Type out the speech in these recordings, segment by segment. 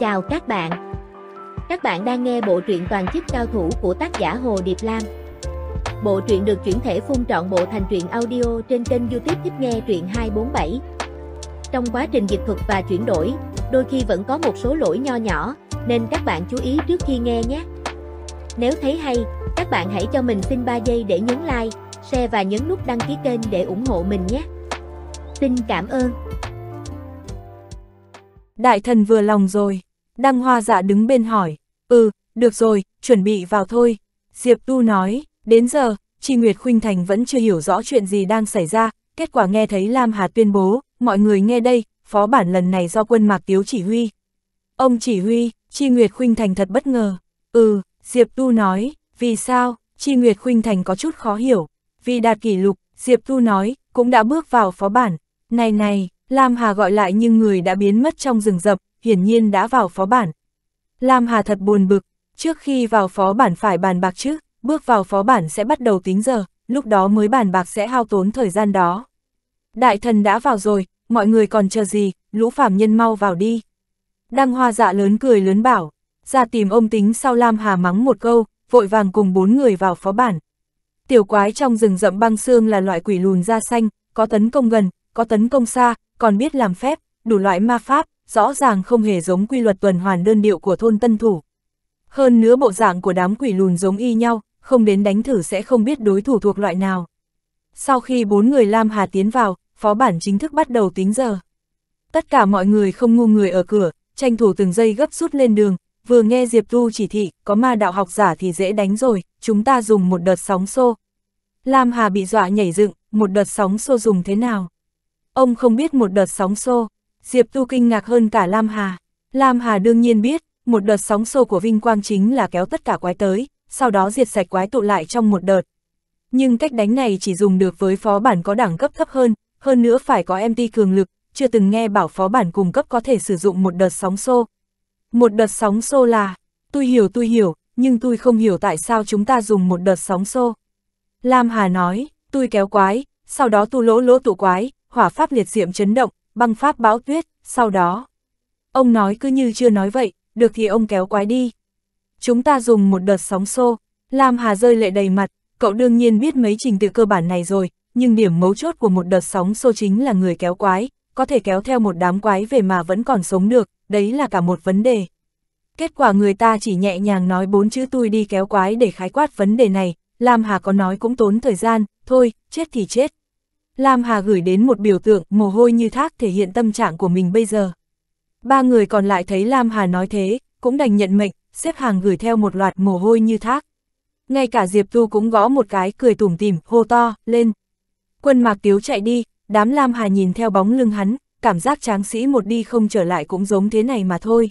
Chào các bạn. Các bạn đang nghe bộ truyện toàn chức cao thủ của tác giả Hồ Điệp Lam. Bộ truyện được chuyển thể phun trọn bộ thành truyện audio trên kênh YouTube Thích Nghe Truyện 247. Trong quá trình dịch thuật và chuyển đổi, đôi khi vẫn có một số lỗi nho nhỏ, nên các bạn chú ý trước khi nghe nhé. Nếu thấy hay, các bạn hãy cho mình xin 3 giây để nhấn like, share và nhấn nút đăng ký kênh để ủng hộ mình nhé. Xin cảm ơn. Đại thần vừa lòng rồi. Đăng hoa dạ đứng bên hỏi. Ừ, được rồi, chuẩn bị vào thôi. Diệp Tu nói, đến giờ, Tri Nguyệt Khuynh Thành vẫn chưa hiểu rõ chuyện gì đang xảy ra. Kết quả nghe thấy Lam Hà tuyên bố, mọi người nghe đây, phó bản lần này do quân Mạc Tiếu chỉ huy. Ông chỉ huy, Tri Nguyệt Khuynh Thành thật bất ngờ. Ừ, Diệp Tu nói, vì sao, Tri Nguyệt Khuynh Thành có chút khó hiểu. Vì đạt kỷ lục, Diệp Tu nói, cũng đã bước vào phó bản. Này này, Lam Hà gọi lại nhưng người đã biến mất trong rừng rậm, hiển nhiên đã vào phó bản. Lam Hà thật buồn bực, trước khi vào phó bản phải bàn bạc chứ, bước vào phó bản sẽ bắt đầu tính giờ, lúc đó mới bàn bạc sẽ hao tốn thời gian đó. Đại thần đã vào rồi, mọi người còn chờ gì, lũ phạm nhân mau vào đi. Đăng hoa dạ lớn cười lớn bảo, ra tìm ông tính sau Lam Hà mắng một câu, vội vàng cùng bốn người vào phó bản. Tiểu quái trong rừng rậm băng xương là loại quỷ lùn da xanh, có tấn công gần, có tấn công xa, còn biết làm phép, đủ loại ma pháp, rõ ràng không hề giống quy luật tuần hoàn đơn điệu của thôn tân thủ. Hơn nữa bộ dạng của đám quỷ lùn giống y nhau, không đến đánh thử sẽ không biết đối thủ thuộc loại nào. Sau khi bốn người Lam Hà tiến vào, phó bản chính thức bắt đầu tính giờ. Tất cả mọi người không ngu người ở cửa, tranh thủ từng giây gấp rút lên đường, vừa nghe Diệp Tu chỉ thị, có ma đạo học giả thì dễ đánh rồi, chúng ta dùng một đợt sóng xô. Lam Hà bị dọa nhảy dựng, một đợt sóng xô dùng thế nào? Ông không biết một đợt sóng xô, Diệp Tu kinh ngạc hơn cả Lam Hà. Lam Hà đương nhiên biết, một đợt sóng xô của Vinh Quang chính là kéo tất cả quái tới, sau đó diệt sạch quái tụ lại trong một đợt. Nhưng cách đánh này chỉ dùng được với phó bản có đẳng cấp thấp hơn, hơn nữa phải có MT cường lực, chưa từng nghe bảo phó bản cung cấp có thể sử dụng một đợt sóng xô. Một đợt sóng xô là, tôi hiểu tôi hiểu, nhưng tôi không hiểu tại sao chúng ta dùng một đợt sóng xô. Lam Hà nói, tôi kéo quái, sau đó tu lỗ lỗ tụ quái, hỏa pháp liệt diệm chấn động, băng pháp bão tuyết, sau đó. Ông nói cứ như chưa nói vậy, được thì ông kéo quái đi. Chúng ta dùng một đợt sóng xô, Lam Hà rơi lệ đầy mặt, cậu đương nhiên biết mấy trình tự cơ bản này rồi, nhưng điểm mấu chốt của một đợt sóng xô chính là người kéo quái, có thể kéo theo một đám quái về mà vẫn còn sống được, đấy là cả một vấn đề. Kết quả người ta chỉ nhẹ nhàng nói bốn chữ tôi đi kéo quái để khái quát vấn đề này, Lam Hà có nói cũng tốn thời gian, thôi, chết thì chết. Lam Hà gửi đến một biểu tượng mồ hôi như thác thể hiện tâm trạng của mình bây giờ. Ba người còn lại thấy Lam Hà nói thế, cũng đành nhận mệnh, xếp hàng gửi theo một loạt mồ hôi như thác. Ngay cả Diệp Tu cũng gõ một cái cười tủm tỉm, hô to, lên. Quân Mạc Tiếu chạy đi, đám Lam Hà nhìn theo bóng lưng hắn, cảm giác tráng sĩ một đi không trở lại cũng giống thế này mà thôi.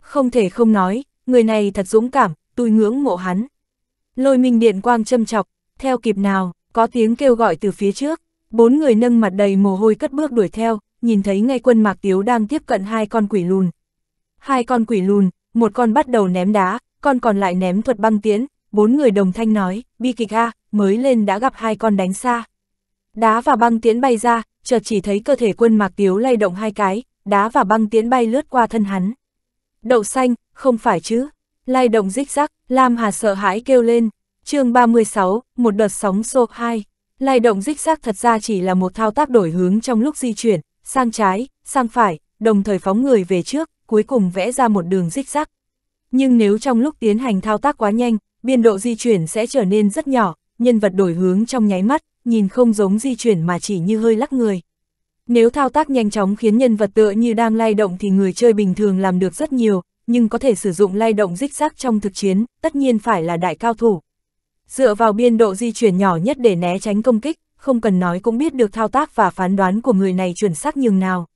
Không thể không nói, người này thật dũng cảm, tôi ngưỡng mộ hắn. Lôi minh điện quang châm chọc, theo kịp nào, có tiếng kêu gọi từ phía trước, Bốn người nâng mặt đầy mồ hôi cất bước đuổi theo, nhìn thấy ngay quân Mạc Tiếu đang tiếp cận hai con quỷ lùn. Hai con quỷ lùn, một con bắt đầu ném đá, con còn lại ném thuật băng tiễn, bốn người đồng thanh nói, bi kịch a, mới lên đã gặp hai con đánh xa. Đá và băng tiễn bay ra, chợt chỉ thấy cơ thể quân Mạc Tiếu lay động hai cái, đá và băng tiễn bay lướt qua thân hắn. Đậu xanh, không phải chứ. Lay động rích rắc, Lam Hà sợ hãi kêu lên. chương 36, một đợt sóng sộp 2 lai động dích xác thật ra chỉ là một thao tác đổi hướng trong lúc di chuyển, sang trái, sang phải, đồng thời phóng người về trước, cuối cùng vẽ ra một đường dích xác Nhưng nếu trong lúc tiến hành thao tác quá nhanh, biên độ di chuyển sẽ trở nên rất nhỏ, nhân vật đổi hướng trong nháy mắt, nhìn không giống di chuyển mà chỉ như hơi lắc người. Nếu thao tác nhanh chóng khiến nhân vật tựa như đang lay động thì người chơi bình thường làm được rất nhiều, nhưng có thể sử dụng lay động dích xác trong thực chiến, tất nhiên phải là đại cao thủ dựa vào biên độ di chuyển nhỏ nhất để né tránh công kích, không cần nói cũng biết được thao tác và phán đoán của người này chuẩn xác nhường nào.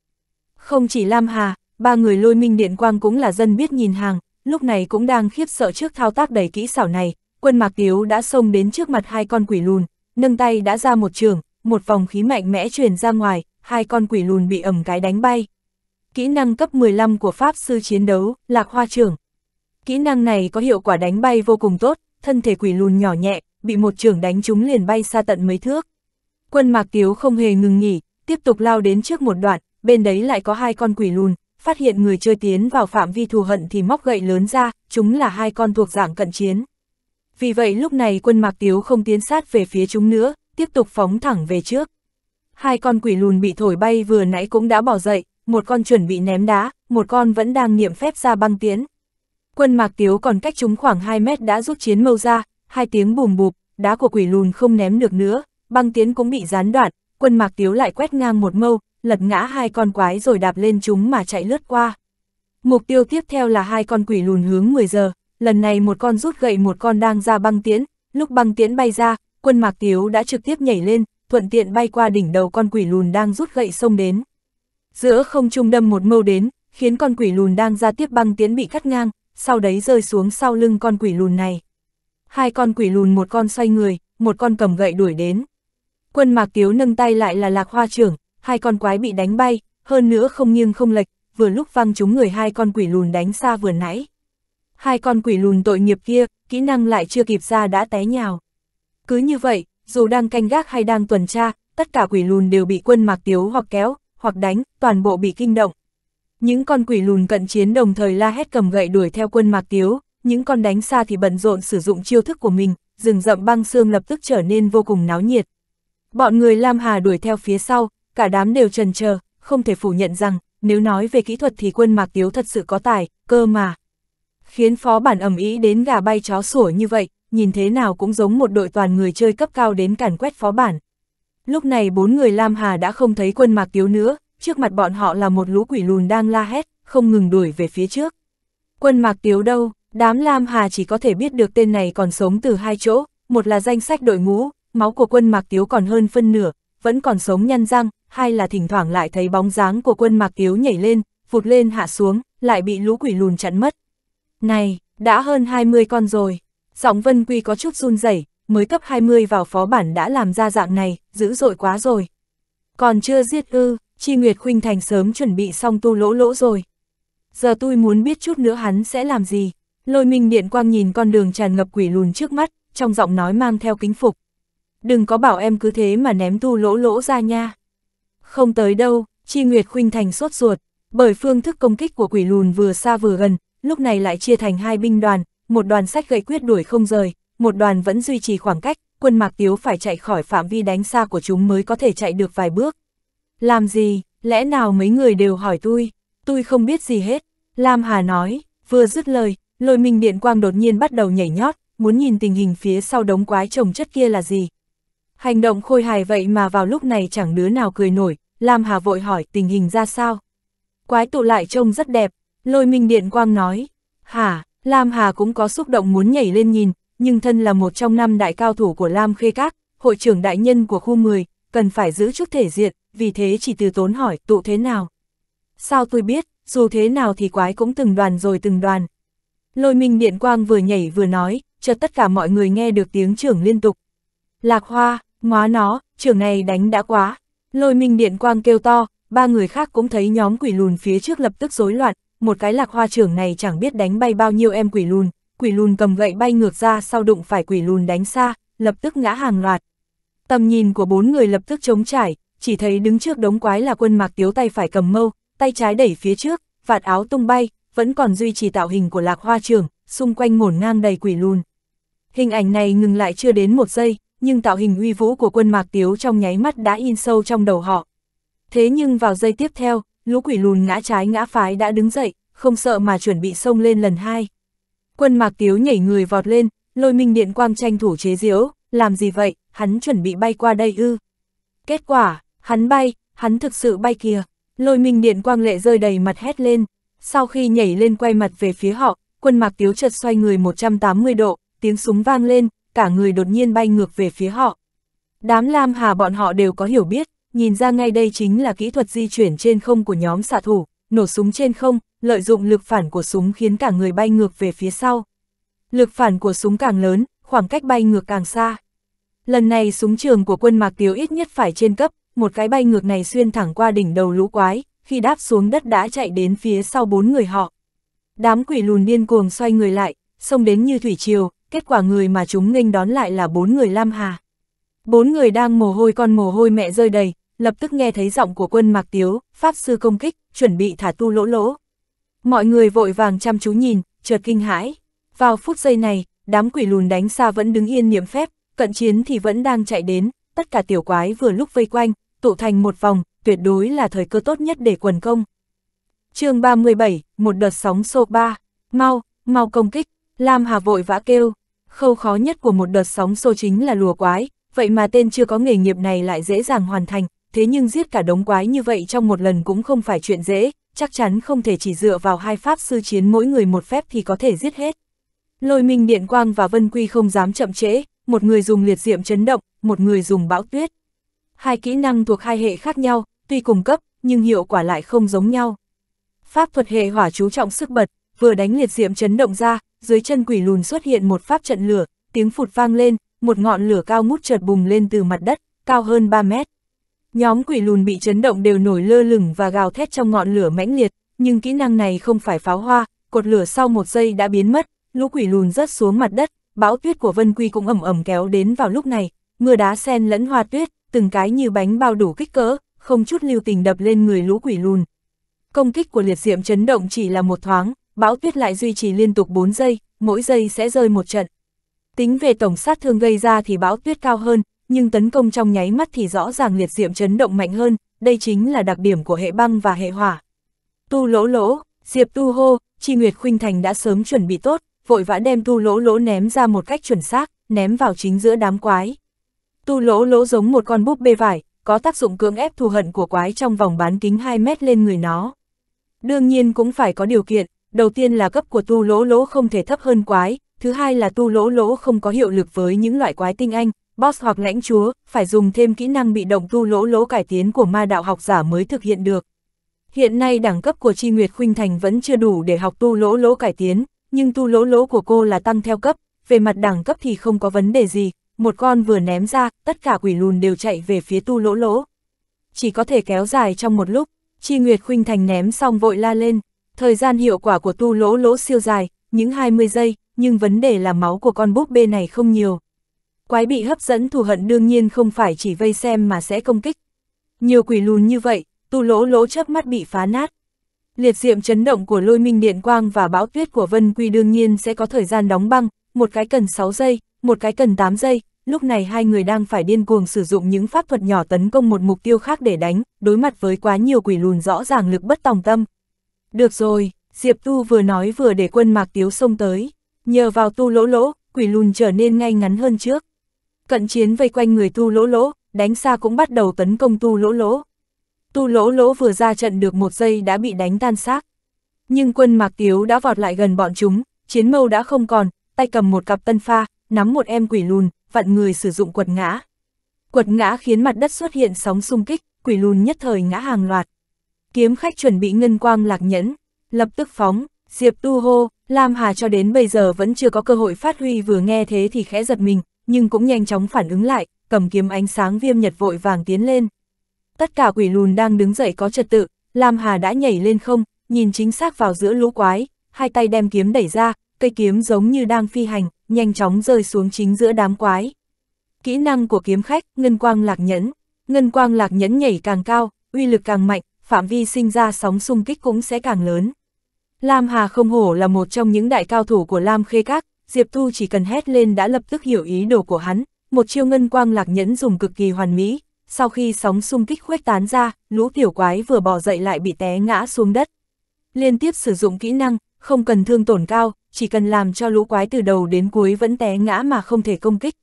Không chỉ Lam Hà, ba người lôi minh điện quang cũng là dân biết nhìn hàng, lúc này cũng đang khiếp sợ trước thao tác đầy kỹ xảo này, quân Mạc Tiếu đã xông đến trước mặt hai con quỷ lùn, nâng tay đã ra một trường, một vòng khí mạnh mẽ truyền ra ngoài, hai con quỷ lùn bị ẩm cái đánh bay. Kỹ năng cấp 15 của Pháp sư chiến đấu, lạc hoa trường, Kỹ năng này có hiệu quả đánh bay vô cùng tốt, thân thể quỷ lùn nhỏ nhẹ, bị một trưởng đánh trúng liền bay xa tận mấy thước. Quân Mạc Tiếu không hề ngừng nghỉ, tiếp tục lao đến trước một đoạn, bên đấy lại có hai con quỷ lùn, phát hiện người chơi tiến vào phạm vi thù hận thì móc gậy lớn ra, chúng là hai con thuộc dạng cận chiến. Vì vậy lúc này quân Mạc Tiếu không tiến sát về phía chúng nữa, tiếp tục phóng thẳng về trước. Hai con quỷ lùn bị thổi bay vừa nãy cũng đã bỏ dậy, một con chuẩn bị ném đá, một con vẫn đang niệm phép ra băng tiến. Quân Mạc Tiếu còn cách chúng khoảng 2 mét đã rút chiến mâu ra, hai tiếng bùm bụp, đá của quỷ lùn không ném được nữa, băng tiến cũng bị gián đoạn, quân Mạc Tiếu lại quét ngang một mâu, lật ngã hai con quái rồi đạp lên chúng mà chạy lướt qua. Mục tiêu tiếp theo là hai con quỷ lùn hướng 10 giờ, lần này một con rút gậy một con đang ra băng tiễn, lúc băng tiễn bay ra, quân Mạc Tiếu đã trực tiếp nhảy lên, thuận tiện bay qua đỉnh đầu con quỷ lùn đang rút gậy xông đến. Giữa không trung đâm một mâu đến, khiến con quỷ lùn đang ra tiếp băng tiễn bị cắt ngang, sau đấy rơi xuống sau lưng con quỷ lùn này. Hai con quỷ lùn một con xoay người, một con cầm gậy đuổi đến. Quân Mạc Tiếu nâng tay lại là lạc hoa trưởng, hai con quái bị đánh bay, hơn nữa không nghiêng không lệch, vừa lúc văng chúng người hai con quỷ lùn đánh xa vừa nãy. Hai con quỷ lùn tội nghiệp kia, kỹ năng lại chưa kịp ra đã té nhào. Cứ như vậy, dù đang canh gác hay đang tuần tra, tất cả quỷ lùn đều bị quân mạc tiếu hoặc kéo, hoặc đánh, toàn bộ bị kinh động. Những con quỷ lùn cận chiến đồng thời la hét cầm gậy đuổi theo quân mạc tiếu, những con đánh xa thì bận rộn sử dụng chiêu thức của mình, rừng rậm băng xương lập tức trở nên vô cùng náo nhiệt. Bọn người Lam Hà đuổi theo phía sau, cả đám đều trần chờ không thể phủ nhận rằng, nếu nói về kỹ thuật thì quân Mạc Tiếu thật sự có tài, cơ mà. Khiến phó bản ẩm ý đến gà bay chó sủa như vậy, nhìn thế nào cũng giống một đội toàn người chơi cấp cao đến càn quét phó bản. Lúc này bốn người Lam Hà đã không thấy quân Mạc Tiếu nữa, trước mặt bọn họ là một lũ quỷ lùn đang la hét, không ngừng đuổi về phía trước. Quân Mạc Tiếu đâu, đám Lam Hà chỉ có thể biết được tên này còn sống từ hai chỗ, một là danh sách đội ngũ, máu của quân Mạc Tiếu còn hơn phân nửa, vẫn còn sống nhăn răng, hai là thỉnh thoảng lại thấy bóng dáng của quân Mạc Tiếu nhảy lên, vụt lên hạ xuống, lại bị lũ quỷ lùn chặn mất. Này, đã hơn 20 con rồi. Giọng Vân Quy có chút run rẩy, mới cấp 20 vào phó bản đã làm ra dạng này, dữ dội quá rồi. Còn chưa giết ư, Chi Nguyệt Khuynh Thành sớm chuẩn bị xong tu lỗ lỗ rồi. Giờ tôi muốn biết chút nữa hắn sẽ làm gì. Lôi minh điện quang nhìn con đường tràn ngập quỷ lùn trước mắt, trong giọng nói mang theo kính phục. Đừng có bảo em cứ thế mà ném tu lỗ lỗ ra nha. Không tới đâu, Chi Nguyệt Khuynh Thành sốt ruột, bởi phương thức công kích của quỷ lùn vừa xa vừa gần, lúc này lại chia thành hai binh đoàn, một đoàn sách gậy quyết đuổi không rời, một đoàn vẫn duy trì khoảng cách, quân Mạc Tiếu phải chạy khỏi phạm vi đánh xa của chúng mới có thể chạy được vài bước. Làm gì, lẽ nào mấy người đều hỏi tôi, tôi không biết gì hết, Lam Hà nói, vừa dứt lời, lôi minh điện quang đột nhiên bắt đầu nhảy nhót, muốn nhìn tình hình phía sau đống quái trồng chất kia là gì. Hành động khôi hài vậy mà vào lúc này chẳng đứa nào cười nổi, Lam Hà vội hỏi tình hình ra sao. Quái tụ lại trông rất đẹp, lôi minh điện quang nói. Hả, Lam Hà cũng có xúc động muốn nhảy lên nhìn, nhưng thân là một trong năm đại cao thủ của Lam Khê Các, hội trưởng đại nhân của khu 10, cần phải giữ chút thể diện, vì thế chỉ từ tốn hỏi tụ thế nào. Sao tôi biết, dù thế nào thì quái cũng từng đoàn rồi từng đoàn. Lôi minh điện quang vừa nhảy vừa nói, cho tất cả mọi người nghe được tiếng trưởng liên tục. Lạc hoa, ngóa nó, trưởng này đánh đã quá. Lôi minh điện quang kêu to, ba người khác cũng thấy nhóm quỷ lùn phía trước lập tức rối loạn, một cái lạc hoa trưởng này chẳng biết đánh bay bao nhiêu em quỷ lùn, quỷ lùn cầm gậy bay ngược ra sau đụng phải quỷ lùn đánh xa, lập tức ngã hàng loạt. Tầm nhìn của bốn người lập tức trống trải, chỉ thấy đứng trước đống quái là quân mạc tiếu tay phải cầm mâu, tay trái đẩy phía trước, vạt áo tung bay, vẫn còn duy trì tạo hình của lạc hoa trường xung quanh ngổn ngang đầy quỷ lùn. Hình ảnh này ngừng lại chưa đến một giây, nhưng tạo hình uy vũ của quân mạc tiếu trong nháy mắt đã in sâu trong đầu họ. Thế nhưng vào giây tiếp theo, lũ quỷ lùn ngã trái ngã phái đã đứng dậy, không sợ mà chuẩn bị xông lên lần hai. Quân mạc tiếu nhảy người vọt lên, lôi minh điện quang tranh thủ chế diễu, làm gì vậy, hắn chuẩn bị bay qua đây ư. Kết quả, hắn bay, hắn thực sự bay kìa, lôi minh điện quang lệ rơi đầy mặt hét lên, sau khi nhảy lên quay mặt về phía họ, quân mạc tiếu chợt xoay người 180 độ, tiếng súng vang lên, cả người đột nhiên bay ngược về phía họ. Đám Lam Hà bọn họ đều có hiểu biết, nhìn ra ngay đây chính là kỹ thuật di chuyển trên không của nhóm xạ thủ, nổ súng trên không, lợi dụng lực phản của súng khiến cả người bay ngược về phía sau. Lực phản của súng càng lớn, khoảng cách bay ngược càng xa. Lần này súng trường của quân Mạc Tiếu ít nhất phải trên cấp, một cái bay ngược này xuyên thẳng qua đỉnh đầu lũ quái, khi đáp xuống đất đã chạy đến phía sau bốn người họ. Đám quỷ lùn điên cuồng xoay người lại, xông đến như thủy triều, kết quả người mà chúng nghênh đón lại là bốn người Lam Hà. Bốn người đang mồ hôi con mồ hôi mẹ rơi đầy, lập tức nghe thấy giọng của quân Mạc Tiếu, Pháp Sư công kích, chuẩn bị thả tu lỗ lỗ. Mọi người vội vàng chăm chú nhìn, chợt kinh hãi. Vào phút giây này, đám quỷ lùn đánh xa vẫn đứng yên niệm phép, cận chiến thì vẫn đang chạy đến, tất cả tiểu quái vừa lúc vây quanh, tụ thành một vòng, tuyệt đối là thời cơ tốt nhất để quần công. chương 37, một đợt sóng xô ba, mau, mau công kích, Lam Hà vội vã kêu, khâu khó nhất của một đợt sóng xô chính là lùa quái, vậy mà tên chưa có nghề nghiệp này lại dễ dàng hoàn thành, thế nhưng giết cả đống quái như vậy trong một lần cũng không phải chuyện dễ, chắc chắn không thể chỉ dựa vào hai pháp sư chiến mỗi người một phép thì có thể giết hết. Lôi minh điện quang và vân quy không dám chậm trễ, một người dùng liệt diệm chấn động, một người dùng bão tuyết. Hai kỹ năng thuộc hai hệ khác nhau, tuy cùng cấp, nhưng hiệu quả lại không giống nhau. Pháp thuật hệ hỏa chú trọng sức bật, vừa đánh liệt diệm chấn động ra, dưới chân quỷ lùn xuất hiện một pháp trận lửa, tiếng phụt vang lên, một ngọn lửa cao ngút chợt bùng lên từ mặt đất, cao hơn 3 mét. Nhóm quỷ lùn bị chấn động đều nổi lơ lửng và gào thét trong ngọn lửa mãnh liệt, nhưng kỹ năng này không phải pháo hoa, cột lửa sau một giây đã biến mất, lũ quỷ lùn rớt xuống mặt đất, bão tuyết của Vân Quy cũng ẩm ẩm kéo đến vào lúc này, mưa đá sen lẫn hoa tuyết, từng cái như bánh bao đủ kích cỡ, không chút lưu tình đập lên người lũ quỷ lùn. Công kích của liệt diệm chấn động chỉ là một thoáng, bão tuyết lại duy trì liên tục 4 giây, mỗi giây sẽ rơi một trận. Tính về tổng sát thương gây ra thì bão tuyết cao hơn, nhưng tấn công trong nháy mắt thì rõ ràng liệt diệm chấn động mạnh hơn, đây chính là đặc điểm của hệ băng và hệ hỏa. Tu lỗ lỗ, Diệp tu hô, Chi Nguyệt Khuynh Thành đã sớm chuẩn bị tốt, vội vã đem tu lỗ lỗ ném ra một cách chuẩn xác, ném vào chính giữa đám quái. Tu lỗ lỗ giống một con búp bê vải, có tác dụng cưỡng ép thù hận của quái trong vòng bán kính 2 mét lên người nó. Đương nhiên cũng phải có điều kiện, đầu tiên là cấp của tu lỗ lỗ không thể thấp hơn quái, thứ hai là tu lỗ lỗ không có hiệu lực với những loại quái tinh anh, boss hoặc lãnh chúa, phải dùng thêm kỹ năng bị động tu lỗ lỗ cải tiến của ma đạo học giả mới thực hiện được. Hiện nay đẳng cấp của Chi Nguyệt Khuynh Thành vẫn chưa đủ để học tu lỗ lỗ cải tiến, nhưng tu lỗ lỗ của cô là tăng theo cấp, về mặt đẳng cấp thì không có vấn đề gì, một con vừa ném ra, tất cả quỷ lùn đều chạy về phía tu lỗ lỗ. Chỉ có thể kéo dài trong một lúc, Chi Nguyệt Khuynh Thành ném xong vội la lên, thời gian hiệu quả của tu lỗ lỗ siêu dài, những 20 giây, nhưng vấn đề là máu của con búp bê này không nhiều. Quái bị hấp dẫn thù hận đương nhiên không phải chỉ vây xem mà sẽ công kích. Nhiều quỷ lùn như vậy, tu lỗ lỗ chớp mắt bị phá nát. Liệt diệm chấn động của lôi minh điện quang và bão tuyết của Vân Quy đương nhiên sẽ có thời gian đóng băng, một cái cần 6 giây, một cái cần 8 giây, lúc này hai người đang phải điên cuồng sử dụng những pháp thuật nhỏ tấn công một mục tiêu khác để đánh, đối mặt với quá nhiều quỷ lùn rõ ràng lực bất tòng tâm. Được rồi, Diệp Tu vừa nói vừa để quân mạc tiếu xông tới, nhờ vào tu lỗ lỗ, quỷ lùn trở nên ngay ngắn hơn trước. Cận chiến vây quanh người tu lỗ lỗ, đánh xa cũng bắt đầu tấn công tu lỗ lỗ. Tu lỗ lỗ vừa ra trận được một giây đã bị đánh tan xác. Nhưng quân Mạc Tiếu đã vọt lại gần bọn chúng, chiến mâu đã không còn, tay cầm một cặp tân pha, nắm một em quỷ lùn, vặn người sử dụng quật ngã. Quật ngã khiến mặt đất xuất hiện sóng xung kích, quỷ lùn nhất thời ngã hàng loạt. Kiếm khách chuẩn bị ngân quang lạc nhẫn, lập tức phóng, Diệp Tu hô, Lam Hà cho đến bây giờ vẫn chưa có cơ hội phát huy vừa nghe thế thì khẽ giật mình, nhưng cũng nhanh chóng phản ứng lại, cầm kiếm ánh sáng viêm nhật vội vàng tiến lên. Tất cả quỷ lùn đang đứng dậy có trật tự, Lam Hà đã nhảy lên không, nhìn chính xác vào giữa lũ quái, hai tay đem kiếm đẩy ra, cây kiếm giống như đang phi hành, nhanh chóng rơi xuống chính giữa đám quái. Kỹ năng của kiếm khách, ngân quang lạc nhẫn, ngân quang lạc nhẫn nhảy càng cao, uy lực càng mạnh, phạm vi sinh ra sóng xung kích cũng sẽ càng lớn. Lam Hà không hổ là một trong những đại cao thủ của Lam Khê Các, Diệp Thu chỉ cần hét lên đã lập tức hiểu ý đồ của hắn, một chiêu ngân quang lạc nhẫn dùng cực kỳ hoàn mỹ, sau khi sóng xung kích khuếch tán ra, lũ tiểu quái vừa bò dậy lại bị té ngã xuống đất. Liên tiếp sử dụng kỹ năng, không cần thương tổn cao, chỉ cần làm cho lũ quái từ đầu đến cuối vẫn té ngã mà không thể công kích.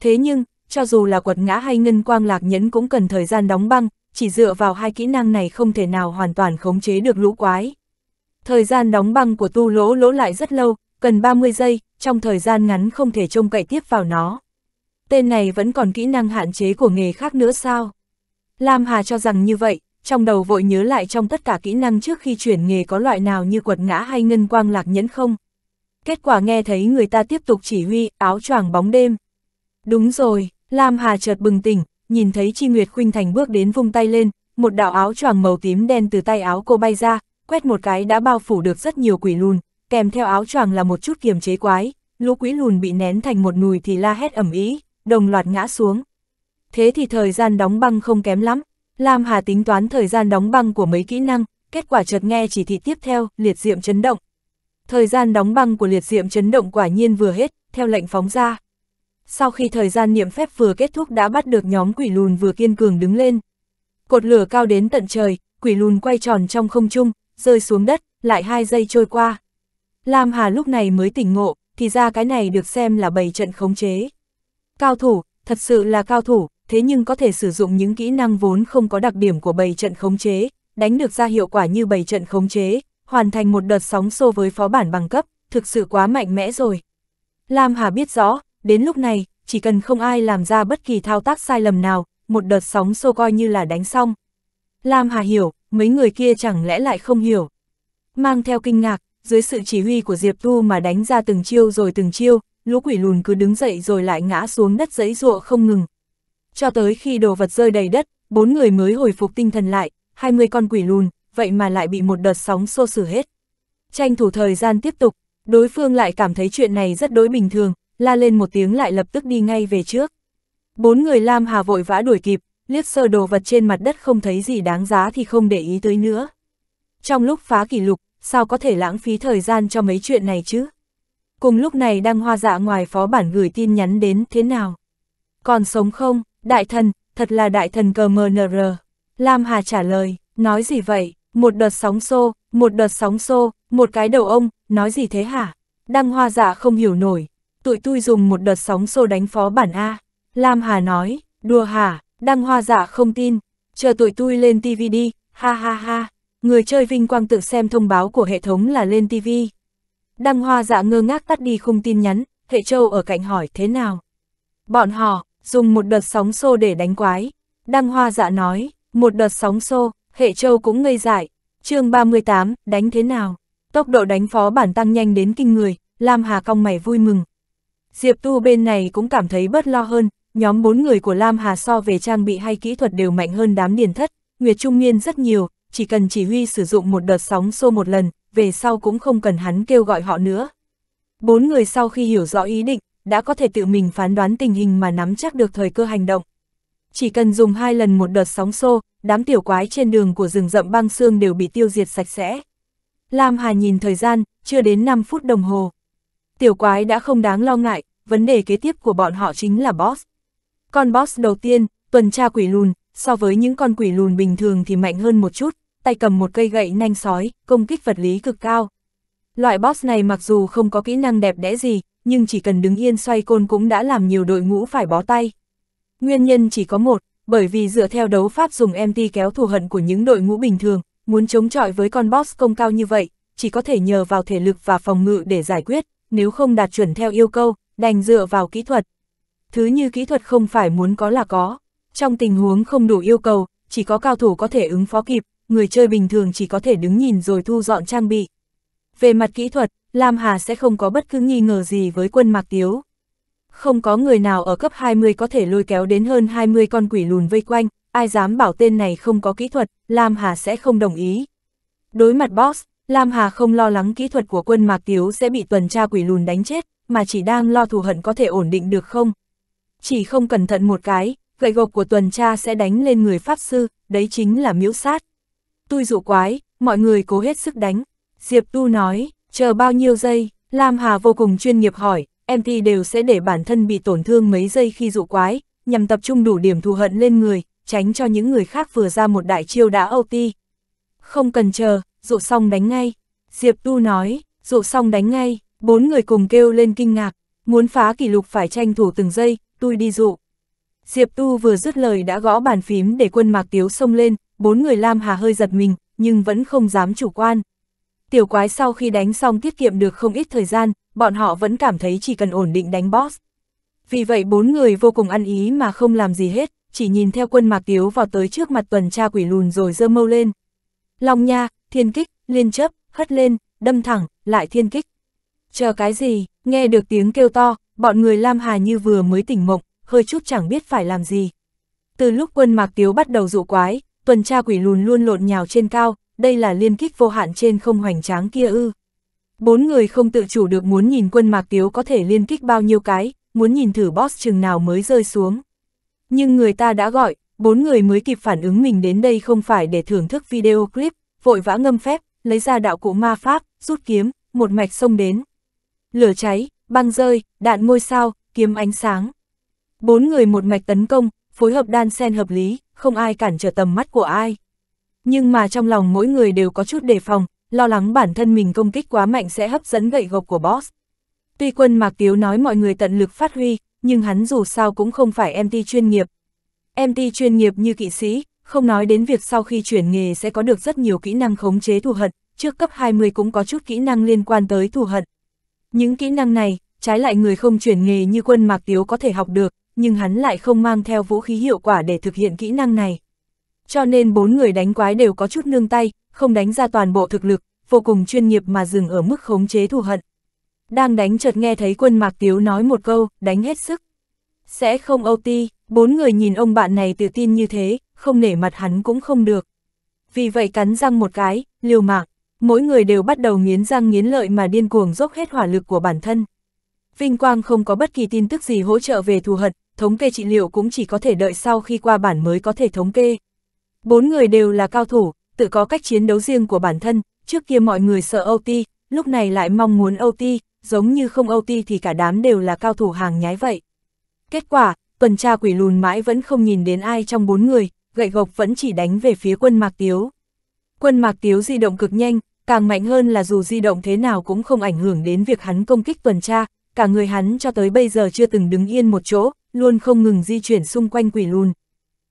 Thế nhưng, cho dù là quật ngã hay ngân quang lạc nhẫn cũng cần thời gian đóng băng, chỉ dựa vào hai kỹ năng này không thể nào hoàn toàn khống chế được lũ quái. Thời gian đóng băng của tu lỗ lỗ lại rất lâu, cần 30 giây, trong thời gian ngắn không thể trông cậy tiếp vào nó. Tên này vẫn còn kỹ năng hạn chế của nghề khác nữa sao? Lam Hà cho rằng như vậy, trong đầu vội nhớ lại trong tất cả kỹ năng trước khi chuyển nghề có loại nào như quật ngã hay ngân quang lạc nhẫn không? Kết quả nghe thấy người ta tiếp tục chỉ huy, áo choàng bóng đêm. Đúng rồi, Lam Hà chợt bừng tỉnh, nhìn thấy Chi Nguyệt Khuynh Thành bước đến vung tay lên, một đạo áo choàng màu tím đen từ tay áo cô bay ra, quét một cái đã bao phủ được rất nhiều quỷ lùn, kèm theo áo choàng là một chút kiềm chế quái, lũ quỷ lùn bị nén thành một nùi thì la hét ẩm ý, đồng loạt ngã xuống. Thế thì thời gian đóng băng không kém lắm, Lam Hà tính toán thời gian đóng băng của mấy kỹ năng, kết quả chợt nghe chỉ thị tiếp theo, liệt diệm chấn động. Thời gian đóng băng của liệt diệm chấn động quả nhiên vừa hết, theo lệnh phóng ra. Sau khi thời gian niệm phép vừa kết thúc đã bắt được nhóm quỷ lùn vừa kiên cường đứng lên. Cột lửa cao đến tận trời, quỷ lùn quay tròn trong không trung, rơi xuống đất, lại hai giây trôi qua. Lam Hà lúc này mới tỉnh ngộ, thì ra cái này được xem là bầy trận khống chế. Cao thủ, thật sự là cao thủ, thế nhưng có thể sử dụng những kỹ năng vốn không có đặc điểm của bầy trận khống chế, đánh được ra hiệu quả như bầy trận khống chế, hoàn thành một đợt sóng xô với phó bản bằng cấp, thực sự quá mạnh mẽ rồi. Lam Hà biết rõ, đến lúc này, chỉ cần không ai làm ra bất kỳ thao tác sai lầm nào, một đợt sóng xô coi như là đánh xong. Lam Hà hiểu, mấy người kia chẳng lẽ lại không hiểu. Mang theo kinh ngạc, dưới sự chỉ huy của Diệp Tu mà đánh ra từng chiêu rồi từng chiêu, lũ quỷ lùn cứ đứng dậy rồi lại ngã xuống đất giấy ruộng không ngừng. Cho tới khi đồ vật rơi đầy đất, bốn người mới hồi phục tinh thần lại, 20 con quỷ lùn, vậy mà lại bị một đợt sóng xô xử hết. Tranh thủ thời gian tiếp tục, đối phương lại cảm thấy chuyện này rất đối bình thường, la lên một tiếng lại lập tức đi ngay về trước. Bốn người Lam Hà vội vã đuổi kịp, liếc sơ đồ vật trên mặt đất không thấy gì đáng giá thì không để ý tới nữa. Trong lúc phá kỷ lục, sao có thể lãng phí thời gian cho mấy chuyện này chứ? Cùng lúc này đang hoa dạ ngoài phó bản gửi tin nhắn đến thế nào? Còn sống không? Đại thần, thật là đại thần cờ MNR. Lam Hà trả lời, nói gì vậy? Một đợt sóng xô, một đợt sóng xô, một cái đầu ông, nói gì thế hả? Đăng hoa dạ không hiểu nổi. Tụi tôi dùng một đợt sóng xô đánh phó bản A. Lam Hà nói, đùa hả? Đăng hoa dạ không tin. Chờ tụi tôi lên TV đi, ha ha ha. Người chơi vinh quang tự xem thông báo của hệ thống là lên TV. Đăng hoa dạ ngơ ngác tắt đi khung tin nhắn, hệ châu ở cạnh hỏi thế nào. Bọn họ, dùng một đợt sóng xô để đánh quái. Đăng hoa dạ nói, một đợt sóng xô, hệ châu cũng ngây dại. chương 38, đánh thế nào? Tốc độ đánh phó bản tăng nhanh đến kinh người, Lam Hà cong mày vui mừng. Diệp Tu bên này cũng cảm thấy bớt lo hơn, nhóm bốn người của Lam Hà so về trang bị hay kỹ thuật đều mạnh hơn đám điền thất, Nguyệt Trung Nguyên rất nhiều, chỉ cần chỉ huy sử dụng một đợt sóng xô một lần, về sau cũng không cần hắn kêu gọi họ nữa. Bốn người sau khi hiểu rõ ý định, đã có thể tự mình phán đoán tình hình mà nắm chắc được thời cơ hành động. Chỉ cần dùng hai lần một đợt sóng xô, đám tiểu quái trên đường của rừng rậm băng xương đều bị tiêu diệt sạch sẽ. Lam Hà nhìn thời gian, chưa đến 5 phút đồng hồ. Tiểu quái đã không đáng lo ngại, vấn đề kế tiếp của bọn họ chính là boss. Con boss đầu tiên, tuần tra quỷ lùn, so với những con quỷ lùn bình thường thì mạnh hơn một chút, tay cầm một cây gậy nanh sói, công kích vật lý cực cao. Loại boss này mặc dù không có kỹ năng đẹp đẽ gì, nhưng chỉ cần đứng yên xoay côn cũng đã làm nhiều đội ngũ phải bó tay. Nguyên nhân chỉ có một, bởi vì dựa theo đấu pháp dùng MT kéo thù hận của những đội ngũ bình thường, muốn chống chọi với con boss công cao như vậy, chỉ có thể nhờ vào thể lực và phòng ngự để giải quyết, nếu không đạt chuẩn theo yêu cầu, đành dựa vào kỹ thuật. Thứ như kỹ thuật không phải muốn có là có, trong tình huống không đủ yêu cầu, chỉ có cao thủ có thể ứng phó kịp, người chơi bình thường chỉ có thể đứng nhìn rồi thu dọn trang bị. Về mặt kỹ thuật, Lam Hà sẽ không có bất cứ nghi ngờ gì với quân Mạc Tiếu. Không có người nào ở cấp 20 có thể lôi kéo đến hơn 20 con quỷ lùn vây quanh, ai dám bảo tên này không có kỹ thuật, Lam Hà sẽ không đồng ý. Đối mặt boss, Lam Hà không lo lắng kỹ thuật của quân Mạc Tiếu sẽ bị tuần tra quỷ lùn đánh chết, mà chỉ đang lo thù hận có thể ổn định được không. Chỉ không cẩn thận một cái, gậy gộc của tuần tra sẽ đánh lên người Pháp Sư, đấy chính là miễu sát. Tôi dụ quái, mọi người cố hết sức đánh. Diệp Tu nói, chờ bao nhiêu giây, Lam Hà vô cùng chuyên nghiệp hỏi, MT đều sẽ để bản thân bị tổn thương mấy giây khi dụ quái, nhằm tập trung đủ điểm thù hận lên người, tránh cho những người khác vừa ra một đại chiêu đã OT. Không cần chờ, dụ xong đánh ngay. Diệp Tu nói, dụ xong đánh ngay, bốn người cùng kêu lên kinh ngạc, muốn phá kỷ lục phải tranh thủ từng giây, tôi đi dụ. Diệp Tu vừa dứt lời đã gõ bàn phím để quân mạc tiếu xông lên, bốn người Lam Hà hơi giật mình, nhưng vẫn không dám chủ quan. Tiểu quái sau khi đánh xong tiết kiệm được không ít thời gian, bọn họ vẫn cảm thấy chỉ cần ổn định đánh boss. Vì vậy bốn người vô cùng ăn ý mà không làm gì hết, chỉ nhìn theo quân mạc tiếu vào tới trước mặt tuần tra quỷ lùn rồi dơ mâu lên. Long nha, thiên kích, liên chấp, hất lên, đâm thẳng, lại thiên kích. Chờ cái gì, nghe được tiếng kêu to, bọn người Lam Hà như vừa mới tỉnh mộng, hơi chút chẳng biết phải làm gì. Từ lúc quân mạc tiếu bắt đầu dụ quái, tuần tra quỷ lùn luôn lộn nhào trên cao, đây là liên kích vô hạn trên không hoành tráng kia ư. Bốn người không tự chủ được muốn nhìn quân mạc tiếu có thể liên kích bao nhiêu cái, muốn nhìn thử boss chừng nào mới rơi xuống. Nhưng người ta đã gọi, bốn người mới kịp phản ứng mình đến đây không phải để thưởng thức video clip, vội vã ngâm phép, lấy ra đạo cụ ma pháp, rút kiếm, một mạch xông đến. Lửa cháy, băng rơi, đạn ngôi sao, kiếm ánh sáng. Bốn người một mạch tấn công, phối hợp đan sen hợp lý, không ai cản trở tầm mắt của ai. Nhưng mà trong lòng mỗi người đều có chút đề phòng, lo lắng bản thân mình công kích quá mạnh sẽ hấp dẫn gậy gộc của boss. Tuy quân Mạc Tiếu nói mọi người tận lực phát huy, nhưng hắn dù sao cũng không phải MT chuyên nghiệp. MT chuyên nghiệp như kỵ sĩ, không nói đến việc sau khi chuyển nghề sẽ có được rất nhiều kỹ năng khống chế thù hận, trước cấp 20 cũng có chút kỹ năng liên quan tới thù hận. Những kỹ năng này, trái lại người không chuyển nghề như quân Mạc Tiếu có thể học được, nhưng hắn lại không mang theo vũ khí hiệu quả để thực hiện kỹ năng này. Cho nên bốn người đánh quái đều có chút nương tay, không đánh ra toàn bộ thực lực, vô cùng chuyên nghiệp mà dừng ở mức khống chế thù hận. Đang đánh chợt nghe thấy quân Mạc Tiếu nói một câu, đánh hết sức. Sẽ không OT, bốn người nhìn ông bạn này tự tin như thế, không nể mặt hắn cũng không được. Vì vậy cắn răng một cái, liều mạng, mỗi người đều bắt đầu nghiến răng nghiến lợi mà điên cuồng dốc hết hỏa lực của bản thân. Vinh Quang không có bất kỳ tin tức gì hỗ trợ về thù hận, thống kê trị liệu cũng chỉ có thể đợi sau khi qua bản mới có thể thống kê. Bốn người đều là cao thủ, tự có cách chiến đấu riêng của bản thân, trước kia mọi người sợ OT, lúc này lại mong muốn OT, giống như không OT thì cả đám đều là cao thủ hàng nhái vậy. Kết quả, tuần tra quỷ lùn mãi vẫn không nhìn đến ai trong bốn người, gậy gộc vẫn chỉ đánh về phía quân Mạc Tiếu. Quân Mạc Tiếu di động cực nhanh, càng mạnh hơn là dù di động thế nào cũng không ảnh hưởng đến việc hắn công kích tuần tra, cả người hắn cho tới bây giờ chưa từng đứng yên một chỗ, luôn không ngừng di chuyển xung quanh quỷ lùn.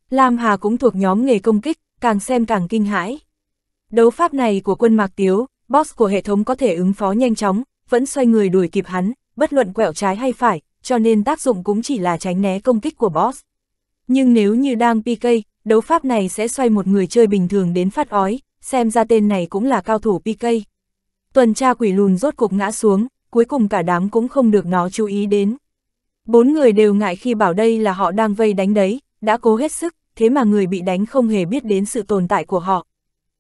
Lam Hà cũng thuộc nhóm nghề công kích, càng xem càng kinh hãi. Đấu pháp này của quân Mạc Tiếu, boss của hệ thống có thể ứng phó nhanh chóng, vẫn xoay người đuổi kịp hắn, bất luận quẹo trái hay phải, cho nên tác dụng cũng chỉ là tránh né công kích của boss. Nhưng nếu như đang PK, đấu pháp này sẽ xoay một người chơi bình thường đến phát ói, xem ra tên này cũng là cao thủ PK. Tuần tra quỷ lùn rốt cục ngã xuống, cuối cùng cả đám cũng không được nó chú ý đến. Bốn người đều ngại khi bảo đây là họ đang vây đánh đấy, đã cố hết sức, thế mà người bị đánh không hề biết đến sự tồn tại của họ.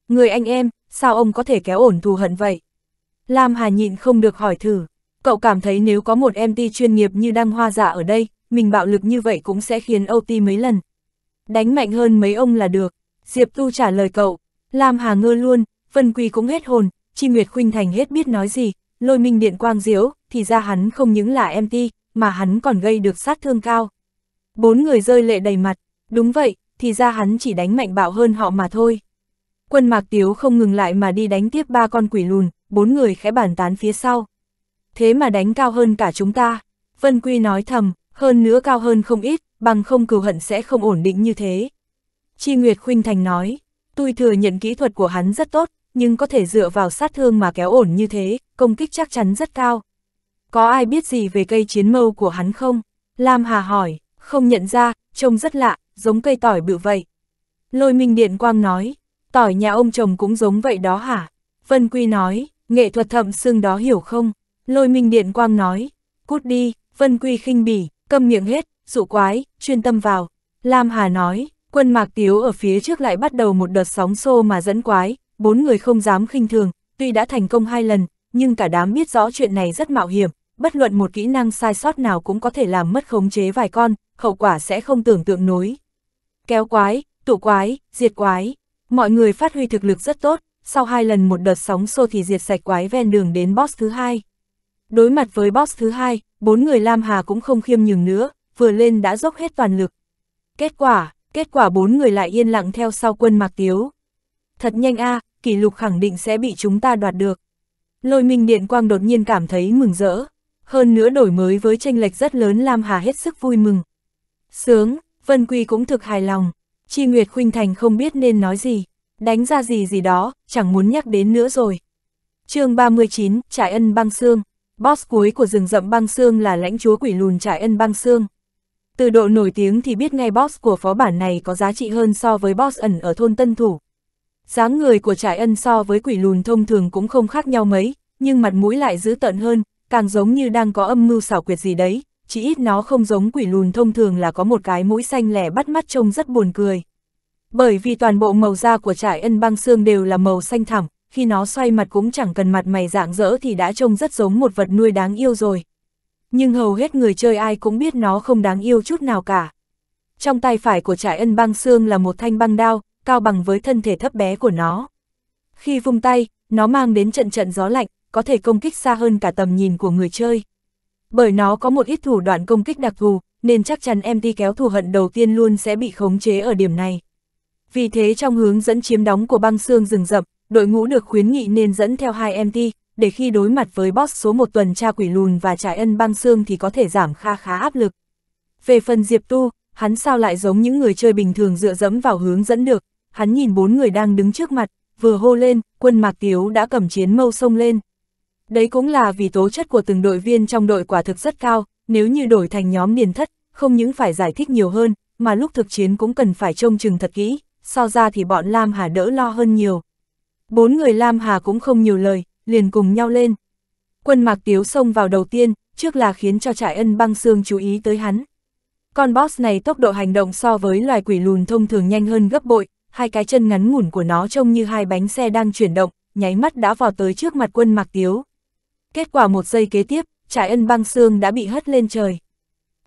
Người anh em, sao ông có thể kéo ổn thù hận vậy? Lam Hà nhịn không được hỏi thử, cậu cảm thấy nếu có một MT chuyên nghiệp như đang Hoa Dạ ở đây, mình bạo lực như vậy cũng sẽ khiến OT mấy lần. Đánh mạnh hơn mấy ông là được, Diệp Tu trả lời cậu, Lam Hà ngơ luôn, Vân quỳ cũng hết hồn, Chi Nguyệt Khuynh Thành hết biết nói gì, lôi minh điện quang diếu, thì ra hắn không những là MT, mà hắn còn gây được sát thương cao. Bốn người rơi lệ đầy mặt, đúng vậy, thì ra hắn chỉ đánh mạnh bạo hơn họ mà thôi. Quân Mạc Tiếu không ngừng lại mà đi đánh tiếp ba con quỷ lùn, bốn người khẽ bàn tán phía sau. Thế mà đánh cao hơn cả chúng ta. Vân Quy nói thầm, hơn nữa cao hơn không ít, bằng không cừu hận sẽ không ổn định như thế. Chi Nguyệt Khuynh Thành nói, tôi thừa nhận kỹ thuật của hắn rất tốt, nhưng có thể dựa vào sát thương mà kéo ổn như thế, công kích chắc chắn rất cao. Có ai biết gì về cây chiến mâu của hắn không? Lam Hà hỏi, không nhận ra, trông rất lạ, giống cây tỏi bự vậy. Lôi Minh Điện Quang nói, tỏi nhà ông chồng cũng giống vậy đó hả? Vân Quy nói, nghệ thuật thậm xương đó hiểu không? Lôi Minh Điện Quang nói, cút đi, Vân Quy khinh bỉ, câm miệng hết, dụ quái, chuyên tâm vào. Lam Hà nói, quân Mạc Tiếu ở phía trước lại bắt đầu một đợt sóng xô mà dẫn quái, bốn người không dám khinh thường, tuy đã thành công hai lần, nhưng cả đám biết rõ chuyện này rất mạo hiểm, bất luận một kỹ năng sai sót nào cũng có thể làm mất khống chế vài con, hậu quả sẽ không tưởng tượng nối. Kéo quái, tụ quái, diệt quái, mọi người phát huy thực lực rất tốt, sau hai lần một đợt sóng xô thì diệt sạch quái ven đường đến boss thứ hai. Đối mặt với boss thứ hai, bốn người Lam Hà cũng không khiêm nhường nữa, vừa lên đã dốc hết toàn lực. Kết quả, kết quả bốn người lại yên lặng theo sau quân Mạc Tiếu. Thật nhanh a, kỷ lục khẳng định sẽ bị chúng ta đoạt được. Lôi Minh Điện Quang đột nhiên cảm thấy mừng rỡ. Hơn nữa đổi mới với tranh lệch rất lớn Lam Hà hết sức vui mừng. Sướng, Vân Quy cũng thực hài lòng. Chi Nguyệt Khuynh Thành không biết nên nói gì. Đánh ra gì gì đó, chẳng muốn nhắc đến nữa rồi. chương 39, Trải ân băng xương. Boss cuối của rừng rậm băng xương là lãnh chúa quỷ lùn Trải ân băng xương. Từ độ nổi tiếng thì biết ngay boss của phó bản này có giá trị hơn so với boss ẩn ở thôn Tân Thủ dáng người của trải ân so với quỷ lùn thông thường cũng không khác nhau mấy, nhưng mặt mũi lại dữ tợn hơn, càng giống như đang có âm mưu xảo quyệt gì đấy, chỉ ít nó không giống quỷ lùn thông thường là có một cái mũi xanh lẻ bắt mắt trông rất buồn cười. Bởi vì toàn bộ màu da của trải ân băng xương đều là màu xanh thẳm, khi nó xoay mặt cũng chẳng cần mặt mày dạng dỡ thì đã trông rất giống một vật nuôi đáng yêu rồi. Nhưng hầu hết người chơi ai cũng biết nó không đáng yêu chút nào cả. Trong tay phải của trại ân băng xương là một thanh băng đao, cao bằng với thân thể thấp bé của nó. Khi vung tay, nó mang đến trận trận gió lạnh, có thể công kích xa hơn cả tầm nhìn của người chơi. Bởi nó có một ít thủ đoạn công kích đặc thù, nên chắc chắn MT kéo thù hận đầu tiên luôn sẽ bị khống chế ở điểm này. Vì thế trong hướng dẫn chiếm đóng của băng xương rừng rậm, đội ngũ được khuyến nghị nên dẫn theo hai MT, để khi đối mặt với boss số một tuần tra quỷ lùn và trải ân băng xương thì có thể giảm kha khá áp lực. Về phần Diệp Tu, hắn sao lại giống những người chơi bình thường dựa dẫm vào hướng dẫn được, hắn nhìn bốn người đang đứng trước mặt, vừa hô lên, quân Mạc Tiếu đã cầm chiến mâu sông lên. Đấy cũng là vì tố chất của từng đội viên trong đội quả thực rất cao, nếu như đổi thành nhóm điền thất, không những phải giải thích nhiều hơn, mà lúc thực chiến cũng cần phải trông chừng thật kỹ, so ra thì bọn Lam Hà đỡ lo hơn nhiều. Bốn người Lam Hà cũng không nhiều lời, liền cùng nhau lên. Quân Mạc Tiếu xông vào đầu tiên, trước là khiến cho trại ân băng xương chú ý tới hắn. Con boss này tốc độ hành động so với loài quỷ lùn thông thường nhanh hơn gấp bội, hai cái chân ngắn ngủn của nó trông như hai bánh xe đang chuyển động, nháy mắt đã vào tới trước mặt quân Mạc Tiếu. Kết quả một giây kế tiếp, trại ân băng xương đã bị hất lên trời.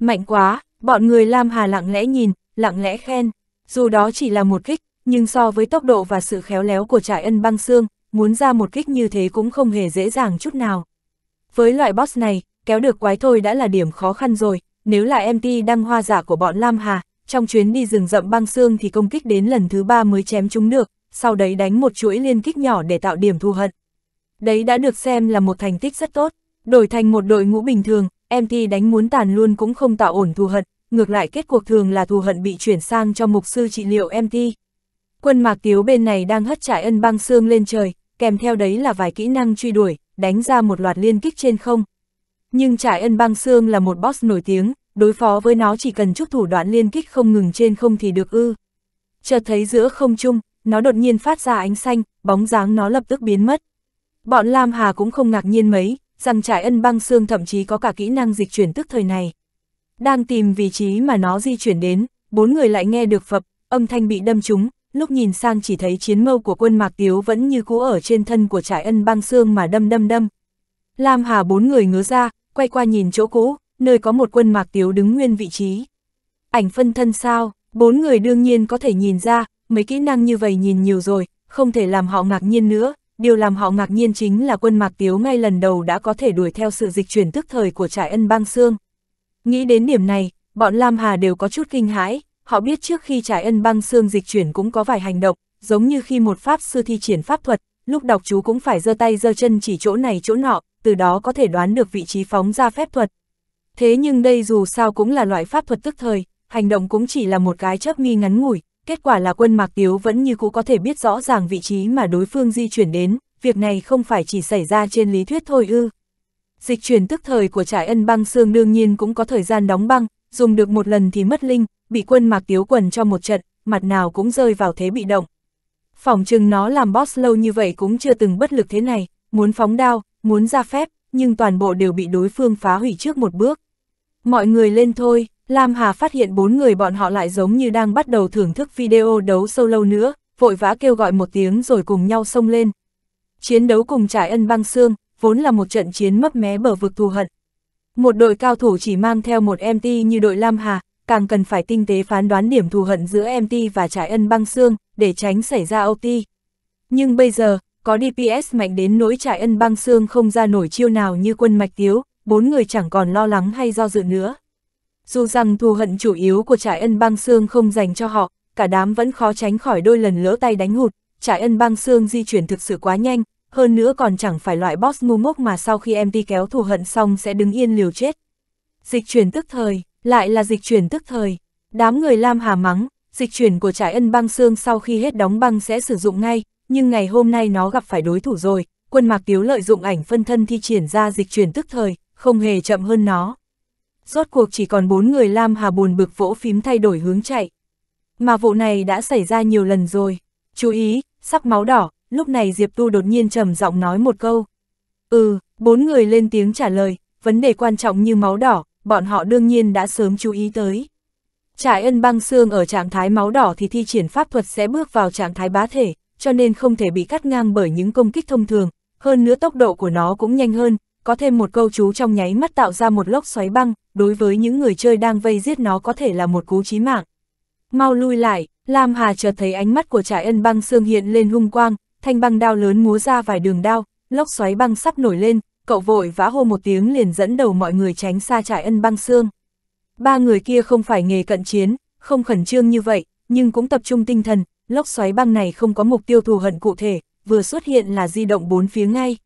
Mạnh quá, bọn người Lam Hà lặng lẽ nhìn, lặng lẽ khen, dù đó chỉ là một kích, nhưng so với tốc độ và sự khéo léo của trại ân băng xương, muốn ra một kích như thế cũng không hề dễ dàng chút nào. Với loại boss này, kéo được quái thôi đã là điểm khó khăn rồi, nếu là MT đăng hoa giả của bọn Lam Hà, trong chuyến đi rừng rậm băng xương thì công kích đến lần thứ ba mới chém chúng được, sau đấy đánh một chuỗi liên kích nhỏ để tạo điểm thù hận. Đấy đã được xem là một thành tích rất tốt, đổi thành một đội ngũ bình thường, MT đánh muốn tàn luôn cũng không tạo ổn thù hận, ngược lại kết cuộc thường là thù hận bị chuyển sang cho mục sư trị liệu MT. Quân mạc tiếu bên này đang hất trải ân băng xương lên trời, kèm theo đấy là vài kỹ năng truy đuổi, đánh ra một loạt liên kích trên không. Nhưng trải ân băng xương là một boss nổi tiếng, đối phó với nó chỉ cần chút thủ đoạn liên kích không ngừng trên không thì được ư. Chợt thấy giữa không trung, nó đột nhiên phát ra ánh xanh, bóng dáng nó lập tức biến mất. Bọn Lam Hà cũng không ngạc nhiên mấy, rằng trại ân băng xương thậm chí có cả kỹ năng dịch chuyển tức thời này. Đang tìm vị trí mà nó di chuyển đến, bốn người lại nghe được phập, âm thanh bị đâm trúng, lúc nhìn sang chỉ thấy chiến mâu của quân Mạc Tiếu vẫn như cũ ở trên thân của trại ân băng xương mà đâm đâm đâm. Lam Hà bốn người ngứa ra, quay qua nhìn chỗ cũ, nơi có một quân Mạc Tiếu đứng nguyên vị trí. Ảnh phân thân sao, bốn người đương nhiên có thể nhìn ra, mấy kỹ năng như vậy nhìn nhiều rồi, không thể làm họ ngạc nhiên nữa. Điều làm họ ngạc nhiên chính là quân Mạc Tiếu ngay lần đầu đã có thể đuổi theo sự dịch chuyển tức thời của trại ân băng xương. Nghĩ đến điểm này, bọn Lam Hà đều có chút kinh hãi, họ biết trước khi trải ân băng xương dịch chuyển cũng có vài hành động, giống như khi một pháp sư thi triển pháp thuật, lúc đọc chú cũng phải giơ tay giơ chân chỉ chỗ này chỗ nọ, từ đó có thể đoán được vị trí phóng ra phép thuật. Thế nhưng đây dù sao cũng là loại pháp thuật tức thời, hành động cũng chỉ là một cái chớp nghi ngắn ngủi, kết quả là quân Mạc Tiếu vẫn như cũ có thể biết rõ ràng vị trí mà đối phương di chuyển đến, việc này không phải chỉ xảy ra trên lý thuyết thôi ư. Dịch chuyển tức thời của trải ân băng xương đương nhiên cũng có thời gian đóng băng, dùng được một lần thì mất linh, bị quân mạc tiếu quần cho một trận, mặt nào cũng rơi vào thế bị động. Phỏng chừng nó làm boss lâu như vậy cũng chưa từng bất lực thế này, muốn phóng đao, muốn ra phép, nhưng toàn bộ đều bị đối phương phá hủy trước một bước. Mọi người lên thôi, Lam Hà phát hiện bốn người bọn họ lại giống như đang bắt đầu thưởng thức video đấu sâu lâu nữa, vội vã kêu gọi một tiếng rồi cùng nhau xông lên. Chiến đấu cùng trải ân băng xương, vốn là một trận chiến mấp mé bờ vực thù hận. Một đội cao thủ chỉ mang theo một MT như đội Lam Hà, càng cần phải tinh tế phán đoán điểm thù hận giữa MT và trải ân băng xương, để tránh xảy ra OT. Nhưng bây giờ, có DPS mạnh đến nỗi trại ân băng xương không ra nổi chiêu nào như quân mạch tiếu, bốn người chẳng còn lo lắng hay do dự nữa. Dù rằng thù hận chủ yếu của trại ân băng xương không dành cho họ, cả đám vẫn khó tránh khỏi đôi lần lỡ tay đánh hụt, trại ân băng xương di chuyển thực sự quá nhanh, hơn nữa còn chẳng phải loại boss ngu ngốc mà sau khi MT kéo thù hận xong sẽ đứng yên liều chết. Dịch chuyển tức thời, lại là dịch chuyển tức thời. Đám người Lam Hà mắng, dịch chuyển của trại ân băng xương sau khi hết đóng băng sẽ sử dụng ngay, nhưng ngày hôm nay nó gặp phải đối thủ rồi, quân mạc tiếu lợi dụng ảnh phân thân thi triển ra dịch chuyển tức thời, không hề chậm hơn nó. Rốt cuộc chỉ còn bốn người Lam Hà buồn bực vỗ phím thay đổi hướng chạy. Mà vụ này đã xảy ra nhiều lần rồi. Chú ý, sắc máu đỏ, lúc này Diệp Tu đột nhiên trầm giọng nói một câu. Ừ, bốn người lên tiếng trả lời, vấn đề quan trọng như máu đỏ, bọn họ đương nhiên đã sớm chú ý tới. Trải ân băng xương ở trạng thái máu đỏ thì thi triển pháp thuật sẽ bước vào trạng thái bá thể, cho nên không thể bị cắt ngang bởi những công kích thông thường, hơn nữa tốc độ của nó cũng nhanh hơn, có thêm một câu chú trong nháy mắt tạo ra một lốc xoáy băng, đối với những người chơi đang vây giết nó có thể là một cú chí mạng. mau lui lại, Lam Hà chợt thấy ánh mắt của Trại ân băng xương hiện lên hung quang, thanh băng đao lớn múa ra vài đường đao, lốc xoáy băng sắp nổi lên, cậu vội vã hô một tiếng liền dẫn đầu mọi người tránh xa Trại ân băng xương. Ba người kia không phải nghề cận chiến, không khẩn trương như vậy, nhưng cũng tập trung tinh thần, lốc xoáy băng này không có mục tiêu thù hận cụ thể, vừa xuất hiện là di động bốn phía ngay.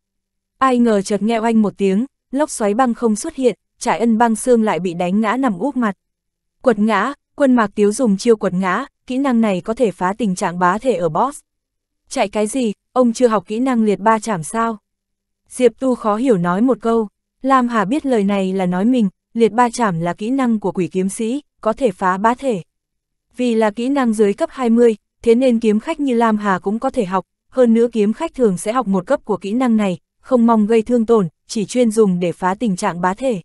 Ai ngờ chợt nghe oanh một tiếng, lốc xoáy băng không xuất hiện, trải ân băng xương lại bị đánh ngã nằm úp mặt. Quật ngã, quân mạc tiếu dùng chiêu quật ngã, kỹ năng này có thể phá tình trạng bá thể ở boss. Chạy cái gì, ông chưa học kỹ năng liệt ba chảm sao? Diệp Tu khó hiểu nói một câu, Lam Hà biết lời này là nói mình, liệt ba chảm là kỹ năng của quỷ kiếm sĩ, có thể phá bá thể. Vì là kỹ năng dưới cấp 20, thế nên kiếm khách như Lam Hà cũng có thể học, hơn nữa kiếm khách thường sẽ học một cấp của kỹ năng này, không mong gây thương tổn, chỉ chuyên dùng để phá tình trạng bá thể.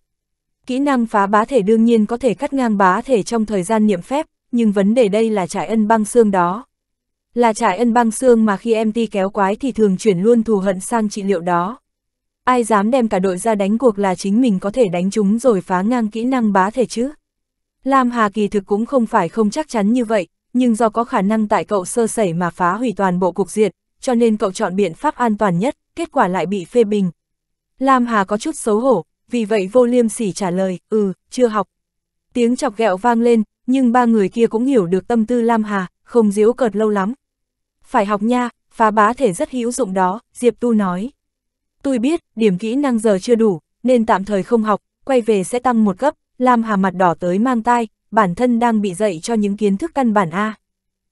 Kỹ năng phá bá thể đương nhiên có thể cắt ngang bá thể trong thời gian niệm phép, nhưng vấn đề đây là trải ân băng xương đó. Là trải ân băng xương mà khi em ti kéo quái thì thường chuyển luôn thù hận sang trị liệu đó. Ai dám đem cả đội ra đánh cuộc là chính mình có thể đánh chúng rồi phá ngang kỹ năng bá thể chứ. Lam Hà kỳ thực cũng không phải không chắc chắn như vậy, nhưng do có khả năng tại cậu sơ sẩy mà phá hủy toàn bộ cục diện, cho nên cậu chọn biện pháp an toàn nhất, kết quả lại bị phê bình. Lam Hà có chút xấu hổ, vì vậy vô liêm sỉ trả lời, ừ, chưa học. Tiếng chọc ghẹo vang lên, nhưng ba người kia cũng hiểu được tâm tư Lam Hà, không diễu cợt lâu lắm. Phải học nha, phá bá thể rất hữu dụng đó, Diệp Tu nói. Tôi biết, điểm kỹ năng giờ chưa đủ, nên tạm thời không học, quay về sẽ tăng một cấp, Lam Hà mặt đỏ tới mang tai, bản thân đang bị dạy cho những kiến thức căn bản A.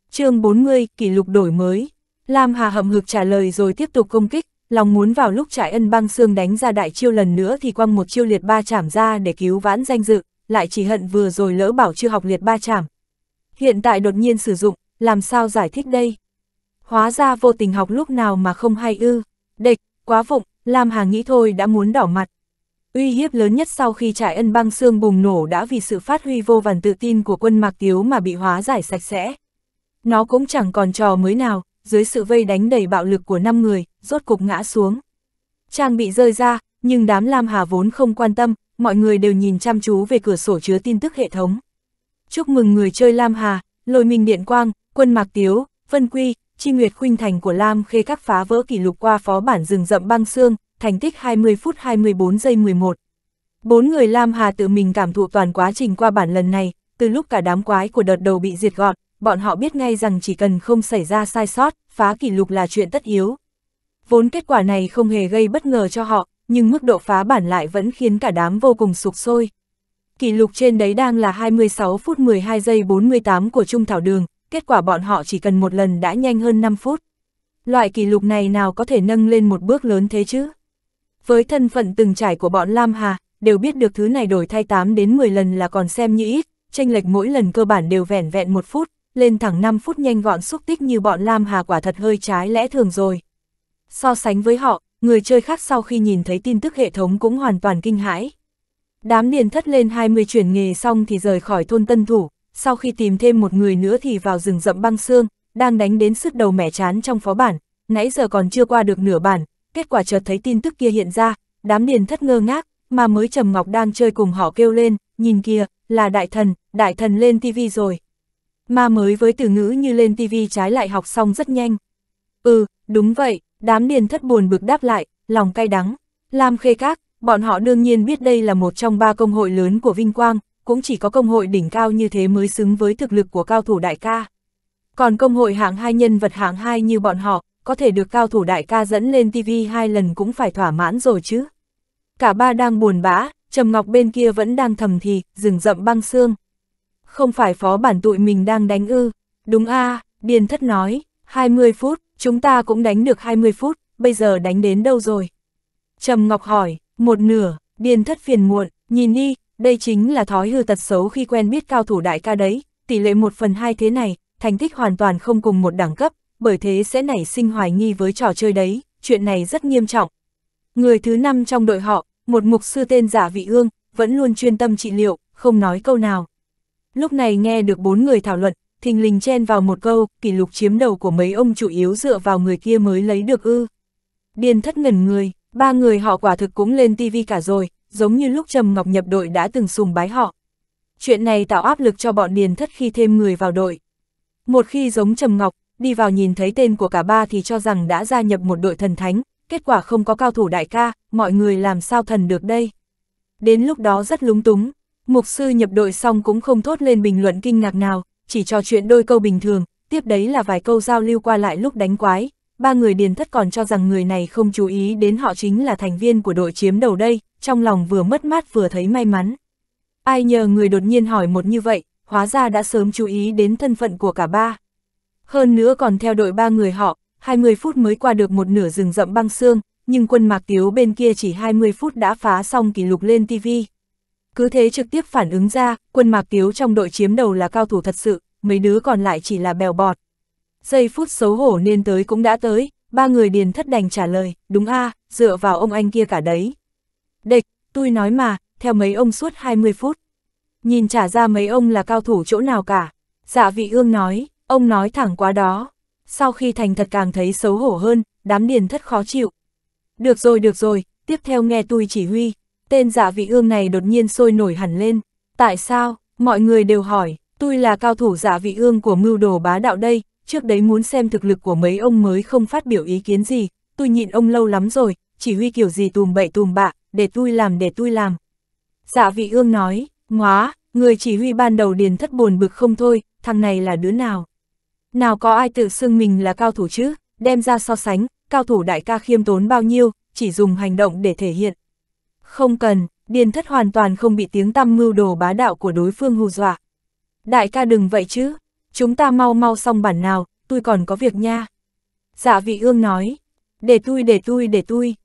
chương 40, kỷ lục đổi mới. Lam Hà hậm hực trả lời rồi tiếp tục công kích, lòng muốn vào lúc trại ân băng xương đánh ra đại chiêu lần nữa thì quăng một chiêu liệt ba chảm ra để cứu vãn danh dự, lại chỉ hận vừa rồi lỡ bảo chưa học liệt ba chảm. Hiện tại đột nhiên sử dụng, làm sao giải thích đây? Hóa ra vô tình học lúc nào mà không hay ư, địch, quá vụng, Lam Hà nghĩ thôi đã muốn đỏ mặt. Uy hiếp lớn nhất sau khi trại ân băng xương bùng nổ đã vì sự phát huy vô vàn tự tin của quân Mạc Tiếu mà bị hóa giải sạch sẽ. Nó cũng chẳng còn trò mới nào, dưới sự vây đánh đầy bạo lực của 5 người, rốt cục ngã xuống. Trang bị rơi ra, nhưng đám Lam Hà vốn không quan tâm, mọi người đều nhìn chăm chú về cửa sổ chứa tin tức hệ thống. Chúc mừng người chơi Lam Hà, lôi minh điện quang, quân Mạc Tiếu, Vân Quy, Chi Nguyệt Khuynh Thành của Lam Khê các phá vỡ kỷ lục qua phó bản rừng rậm băng xương, thành tích 20 phút 24 giây 11. Bốn người Lam Hà tự mình cảm thụ toàn quá trình qua bản lần này, từ lúc cả đám quái của đợt đầu bị diệt gọn, bọn họ biết ngay rằng chỉ cần không xảy ra sai sót, phá kỷ lục là chuyện tất yếu. Vốn kết quả này không hề gây bất ngờ cho họ, nhưng mức độ phá bản lại vẫn khiến cả đám vô cùng sụp sôi. Kỷ lục trên đấy đang là 26 phút 12 giây 48 của Trung Thảo Đường, kết quả bọn họ chỉ cần một lần đã nhanh hơn 5 phút. Loại kỷ lục này nào có thể nâng lên một bước lớn thế chứ? Với thân phận từng trải của bọn Lam Hà, đều biết được thứ này đổi thay 8 đến 10 lần là còn xem như ít, tranh lệch mỗi lần cơ bản đều vẻn vẹn một phút, lên thẳng 5 phút nhanh gọn xúc tích như bọn Lam Hà quả thật hơi trái lẽ thường rồi. So sánh với họ, người chơi khác sau khi nhìn thấy tin tức hệ thống cũng hoàn toàn kinh hãi. Đám điền thất lên 20 chuyển nghề xong thì rời khỏi thôn Tân Thủ, sau khi tìm thêm một người nữa thì vào rừng rậm băng xương, đang đánh đến sức đầu mẻ chán trong phó bản, nãy giờ còn chưa qua được nửa bản, kết quả chợt thấy tin tức kia hiện ra, đám điền thất ngơ ngác, mà mới Trầm Ngọc đang chơi cùng họ kêu lên, nhìn kìa, là đại thần, đại thần lên tivi rồi. Mà mới với từ ngữ như lên TV trái lại học xong rất nhanh. Ừ, đúng vậy, đám điền thất buồn bực đáp lại, lòng cay đắng. Lam khê các, bọn họ đương nhiên biết đây là một trong ba công hội lớn của Vinh Quang, cũng chỉ có công hội đỉnh cao như thế mới xứng với thực lực của cao thủ đại ca. Còn công hội hạng hai nhân vật hạng hai như bọn họ, có thể được cao thủ đại ca dẫn lên TV hai lần cũng phải thỏa mãn rồi chứ. Cả ba đang buồn bã, Trầm Ngọc bên kia vẫn đang thầm thì, rừng rậm băng xương. Không phải phó bản tụi mình đang đánh ư, đúng a à, Điền Thất nói, 20 phút, chúng ta cũng đánh được 20 phút, bây giờ đánh đến đâu rồi? Trầm Ngọc hỏi, một nửa, Điền Thất phiền muộn, nhìn đi, đây chính là thói hư tật xấu khi quen biết cao thủ đại ca đấy, tỷ lệ 1 phần 2 thế này, thành tích hoàn toàn không cùng một đẳng cấp, bởi thế sẽ nảy sinh hoài nghi với trò chơi đấy, chuyện này rất nghiêm trọng. Người thứ năm trong đội họ, một mục sư tên giả vị ương, vẫn luôn chuyên tâm trị liệu, không nói câu nào. Lúc này nghe được bốn người thảo luận, thình lình chen vào một câu, kỷ lục chiếm đầu của mấy ông chủ yếu dựa vào người kia mới lấy được ư. Điền thất ngẩn người, ba người họ quả thực cũng lên tivi cả rồi, giống như lúc Trầm Ngọc nhập đội đã từng sùng bái họ. Chuyện này tạo áp lực cho bọn điền thất khi thêm người vào đội. Một khi giống Trầm Ngọc, đi vào nhìn thấy tên của cả ba thì cho rằng đã gia nhập một đội thần thánh, kết quả không có cao thủ đại ca, mọi người làm sao thần được đây. Đến lúc đó rất lúng túng, mục sư nhập đội xong cũng không thốt lên bình luận kinh ngạc nào, chỉ trò chuyện đôi câu bình thường, tiếp đấy là vài câu giao lưu qua lại lúc đánh quái. Ba người điền thất còn cho rằng người này không chú ý đến họ chính là thành viên của đội chiếm đầu đây, trong lòng vừa mất mát vừa thấy may mắn. Ai nhờ người đột nhiên hỏi một như vậy, hóa ra đã sớm chú ý đến thân phận của cả ba. Hơn nữa còn theo đội ba người họ, 20 phút mới qua được một nửa rừng rậm băng xương, nhưng quân mạc tiếu bên kia chỉ 20 phút đã phá xong kỷ lục lên TV. Cứ thế trực tiếp phản ứng ra, quân mạc tiếu trong đội chiếm đầu là cao thủ thật sự, mấy đứa còn lại chỉ là bèo bọt. Giây phút xấu hổ nên tới cũng đã tới, ba người điền thất đành trả lời, đúng a dựa vào ông anh kia cả đấy. Địch, tôi nói mà, theo mấy ông suốt 20 phút. Nhìn trả ra mấy ông là cao thủ chỗ nào cả. Dạ vị ương nói, ông nói thẳng quá đó. Sau khi thành thật càng thấy xấu hổ hơn, đám điền thất khó chịu. Được rồi được rồi, tiếp theo nghe tôi chỉ huy. Tên giả vị ương này đột nhiên sôi nổi hẳn lên. Tại sao? Mọi người đều hỏi, tôi là cao thủ giả vị ương của mưu đồ bá đạo đây, trước đấy muốn xem thực lực của mấy ông mới không phát biểu ý kiến gì, tôi nhịn ông lâu lắm rồi, chỉ huy kiểu gì tùm bậy tùm bạ, để tôi làm để tôi làm. Dạ vị ương nói, ngóa, người chỉ huy ban đầu điền thất buồn bực không thôi, thằng này là đứa nào? Nào có ai tự xưng mình là cao thủ chứ, đem ra so sánh, cao thủ đại ca khiêm tốn bao nhiêu, chỉ dùng hành động để thể hiện. Không cần, điền thất hoàn toàn không bị tiếng tăm mưu đồ bá đạo của đối phương hù dọa. Đại ca đừng vậy chứ, chúng ta mau mau xong bản nào, tôi còn có việc nha. Dạ vị ương nói, để tôi để tôi để tôi.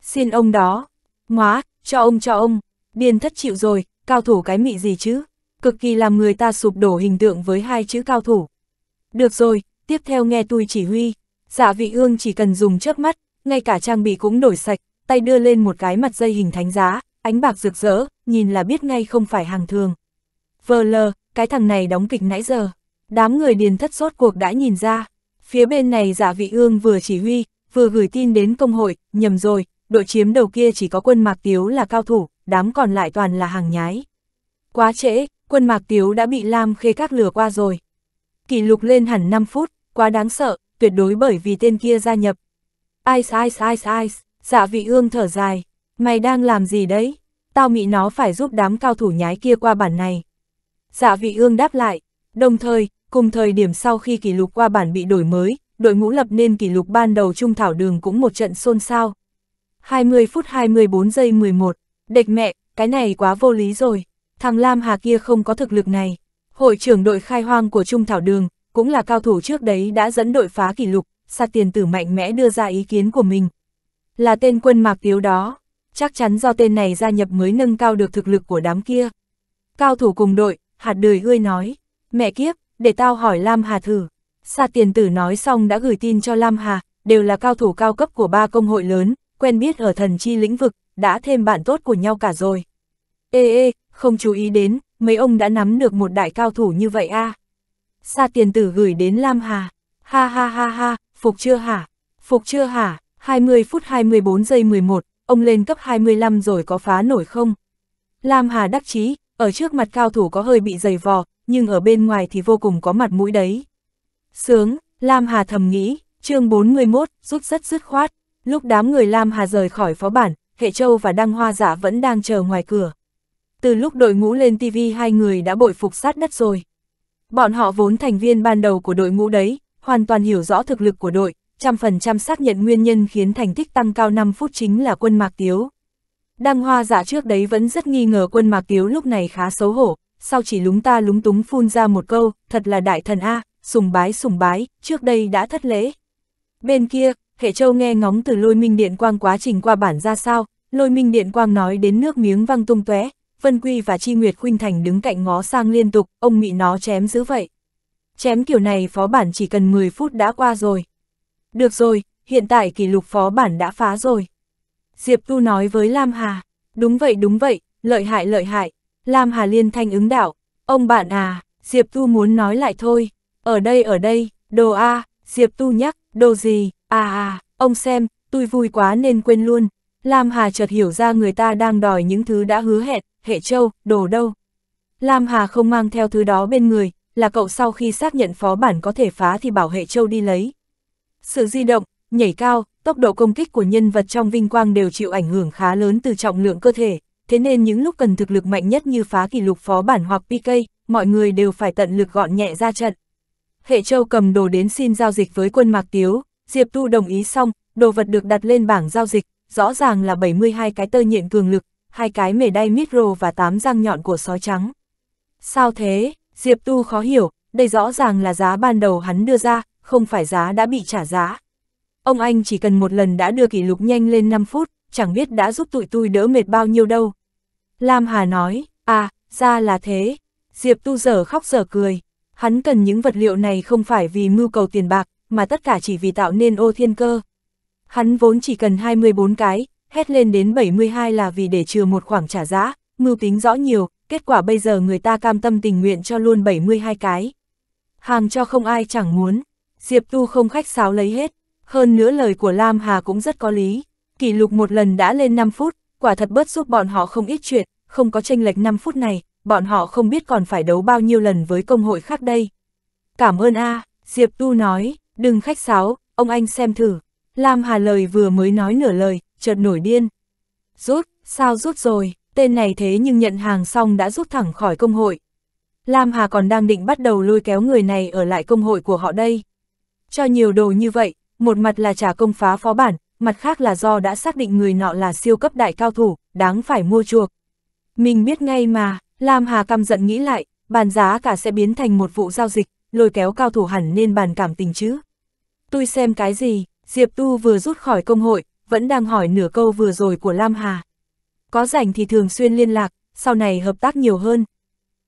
Xin ông đó, ngóa, cho ông cho ông, điền thất chịu rồi, cao thủ cái mị gì chứ, cực kỳ làm người ta sụp đổ hình tượng với hai chữ cao thủ. Được rồi, tiếp theo nghe tôi chỉ huy, dạ vị ương chỉ cần dùng chớp mắt, ngay cả trang bị cũng đổi sạch, tay đưa lên một cái mặt dây hình thánh giá, ánh bạc rực rỡ, nhìn là biết ngay không phải hàng thường. Vờ lờ, cái thằng này đóng kịch nãy giờ. Đám người điền thất sốt cuộc đã nhìn ra. Phía bên này giả vị ương vừa chỉ huy, vừa gửi tin đến công hội, nhầm rồi, đội chiếm đầu kia chỉ có quân Mạc Tiếu là cao thủ, đám còn lại toàn là hàng nhái. Quá trễ, quân Mạc Tiếu đã bị Lam Khê Các lừa qua rồi. Kỷ lục lên hẳn 5 phút, quá đáng sợ, tuyệt đối bởi vì tên kia gia nhập. Ice ice ice ice, dạ vị ương thở dài, mày đang làm gì đấy? Tao mị nó phải giúp đám cao thủ nhái kia qua bản này. Dạ vị ương đáp lại, đồng thời, cùng thời điểm sau khi kỷ lục qua bản bị đổi mới, đội ngũ lập nên kỷ lục ban đầu trung thảo đường cũng một trận xôn xao. 20 phút 24 giây 11, địch mẹ, cái này quá vô lý rồi, thằng Lam Hà kia không có thực lực này. Hội trưởng đội khai hoang của Trung Thảo Đường, cũng là cao thủ trước đấy đã dẫn đội phá kỷ lục, sạt tiền tử mạnh mẽ đưa ra ý kiến của mình. Là tên quân mạc yếu đó, chắc chắn do tên này gia nhập mới nâng cao được thực lực của đám kia. Cao thủ cùng đội, hạt đời ươi nói, mẹ kiếp, để tao hỏi Lam Hà thử. Sa tiền tử nói xong đã gửi tin cho Lam Hà, đều là cao thủ cao cấp của ba công hội lớn, quen biết ở thần chi lĩnh vực, đã thêm bạn tốt của nhau cả rồi. Ê ê, không chú ý đến, mấy ông đã nắm được một đại cao thủ như vậy a à? Sa tiền tử gửi đến Lam Hà. Ha ha ha ha, phục chưa hả? Phục chưa hả? 20 phút 24 giây 11, ông lên cấp 25 rồi có phá nổi không? Lam Hà đắc chí, ở trước mặt cao thủ có hơi bị dày vò, nhưng ở bên ngoài thì vô cùng có mặt mũi đấy. Sướng, Lam Hà thầm nghĩ, chương 41, rút rất dứt khoát, lúc đám người Lam Hà rời khỏi phó bản, Hệ Châu và Đăng Hoa Giả vẫn đang chờ ngoài cửa. Từ lúc đội ngũ lên TV hai người đã bội phục sát đất rồi. Bọn họ vốn thành viên ban đầu của đội ngũ đấy, hoàn toàn hiểu rõ thực lực của đội, trăm phần trăm xác nhận nguyên nhân khiến thành tích tăng cao 5 phút chính là quân Mạc Tiếu. Đăng hoa giả trước đấy vẫn rất nghi ngờ quân Mạc Tiếu lúc này khá xấu hổ, sau chỉ lúng ta lúng túng phun ra một câu, thật là đại thần A, sùng bái sùng bái, trước đây đã thất lễ. Bên kia, Hệ Châu nghe ngóng từ lôi minh điện quang quá trình qua bản ra sao, lôi minh điện quang nói đến nước miếng văng tung tóe Vân Quy và Chi Nguyệt Khuynh Thành đứng cạnh ngó sang liên tục, ông mị nó chém dữ vậy. Chém kiểu này phó bản chỉ cần 10 phút đã qua rồi. Được rồi, hiện tại kỷ lục phó bản đã phá rồi. Diệp Tu nói với Lam Hà, đúng vậy đúng vậy, lợi hại lợi hại. Lam Hà liên thanh ứng đạo, ông bạn à, Diệp Tu muốn nói lại thôi, ở đây ở đây, đồ A, Diệp Tu nhắc, đồ gì, à à, ông xem, tôi vui quá nên quên luôn. Lam Hà chợt hiểu ra người ta đang đòi những thứ đã hứa hẹn, hệ châu, đồ đâu. Lam Hà không mang theo thứ đó bên người, là cậu sau khi xác nhận phó bản có thể phá thì bảo hệ châu đi lấy. Sự di động, nhảy cao, tốc độ công kích của nhân vật trong vinh quang đều chịu ảnh hưởng khá lớn từ trọng lượng cơ thể, thế nên những lúc cần thực lực mạnh nhất như phá kỷ lục phó bản hoặc PK, mọi người đều phải tận lực gọn nhẹ ra trận. Hệ Châu cầm đồ đến xin giao dịch với quân Mạc Tiếu, Diệp Tu đồng ý xong, đồ vật được đặt lên bảng giao dịch, rõ ràng là 72 cái tơ nhện cường lực, hai cái mề đay micro và 8 răng nhọn của sói trắng. Sao thế? Diệp Tu khó hiểu, đây rõ ràng là giá ban đầu hắn đưa ra, không phải giá đã bị trả giá. Ông anh chỉ cần một lần đã đưa kỷ lục nhanh lên 5 phút, chẳng biết đã giúp tụi tôi đỡ mệt bao nhiêu đâu. Lam Hà nói, à, ra là thế. Diệp Tu giờ khóc giờ cười. Hắn cần những vật liệu này không phải vì mưu cầu tiền bạc, mà tất cả chỉ vì tạo nên ô thiên cơ. Hắn vốn chỉ cần 24 cái, hét lên đến 72 là vì để trừ một khoảng trả giá, mưu tính rõ nhiều, kết quả bây giờ người ta cam tâm tình nguyện cho luôn 72 cái. Hàng cho không ai chẳng muốn, Diệp Tu không khách sáo lấy hết, hơn nữa lời của Lam Hà cũng rất có lý. Kỷ lục một lần đã lên 5 phút, quả thật bớt giúp bọn họ không ít chuyện, không có tranh lệch 5 phút này, bọn họ không biết còn phải đấu bao nhiêu lần với công hội khác đây. Cảm ơn a Diệp Tu nói, đừng khách sáo, ông anh xem thử. Lam Hà lời vừa mới nói nửa lời, chợt nổi điên. Rút, sao rút rồi, tên này thế nhưng nhận hàng xong đã rút thẳng khỏi công hội. Lam Hà còn đang định bắt đầu lôi kéo người này ở lại công hội của họ đây. Cho nhiều đồ như vậy, một mặt là trả công phá phó bản, mặt khác là do đã xác định người nọ là siêu cấp đại cao thủ, đáng phải mua chuộc. Mình biết ngay mà, Lam Hà căm giận nghĩ lại, bàn giá cả sẽ biến thành một vụ giao dịch, lôi kéo cao thủ hẳn nên bàn cảm tình chứ. Tôi xem cái gì, Diệp Tu vừa rút khỏi công hội, vẫn đang hỏi nửa câu vừa rồi của Lam Hà. Có rảnh thì thường xuyên liên lạc, sau này hợp tác nhiều hơn.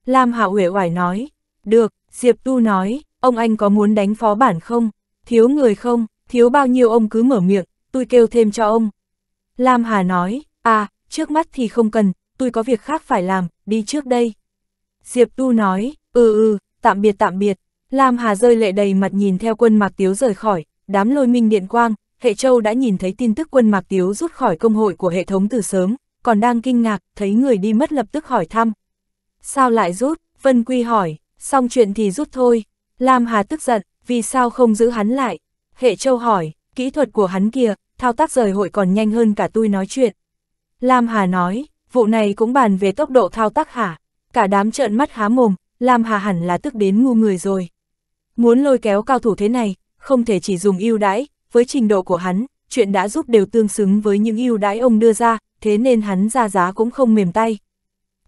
Lam Hà uể oải nói, được, Diệp Tu nói, ông anh có muốn đánh phó bản không? Thiếu người không? Thiếu bao nhiêu ông cứ mở miệng, tôi kêu thêm cho ông. Lam Hà nói, à, trước mắt thì không cần, tôi có việc khác phải làm, đi trước đây. Diệp Tu nói, ừ ừ, tạm biệt tạm biệt. Lam Hà rơi lệ đầy mặt nhìn theo quân Mạc Tiếu rời khỏi, đám lôi minh điện quang, hệ châu đã nhìn thấy tin tức quân Mạc Tiếu rút khỏi công hội của hệ thống từ sớm, còn đang kinh ngạc, thấy người đi mất lập tức hỏi thăm. Sao lại rút? Vân Quy hỏi, xong chuyện thì rút thôi. Lam Hà tức giận, vì sao không giữ hắn lại? Hệ châu hỏi, kỹ thuật của hắn kia, thao tác rời hội còn nhanh hơn cả tôi nói chuyện. Lam Hà nói, vụ này cũng bàn về tốc độ thao tác hả? Cả đám trợn mắt há mồm, Lam Hà hẳn là tức đến ngu người rồi. Muốn lôi kéo cao thủ thế này, không thể chỉ dùng ưu đãi, với trình độ của hắn, chuyện đã giúp đều tương xứng với những ưu đãi ông đưa ra, thế nên hắn ra giá cũng không mềm tay.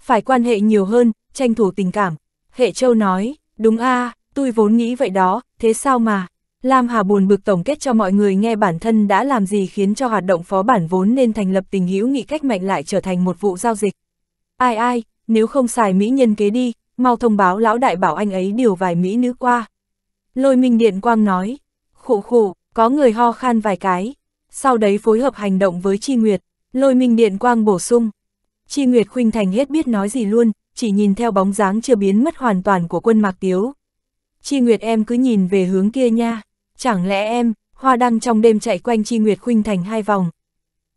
Phải quan hệ nhiều hơn, tranh thủ tình cảm. Hệ Châu nói, đúng a tôi vốn nghĩ vậy đó, thế sao mà. Lam Hà buồn bực tổng kết cho mọi người nghe bản thân đã làm gì khiến cho hoạt động phó bản vốn nên thành lập tình hữu nghị cách mạnh lại trở thành một vụ giao dịch. Ai ai, nếu không xài mỹ nhân kế đi, mau thông báo lão đại bảo anh ấy điều vài mỹ nữ qua. Lôi Minh Điện Quang nói, khụ khụ, có người ho khan vài cái, sau đấy phối hợp hành động với Chi Nguyệt, Lôi Minh Điện Quang bổ sung. Chi Nguyệt Khuynh Thành hết biết nói gì luôn, chỉ nhìn theo bóng dáng chưa biến mất hoàn toàn của quân Mạc Tiếu. Chi Nguyệt em cứ nhìn về hướng kia nha, chẳng lẽ em, hoa đăng trong đêm chạy quanh Chi Nguyệt Khuynh Thành hai vòng.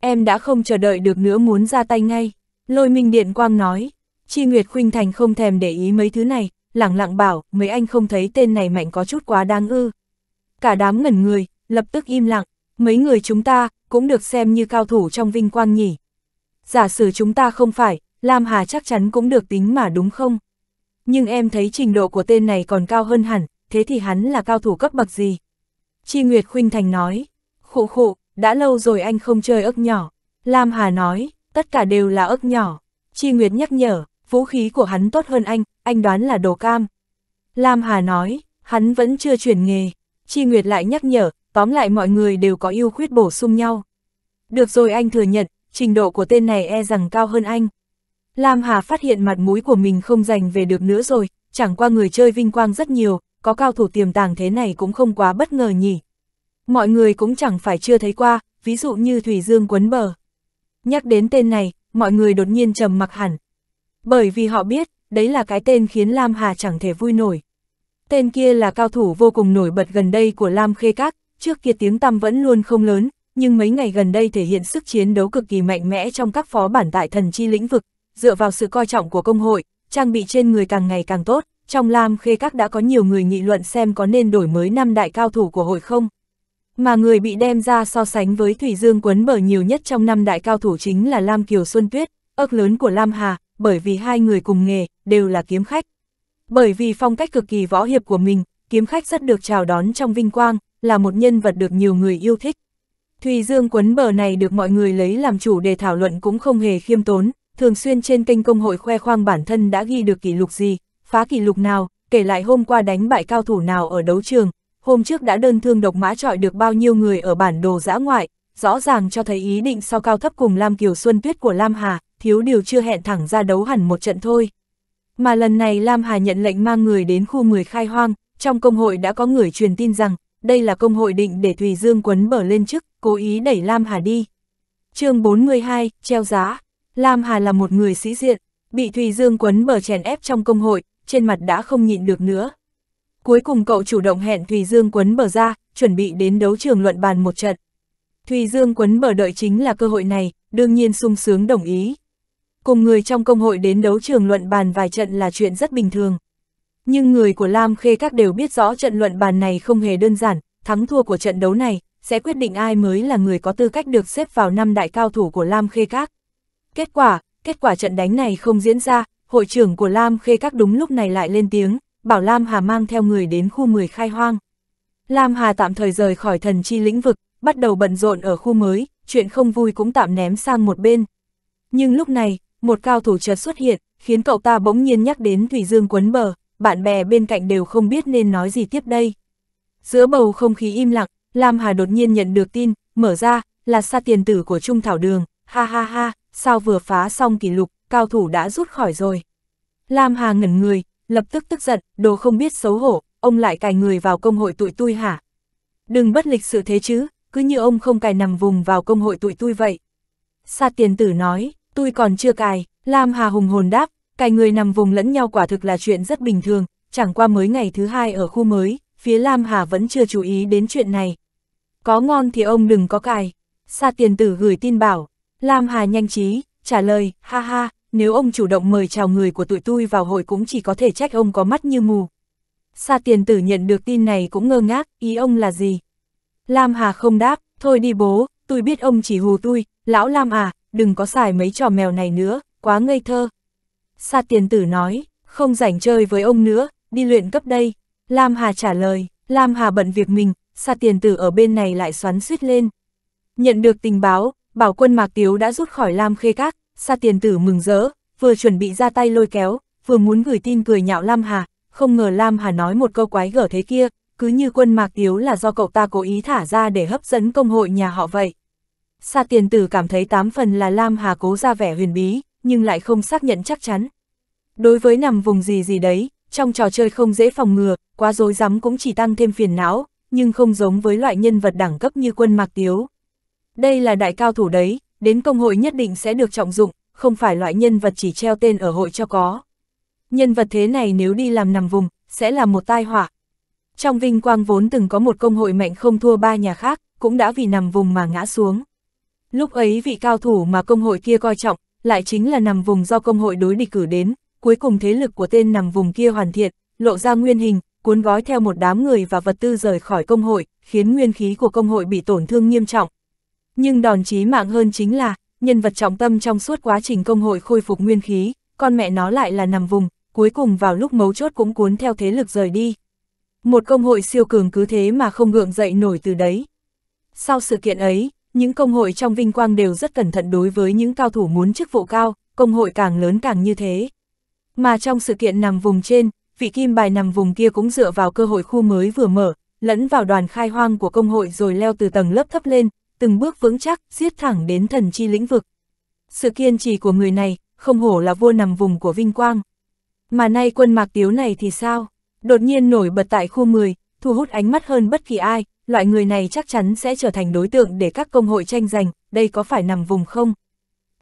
Em đã không chờ đợi được nữa muốn ra tay ngay, lôi minh điện quang nói. Chi Nguyệt Khuynh Thành không thèm để ý mấy thứ này, lẳng lặng bảo, mấy anh không thấy tên này mạnh có chút quá đáng ư. Cả đám ngẩn người, lập tức im lặng, mấy người chúng ta, cũng được xem như cao thủ trong vinh quang nhỉ. Giả sử chúng ta không phải, Lam Hà chắc chắn cũng được tính mà đúng không? Nhưng em thấy trình độ của tên này còn cao hơn hẳn, thế thì hắn là cao thủ cấp bậc gì? Chi Nguyệt Khuynh Thành nói, khụ khụ, đã lâu rồi anh không chơi ức nhỏ. Lam Hà nói, tất cả đều là ức nhỏ. Chi Nguyệt nhắc nhở, vũ khí của hắn tốt hơn anh, anh đoán là đồ cam. Lam Hà nói, hắn vẫn chưa chuyển nghề. Chi Nguyệt lại nhắc nhở, tóm lại mọi người đều có ưu khuyết bổ sung nhau. Được rồi anh thừa nhận, trình độ của tên này e rằng cao hơn anh. Lam Hà phát hiện mặt mũi của mình không giành về được nữa rồi, chẳng qua người chơi vinh quang rất nhiều, có cao thủ tiềm tàng thế này cũng không quá bất ngờ nhỉ. Mọi người cũng chẳng phải chưa thấy qua, ví dụ như Thủy Dương quấn bờ. Nhắc đến tên này, mọi người đột nhiên trầm mặc hẳn. Bởi vì họ biết, đấy là cái tên khiến Lam Hà chẳng thể vui nổi. Tên kia là cao thủ vô cùng nổi bật gần đây của Lam Khê Các, trước kia tiếng tăm vẫn luôn không lớn, nhưng mấy ngày gần đây thể hiện sức chiến đấu cực kỳ mạnh mẽ trong các phó bản tại thần chi lĩnh vực, dựa vào sự coi trọng của công hội, trang bị trên người càng ngày càng tốt, trong Lam Khê Các đã có nhiều người nghị luận xem có nên đổi mới năm đại cao thủ của hội không. Mà người bị đem ra so sánh với Thủy Dương quấn bờ nhiều nhất trong năm đại cao thủ chính là Lam Kiều Xuân Tuyết, ức lớn của Lam Hà, bởi vì hai người cùng nghề, đều là kiếm khách. Bởi vì phong cách cực kỳ võ hiệp của mình, kiếm khách rất được chào đón trong vinh quang, là một nhân vật được nhiều người yêu thích. Thùy Dương quấn bờ này được mọi người lấy làm chủ để thảo luận cũng không hề khiêm tốn, thường xuyên trên kênh công hội khoe khoang bản thân đã ghi được kỷ lục gì, phá kỷ lục nào, kể lại hôm qua đánh bại cao thủ nào ở đấu trường, hôm trước đã đơn thương độc mã trọi được bao nhiêu người ở bản đồ giã ngoại, rõ ràng cho thấy ý định so cao thấp cùng Lam Kiều Xuân Tuyết của Lam Hà, thiếu điều chưa hẹn thẳng ra đấu hẳn một trận thôi. Mà lần này Lam Hà nhận lệnh mang người đến khu 10 khai hoang, trong công hội đã có người truyền tin rằng, đây là công hội định để Thùy Dương quấn bở lên chức, cố ý đẩy Lam Hà đi. chương 42, treo giá. Lam Hà là một người sĩ diện, bị Thùy Dương quấn Bờ chèn ép trong công hội, trên mặt đã không nhịn được nữa. Cuối cùng cậu chủ động hẹn Thùy Dương quấn Bờ ra, chuẩn bị đến đấu trường luận bàn một trận. Thùy Dương quấn Bờ đợi chính là cơ hội này, đương nhiên sung sướng đồng ý. Cùng người trong công hội đến đấu trường luận bàn vài trận là chuyện rất bình thường. Nhưng người của Lam Khê Các đều biết rõ trận luận bàn này không hề đơn giản, thắng thua của trận đấu này, sẽ quyết định ai mới là người có tư cách được xếp vào năm đại cao thủ của Lam Khê Các. Kết quả, kết quả trận đánh này không diễn ra, hội trưởng của Lam Khê Các đúng lúc này lại lên tiếng, bảo Lam Hà mang theo người đến khu 10 khai hoang. Lam Hà tạm thời rời khỏi thần chi lĩnh vực, bắt đầu bận rộn ở khu mới, chuyện không vui cũng tạm ném sang một bên. Nhưng lúc này, một cao thủ chợt xuất hiện, khiến cậu ta bỗng nhiên nhắc đến Thủy Dương quấn bờ, bạn bè bên cạnh đều không biết nên nói gì tiếp đây. Giữa bầu không khí im lặng, Lam Hà đột nhiên nhận được tin, mở ra, là xa tiền tử của Trung Thảo Đường, ha ha ha, sao vừa phá xong kỷ lục, cao thủ đã rút khỏi rồi. Lam Hà ngẩn người, lập tức tức giận, đồ không biết xấu hổ, ông lại cài người vào công hội tụi tôi hả? Đừng bất lịch sự thế chứ, cứ như ông không cài nằm vùng vào công hội tụi tôi vậy. Sa tiền tử nói, tôi còn chưa cài, Lam Hà hùng hồn đáp, cài người nằm vùng lẫn nhau quả thực là chuyện rất bình thường, chẳng qua mới ngày thứ hai ở khu mới, phía Lam Hà vẫn chưa chú ý đến chuyện này. Có ngon thì ông đừng có cài. Sa tiền tử gửi tin bảo, Lam Hà nhanh trí, trả lời, ha ha, nếu ông chủ động mời chào người của tụi tôi vào hội cũng chỉ có thể trách ông có mắt như mù. Sa tiền tử nhận được tin này cũng ngơ ngác, ý ông là gì? Lam Hà không đáp, thôi đi bố, tôi biết ông chỉ hù tôi, lão Lam à, đừng có xài mấy trò mèo này nữa, quá ngây thơ. Sa tiền tử nói, không rảnh chơi với ông nữa, đi luyện cấp đây. Lam Hà trả lời, Lam Hà bận việc mình, sa tiền tử ở bên này lại xoắn suýt lên. Nhận được tình báo, bảo quân Mạc Tiếu đã rút khỏi Lam Khê Các, sa tiền tử mừng rỡ, vừa chuẩn bị ra tay lôi kéo, vừa muốn gửi tin cười nhạo Lam Hà, không ngờ Lam Hà nói một câu quái gở thế kia, cứ như quân Mạc Tiếu là do cậu ta cố ý thả ra để hấp dẫn công hội nhà họ vậy. Sa tiền tử cảm thấy tám phần là Lam Hà cố ra vẻ huyền bí, nhưng lại không xác nhận chắc chắn. Đối với nằm vùng gì gì đấy, trong trò chơi không dễ phòng ngừa, quá dối rắm cũng chỉ tăng thêm phiền não, nhưng không giống với loại nhân vật đẳng cấp như quân Mạc Tiếu. Đây là đại cao thủ đấy, đến công hội nhất định sẽ được trọng dụng, không phải loại nhân vật chỉ treo tên ở hội cho có. Nhân vật thế này nếu đi làm nằm vùng, sẽ là một tai họa. Trong vinh quang vốn từng có một công hội mạnh không thua ba nhà khác, cũng đã vì nằm vùng mà ngã xuống. Lúc ấy vị cao thủ mà công hội kia coi trọng, lại chính là nằm vùng do công hội đối địch cử đến, cuối cùng thế lực của tên nằm vùng kia hoàn thiện, lộ ra nguyên hình, cuốn gói theo một đám người và vật tư rời khỏi công hội, khiến nguyên khí của công hội bị tổn thương nghiêm trọng. Nhưng đòn chí mạng hơn chính là, nhân vật trọng tâm trong suốt quá trình công hội khôi phục nguyên khí, con mẹ nó lại là nằm vùng, cuối cùng vào lúc mấu chốt cũng cuốn theo thế lực rời đi. Một công hội siêu cường cứ thế mà không gượng dậy nổi từ đấy. Sau sự kiện ấy, những công hội trong vinh quang đều rất cẩn thận đối với những cao thủ muốn chức vụ cao, công hội càng lớn càng như thế. Mà trong sự kiện nằm vùng trên, vị kim bài nằm vùng kia cũng dựa vào cơ hội khu mới vừa mở, lẫn vào đoàn khai hoang của công hội rồi leo từ tầng lớp thấp lên, từng bước vững chắc, giết thẳng đến thần chi lĩnh vực. Sự kiên trì của người này, không hổ là vua nằm vùng của vinh quang. Mà nay quân mạc tiếu này thì sao? Đột nhiên nổi bật tại khu 10, thu hút ánh mắt hơn bất kỳ ai, loại người này chắc chắn sẽ trở thành đối tượng để các công hội tranh giành, đây có phải nằm vùng không?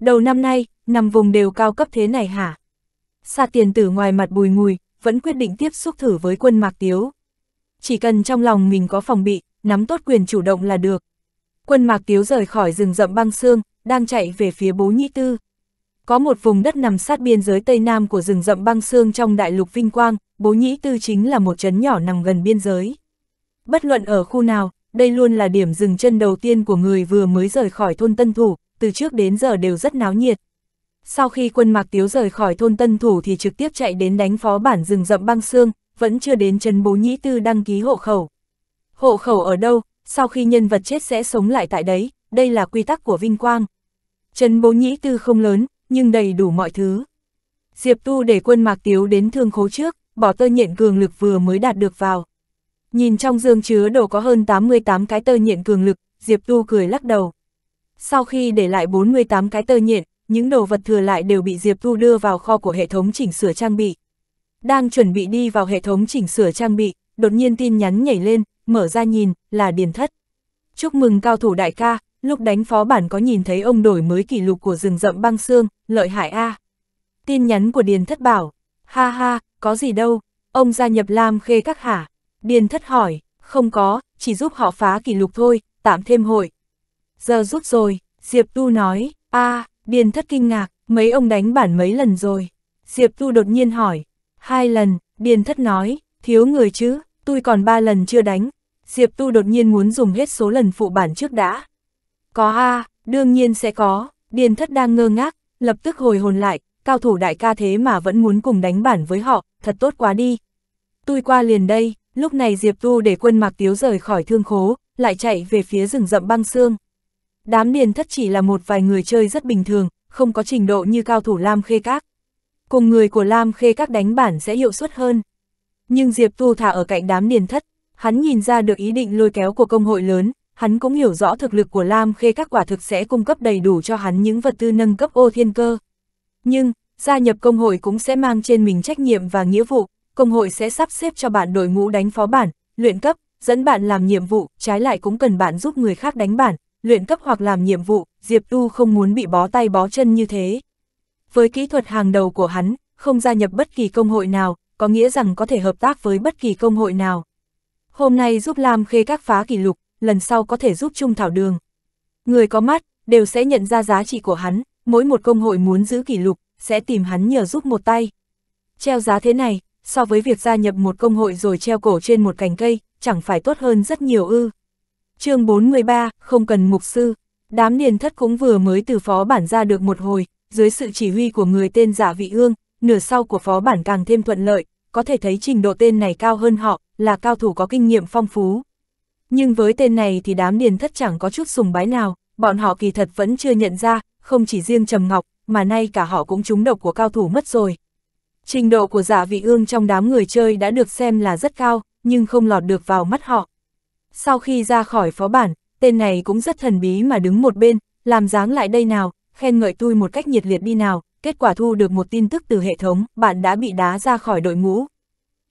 Đầu năm nay, nằm vùng đều cao cấp thế này hả? Sa tiền tử ngoài mặt bùi ngùi, vẫn quyết định tiếp xúc thử với quân Mạc Tiếu. Chỉ cần trong lòng mình có phòng bị, nắm tốt quyền chủ động là được. Quân Mạc Tiếu rời khỏi rừng rậm băng xương, đang chạy về phía Bố Nhĩ Tư. Có một vùng đất nằm sát biên giới Tây Nam của rừng rậm băng xương trong đại lục Vinh Quang, Bố Nhĩ Tư chính là một trấn nhỏ nằm gần biên giới. Bất luận ở khu nào, đây luôn là điểm dừng chân đầu tiên của người vừa mới rời khỏi thôn Tân Thủ, từ trước đến giờ đều rất náo nhiệt. Sau khi quân Mạc Tiếu rời khỏi thôn Tân Thủ thì trực tiếp chạy đến đánh phó bản rừng rậm băng xương, vẫn chưa đến trấn Bố Nhĩ Tư đăng ký hộ khẩu. Hộ khẩu ở đâu, sau khi nhân vật chết sẽ sống lại tại đấy, đây là quy tắc của Vinh Quang. Trần Bố Nhĩ Tư không lớn, nhưng đầy đủ mọi thứ. Diệp Tu để quân Mạc Tiếu đến thương khố trước, bỏ tơ nhện cường lực vừa mới đạt được vào. Nhìn trong dương chứa đồ có hơn 88 cái tơ nhện cường lực, Diệp Tu cười lắc đầu. Sau khi để lại 48 cái tơ nhện, những đồ vật thừa lại đều bị Diệp Tu đưa vào kho của hệ thống chỉnh sửa trang bị. Đang chuẩn bị đi vào hệ thống chỉnh sửa trang bị, đột nhiên tin nhắn nhảy lên, mở ra nhìn, là Điền Thất. Chúc mừng cao thủ đại ca, lúc đánh phó bản có nhìn thấy ông đổi mới kỷ lục của rừng rậm băng xương, lợi hại A. Tin nhắn của Điền Thất bảo, ha ha, có gì đâu, ông gia nhập Lam Khê các hả? Điền Thất hỏi, không có, chỉ giúp họ phá kỷ lục thôi, tạm thêm hội. Giờ rút rồi, Diệp Tu nói, a Điền Thất kinh ngạc, mấy ông đánh bản mấy lần rồi. Diệp Tu đột nhiên hỏi, hai lần, Điền Thất nói, thiếu người chứ, tôi còn ba lần chưa đánh. Diệp Tu đột nhiên muốn dùng hết số lần phụ bản trước đã. Có a đương nhiên sẽ có, Điền Thất đang ngơ ngác, lập tức hồi hồn lại, cao thủ đại ca thế mà vẫn muốn cùng đánh bản với họ, thật tốt quá đi. Tôi qua liền đây, lúc này Diệp Tu để quân Mạc Tiếu rời khỏi thương khố, lại chạy về phía rừng rậm băng xương. Đám điền thất chỉ là một vài người chơi rất bình thường, không có trình độ như cao thủ Lam Khê Các. Cùng người của Lam Khê Các đánh bản sẽ hiệu suất hơn. Nhưng Diệp Tu thả ở cạnh đám điền thất, hắn nhìn ra được ý định lôi kéo của công hội lớn, hắn cũng hiểu rõ thực lực của Lam Khê Các quả thực sẽ cung cấp đầy đủ cho hắn những vật tư nâng cấp ô thiên cơ. Nhưng, gia nhập công hội cũng sẽ mang trên mình trách nhiệm và nghĩa vụ, công hội sẽ sắp xếp cho bạn đội ngũ đánh phó bản, luyện cấp, dẫn bạn làm nhiệm vụ, trái lại cũng cần bạn giúp người khác đánh bản, luyện cấp hoặc làm nhiệm vụ, Diệp Tu không muốn bị bó tay bó chân như thế. Với kỹ thuật hàng đầu của hắn, không gia nhập bất kỳ công hội nào, có nghĩa rằng có thể hợp tác với bất kỳ công hội nào. Hôm nay giúp Lam Khê các phá kỷ lục, lần sau có thể giúp Trung Thảo Đường. Người có mắt, đều sẽ nhận ra giá trị của hắn, mỗi một công hội muốn giữ kỷ lục, sẽ tìm hắn nhờ giúp một tay. Treo giá thế này, so với việc gia nhập một công hội rồi treo cổ trên một cành cây, chẳng phải tốt hơn rất nhiều ư. chương 43, không cần mục sư, đám điền thất cũng vừa mới từ phó bản ra được một hồi, dưới sự chỉ huy của người tên giả vị ương, nửa sau của phó bản càng thêm thuận lợi, có thể thấy trình độ tên này cao hơn họ, là cao thủ có kinh nghiệm phong phú. Nhưng với tên này thì đám điền thất chẳng có chút sùng bái nào, bọn họ kỳ thật vẫn chưa nhận ra, không chỉ riêng Trầm Ngọc, mà nay cả họ cũng trúng độc của cao thủ mất rồi. Trình độ của giả vị ương trong đám người chơi đã được xem là rất cao, nhưng không lọt được vào mắt họ. Sau khi ra khỏi phó bản, tên này cũng rất thần bí mà đứng một bên, làm dáng lại đây nào, khen ngợi tôi một cách nhiệt liệt đi nào, kết quả thu được một tin tức từ hệ thống, bạn đã bị đá ra khỏi đội ngũ.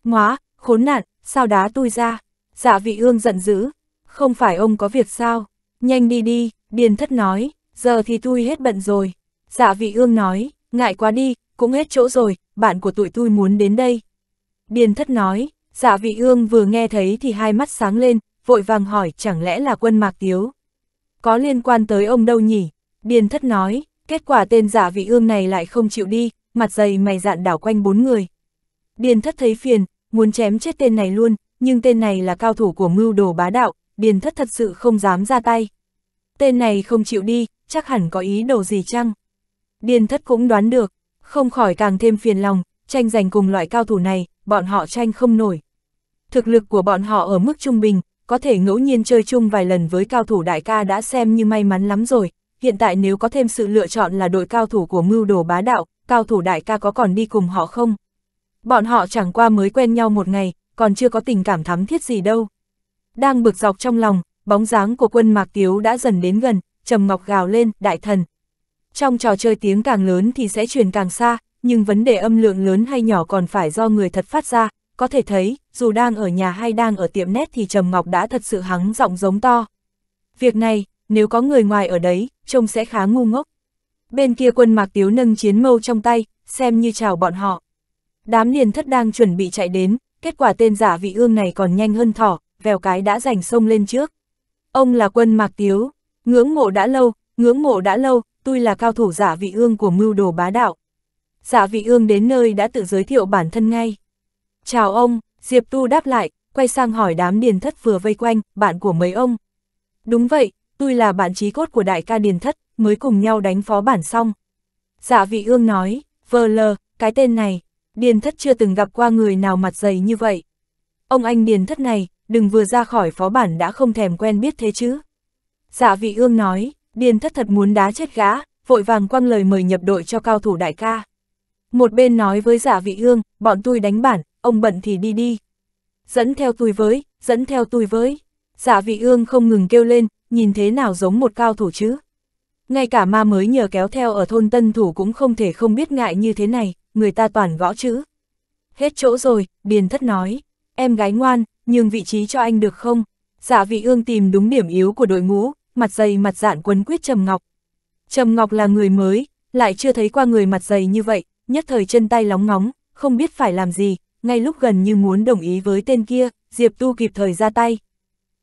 Ngoá, khốn nạn, sao đá tôi ra? Dạ vị ương giận dữ, không phải ông có việc sao? Nhanh đi đi, điền thất nói, giờ thì tôi hết bận rồi. Dạ vị ương nói, ngại quá đi, cũng hết chỗ rồi, bạn của tụi tôi muốn đến đây. Điền thất nói, dạ vị ương vừa nghe thấy thì hai mắt sáng lên, vội vàng hỏi chẳng lẽ là quân mạc tiếu. Có liên quan tới ông đâu nhỉ? Điền thất nói, kết quả tên giả dạ vị ương này lại không chịu đi, mặt dày mày dạn đảo quanh bốn người. Điền thất thấy phiền, muốn chém chết tên này luôn, nhưng tên này là cao thủ của mưu đồ bá đạo, điền thất thật sự không dám ra tay. Tên này không chịu đi, chắc hẳn có ý đồ gì chăng? Điền thất cũng đoán được, không khỏi càng thêm phiền lòng, tranh giành cùng loại cao thủ này, bọn họ tranh không nổi. Thực lực của bọn họ ở mức trung bình, có thể ngẫu nhiên chơi chung vài lần với cao thủ đại ca đã xem như may mắn lắm rồi, hiện tại nếu có thêm sự lựa chọn là đội cao thủ của mưu đồ bá đạo, cao thủ đại ca có còn đi cùng họ không? Bọn họ chẳng qua mới quen nhau một ngày, còn chưa có tình cảm thắm thiết gì đâu. Đang bực dọc trong lòng, bóng dáng của quân Mạc Tiếu đã dần đến gần, trầm ngọc gào lên, đại thần, trong trò chơi tiếng càng lớn thì sẽ truyền càng xa, nhưng vấn đề âm lượng lớn hay nhỏ còn phải do người thật phát ra, có thể thấy, dù đang ở nhà hay đang ở tiệm nét thì Trầm Ngọc đã thật sự hắng giọng giống to. Việc này, nếu có người ngoài ở đấy, trông sẽ khá ngu ngốc. Bên kia quân Mạc Tiếu nâng chiến mâu trong tay, xem như chào bọn họ. Đám liền thất đang chuẩn bị chạy đến, kết quả tên giả vị ương này còn nhanh hơn thỏ, vèo cái đã giành sông lên trước. Ông là quân Mạc Tiếu, ngưỡng mộ đã lâu, ngưỡng mộ đã lâu, tôi là cao thủ giả vị ương của mưu đồ bá đạo. Giả vị ương đến nơi đã tự giới thiệu bản thân ngay. Chào ông, Diệp Tu đáp lại, quay sang hỏi đám điền thất vừa vây quanh, bạn của mấy ông. Đúng vậy, tôi là bạn trí cốt của đại ca điền thất, mới cùng nhau đánh phó bản xong. Dạ vị ương nói, vờ lờ, cái tên này, điền thất chưa từng gặp qua người nào mặt dày như vậy. Ông anh điền thất này, đừng vừa ra khỏi phó bản đã không thèm quen biết thế chứ. Dạ vị ương nói, điền thất thật muốn đá chết gã, vội vàng quăng lời mời nhập đội cho cao thủ đại ca. Một bên nói với giả vị ương, bọn tôi đánh bản, ông bận thì đi đi. Dẫn theo tôi với, dẫn theo tôi với. Giả vị ương không ngừng kêu lên, nhìn thế nào giống một cao thủ chứ. Ngay cả ma mới nhờ kéo theo ở thôn tân thủ cũng không thể không biết ngại như thế này, người ta toàn gõ chữ. Hết chỗ rồi, Điền Thất nói, em gái ngoan, nhường vị trí cho anh được không? Dạ vị ương tìm đúng điểm yếu của đội ngũ, mặt dày mặt dạn quấn quyết Trầm Ngọc. Trầm Ngọc là người mới, lại chưa thấy qua người mặt dày như vậy, nhất thời chân tay lóng ngóng, không biết phải làm gì, ngay lúc gần như muốn đồng ý với tên kia, Diệp Tu kịp thời ra tay.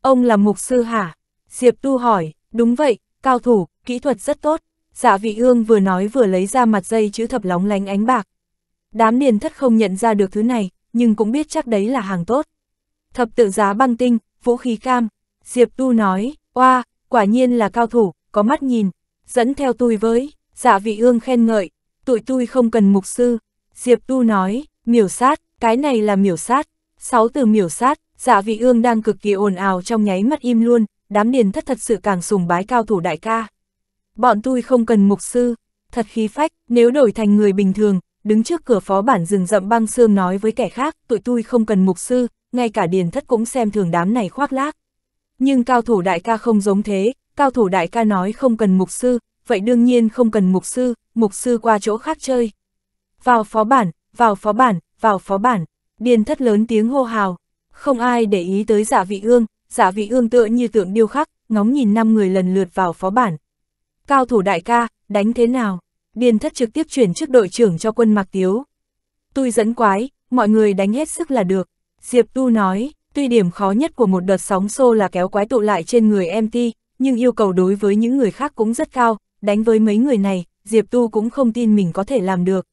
Ông là mục sư hả? Diệp Tu hỏi, đúng vậy, cao thủ, kỹ thuật rất tốt. Dạ vị ương vừa nói vừa lấy ra mặt dây chữ thập lóng lánh ánh bạc. Đám điền thất không nhận ra được thứ này, nhưng cũng biết chắc đấy là hàng tốt. Thập tự giá băng tinh, vũ khí cam. Diệp Tu nói, oa, quả nhiên là cao thủ, có mắt nhìn. Dẫn theo tôi với, dạ vị ương khen ngợi, tụi tôi không cần mục sư. Diệp Tu nói, miểu sát, cái này là miểu sát. Sáu từ miểu sát, dạ vị ương đang cực kỳ ồn ào trong nháy mắt im luôn, đám điền thất thật sự càng sùng bái cao thủ đại ca. Bọn tôi không cần mục sư, thật khí phách, nếu đổi thành người bình thường, đứng trước cửa phó bản rừng rậm băng xương nói với kẻ khác, tụi tôi không cần mục sư, ngay cả điền thất cũng xem thường đám này khoác lác. Nhưng cao thủ đại ca không giống thế, cao thủ đại ca nói không cần mục sư, vậy đương nhiên không cần mục sư, mục sư qua chỗ khác chơi. Vào phó bản, vào phó bản, vào phó bản, điền thất lớn tiếng hô hào, không ai để ý tới giả vị ương, giả vị ương tựa như tượng điêu khắc, ngóng nhìn năm người lần lượt vào phó bản. Cao thủ đại ca, đánh thế nào? Điền thất trực tiếp chuyển chức đội trưởng cho quân Mạc Tiếu. Tôi dẫn quái, mọi người đánh hết sức là được. Diệp Tu nói, tuy điểm khó nhất của một đợt sóng xô là kéo quái tụ lại trên người MT, nhưng yêu cầu đối với những người khác cũng rất cao, đánh với mấy người này, Diệp Tu cũng không tin mình có thể làm được.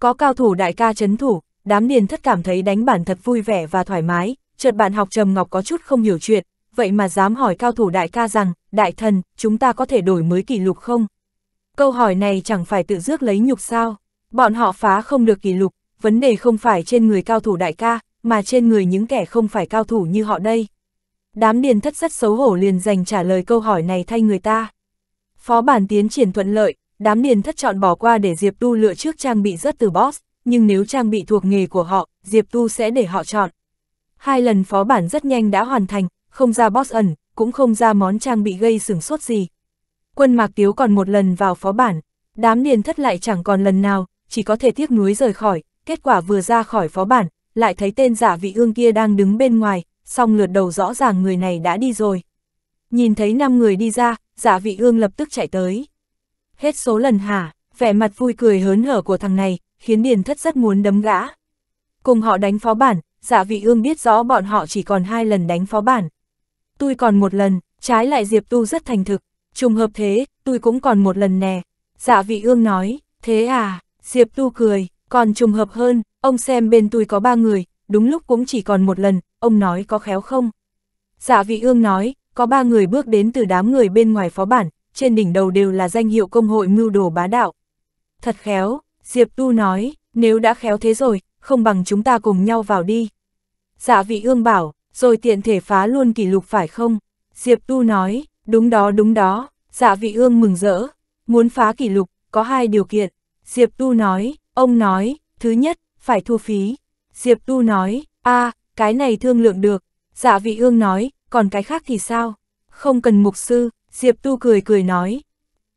Có cao thủ đại ca chấn thủ, đám điền thất cảm thấy đánh bản thật vui vẻ và thoải mái, chợt bạn học Trầm Ngọc có chút không hiểu chuyện, vậy mà dám hỏi cao thủ đại ca rằng, đại thần, chúng ta có thể đổi mới kỷ lục không? Câu hỏi này chẳng phải tự dước lấy nhục sao? Bọn họ phá không được kỷ lục, vấn đề không phải trên người cao thủ đại ca, mà trên người những kẻ không phải cao thủ như họ đây. Đám điền thất rất xấu hổ liền dành trả lời câu hỏi này thay người ta. Phó bản tiến triển thuận lợi, đám điền thất chọn bỏ qua để Diệp Tu lựa trước trang bị rất từ boss, nhưng nếu trang bị thuộc nghề của họ, Diệp Tu sẽ để họ chọn. Hai lần phó bản rất nhanh đã hoàn thành, không ra boss ẩn, cũng không ra món trang bị gây sửng sốt gì. Quân Mạc Tiếu còn một lần vào phó bản, đám điền thất lại chẳng còn lần nào, chỉ có thể tiếc nuối rời khỏi, kết quả vừa ra khỏi phó bản, lại thấy tên giả vị ương kia đang đứng bên ngoài, xong lượt đầu rõ ràng người này đã đi rồi. Nhìn thấy 5 người đi ra, giả vị ương lập tức chạy tới. Hết số lần hả, vẻ mặt vui cười hớn hở của thằng này, khiến điền thất rất muốn đấm gã. Cùng họ đánh phó bản, giả vị ương biết rõ bọn họ chỉ còn hai lần đánh phó bản. Tôi còn một lần, trái lại Diệp Tu rất thành thực, trùng hợp thế, tôi cũng còn một lần nè. dạ vị ương nói, thế à, Diệp Tu cười, còn trùng hợp hơn, ông xem bên tôi có ba người, đúng lúc cũng chỉ còn một lần, ông nói có khéo không? dạ vị ương nói, có ba người bước đến từ đám người bên ngoài phó bản, trên đỉnh đầu đều là danh hiệu công hội mưu đồ bá đạo. Thật khéo, Diệp Tu nói, nếu đã khéo thế rồi, không bằng chúng ta cùng nhau vào đi. Dạ vị ương bảo, rồi tiện thể phá luôn kỷ lục phải không? Diệp Tu nói, đúng đó đúng đó, dạ vị ương mừng rỡ, muốn phá kỷ lục, có hai điều kiện. Diệp Tu nói, ông nói, thứ nhất, phải thu phí. Diệp Tu nói, a cái này thương lượng được. Dạ vị ương nói, còn cái khác thì sao? Không cần mục sư, Diệp Tu cười cười nói.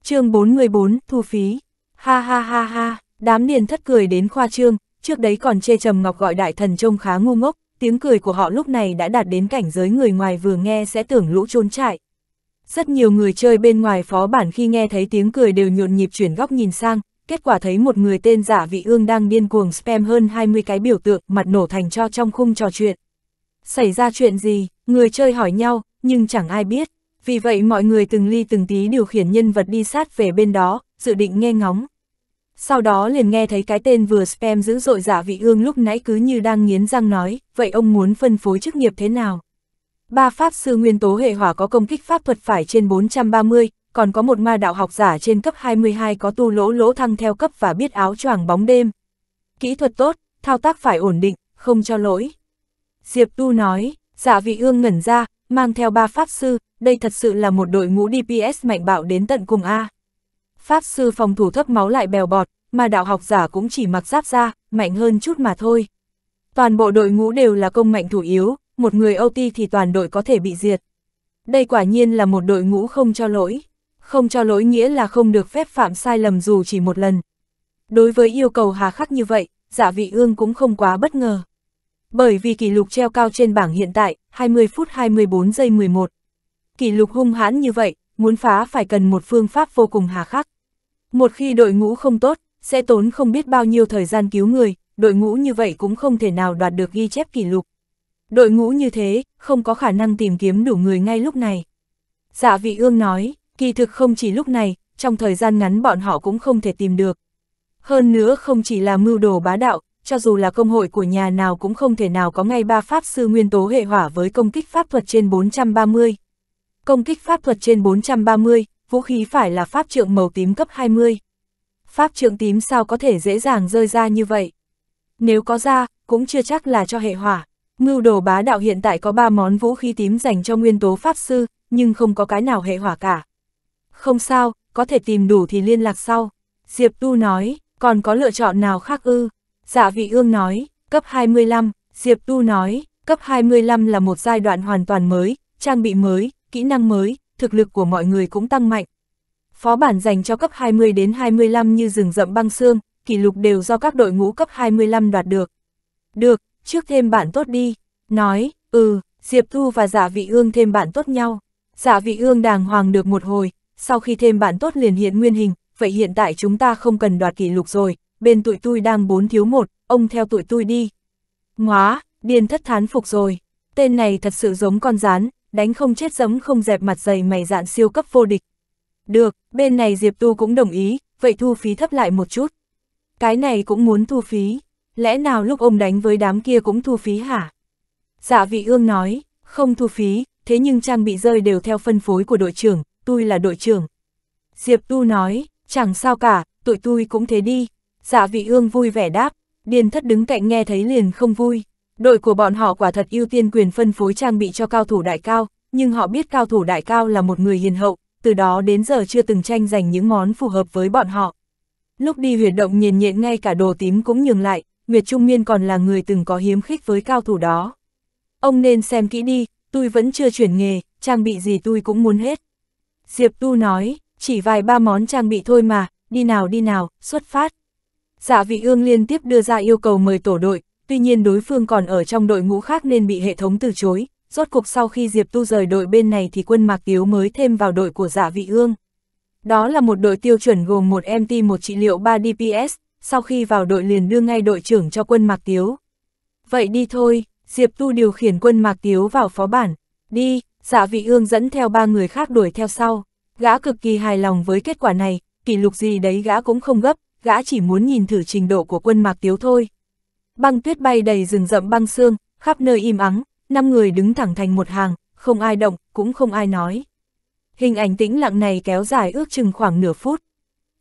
chương 44, thu phí. Ha ha ha ha, đám điền thất cười đến khoa trương, trước đấy còn chê Trầm Ngọc gọi đại thần trông khá ngu ngốc, tiếng cười của họ lúc này đã đạt đến cảnh giới người ngoài vừa nghe sẽ tưởng lũ trốn chạy. Rất nhiều người chơi bên ngoài phó bản khi nghe thấy tiếng cười đều nhộn nhịp chuyển góc nhìn sang, kết quả thấy một người tên giả vị ương đang điên cuồng spam hơn 20 cái biểu tượng mặt nổ thành cho trong khung trò chuyện. Xảy ra chuyện gì, người chơi hỏi nhau, nhưng chẳng ai biết, vì vậy mọi người từng ly từng tí điều khiển nhân vật đi sát về bên đó, dự định nghe ngóng. sau đó liền nghe thấy cái tên vừa spam dữ dội giả vị ương lúc nãy cứ như đang nghiến răng nói, vậy ông muốn phân phối chức nghiệp thế nào? Ba pháp sư nguyên tố hệ hỏa có công kích pháp thuật phải trên 430, còn có một ma đạo học giả trên cấp 22 có tu lỗ lỗ thăng theo cấp và biết áo choàng bóng đêm. Kỹ thuật tốt, thao tác phải ổn định, không cho lỗi. Diệp Tu nói, giả vị ương ngẩn ra, mang theo ba pháp sư, đây thật sự là một đội ngũ DPS mạnh bạo đến tận cùng A. Pháp sư phòng thủ thấp máu lại bèo bọt, mà đạo học giả cũng chỉ mặc giáp ra, mạnh hơn chút mà thôi. Toàn bộ đội ngũ đều là công mạnh thủ yếu, một người OT thì toàn đội có thể bị diệt. Đây quả nhiên là một đội ngũ không cho lỗi. Không cho lỗi nghĩa là không được phép phạm sai lầm dù chỉ một lần. Đối với yêu cầu hà khắc như vậy, giả vị ương cũng không quá bất ngờ. Bởi vì kỷ lục treo cao trên bảng hiện tại, 20 phút 24 giây 11. Kỷ lục hung hãn như vậy, muốn phá phải cần một phương pháp vô cùng hà khắc. Một khi đội ngũ không tốt, sẽ tốn không biết bao nhiêu thời gian cứu người, đội ngũ như vậy cũng không thể nào đoạt được ghi chép kỷ lục. Đội ngũ như thế, không có khả năng tìm kiếm đủ người ngay lúc này. Dạ vị ương nói, kỳ thực không chỉ lúc này, trong thời gian ngắn bọn họ cũng không thể tìm được. Hơn nữa không chỉ là mưu đồ bá đạo, cho dù là công hội của nhà nào cũng không thể nào có ngay ba pháp sư nguyên tố hệ hỏa với công kích pháp thuật trên 430. Công kích pháp thuật trên 430, vũ khí phải là pháp trượng màu tím cấp 20. Pháp trượng tím sao có thể dễ dàng rơi ra như vậy? Nếu có ra, cũng chưa chắc là cho hệ hỏa. Mưu đồ bá đạo hiện tại có 3 món vũ khí tím dành cho nguyên tố pháp sư, nhưng không có cái nào hệ hỏa cả. Không sao, có thể tìm đủ thì liên lạc sau. Diệp Tu nói, còn có lựa chọn nào khác ư? Dạ vị ương nói, cấp 25, Diệp Tu nói, cấp 25 là một giai đoạn hoàn toàn mới, trang bị mới, kỹ năng mới, thực lực của mọi người cũng tăng mạnh. Phó bản dành cho cấp 20 đến 25 như rừng rậm băng xương, kỷ lục đều do các đội ngũ cấp 25 đoạt được. Được, trước thêm bạn tốt đi. Nói, ừ, Diệp Thu và giả vị ương thêm bạn tốt nhau. Giả vị ương đàng hoàng được một hồi, sau khi thêm bạn tốt liền hiện nguyên hình, vậy hiện tại chúng ta không cần đoạt kỷ lục rồi, bên tụi tôi đang bốn thiếu một, ông theo tụi tôi đi. Ngóa, điên thất thán phục rồi, tên này thật sự giống con rán, đánh không chết giấm không dẹp mặt dày mày dạn siêu cấp vô địch. Được, bên này Diệp Tu cũng đồng ý, vậy thu phí thấp lại một chút. Cái này cũng muốn thu phí, lẽ nào lúc ông đánh với đám kia cũng thu phí hả? Dạ vị ương nói, không thu phí, thế nhưng trang bị rơi đều theo phân phối của đội trưởng, tôi là đội trưởng. Diệp Tu nói, chẳng sao cả, tụi tôi cũng thế đi. Dạ vị ương vui vẻ đáp, điền thất đứng cạnh nghe thấy liền không vui. Đội của bọn họ quả thật ưu tiên quyền phân phối trang bị cho cao thủ đại cao, nhưng họ biết cao thủ đại cao là một người hiền hậu, từ đó đến giờ chưa từng tranh giành những món phù hợp với bọn họ. Lúc đi huyệt động nhìn nhện ngay cả đồ tím cũng nhường lại, Nguyệt Trung Miên còn là người từng có hiếm khích với cao thủ đó. Ông nên xem kỹ đi, tôi vẫn chưa chuyển nghề, trang bị gì tôi cũng muốn hết. Diệp Tu nói, chỉ vài ba món trang bị thôi mà, đi nào đi nào, xuất phát. Dạ vị ương liên tiếp đưa ra yêu cầu mời tổ đội, tuy nhiên đối phương còn ở trong đội ngũ khác nên bị hệ thống từ chối, rốt cuộc sau khi Diệp Tu rời đội bên này thì quân Mạc Tiếu mới thêm vào đội của dạ vị ương. Đó là một đội tiêu chuẩn gồm một MT một trị liệu 3 DPS, sau khi vào đội liền đưa ngay đội trưởng cho quân Mạc Tiếu. Vậy đi thôi, Diệp Tu điều khiển quân Mạc Tiếu vào phó bản. Đi, dạ vị ương dẫn theo ba người khác đuổi theo sau. Gã cực kỳ hài lòng với kết quả này, kỷ lục gì đấy gã cũng không gấp, gã chỉ muốn nhìn thử trình độ của quân Mạc Tiếu thôi. Băng tuyết bay đầy rừng rậm băng xương, khắp nơi im ắng, năm người đứng thẳng thành một hàng, không ai động, cũng không ai nói. Hình ảnh tĩnh lặng này kéo dài ước chừng khoảng nửa phút.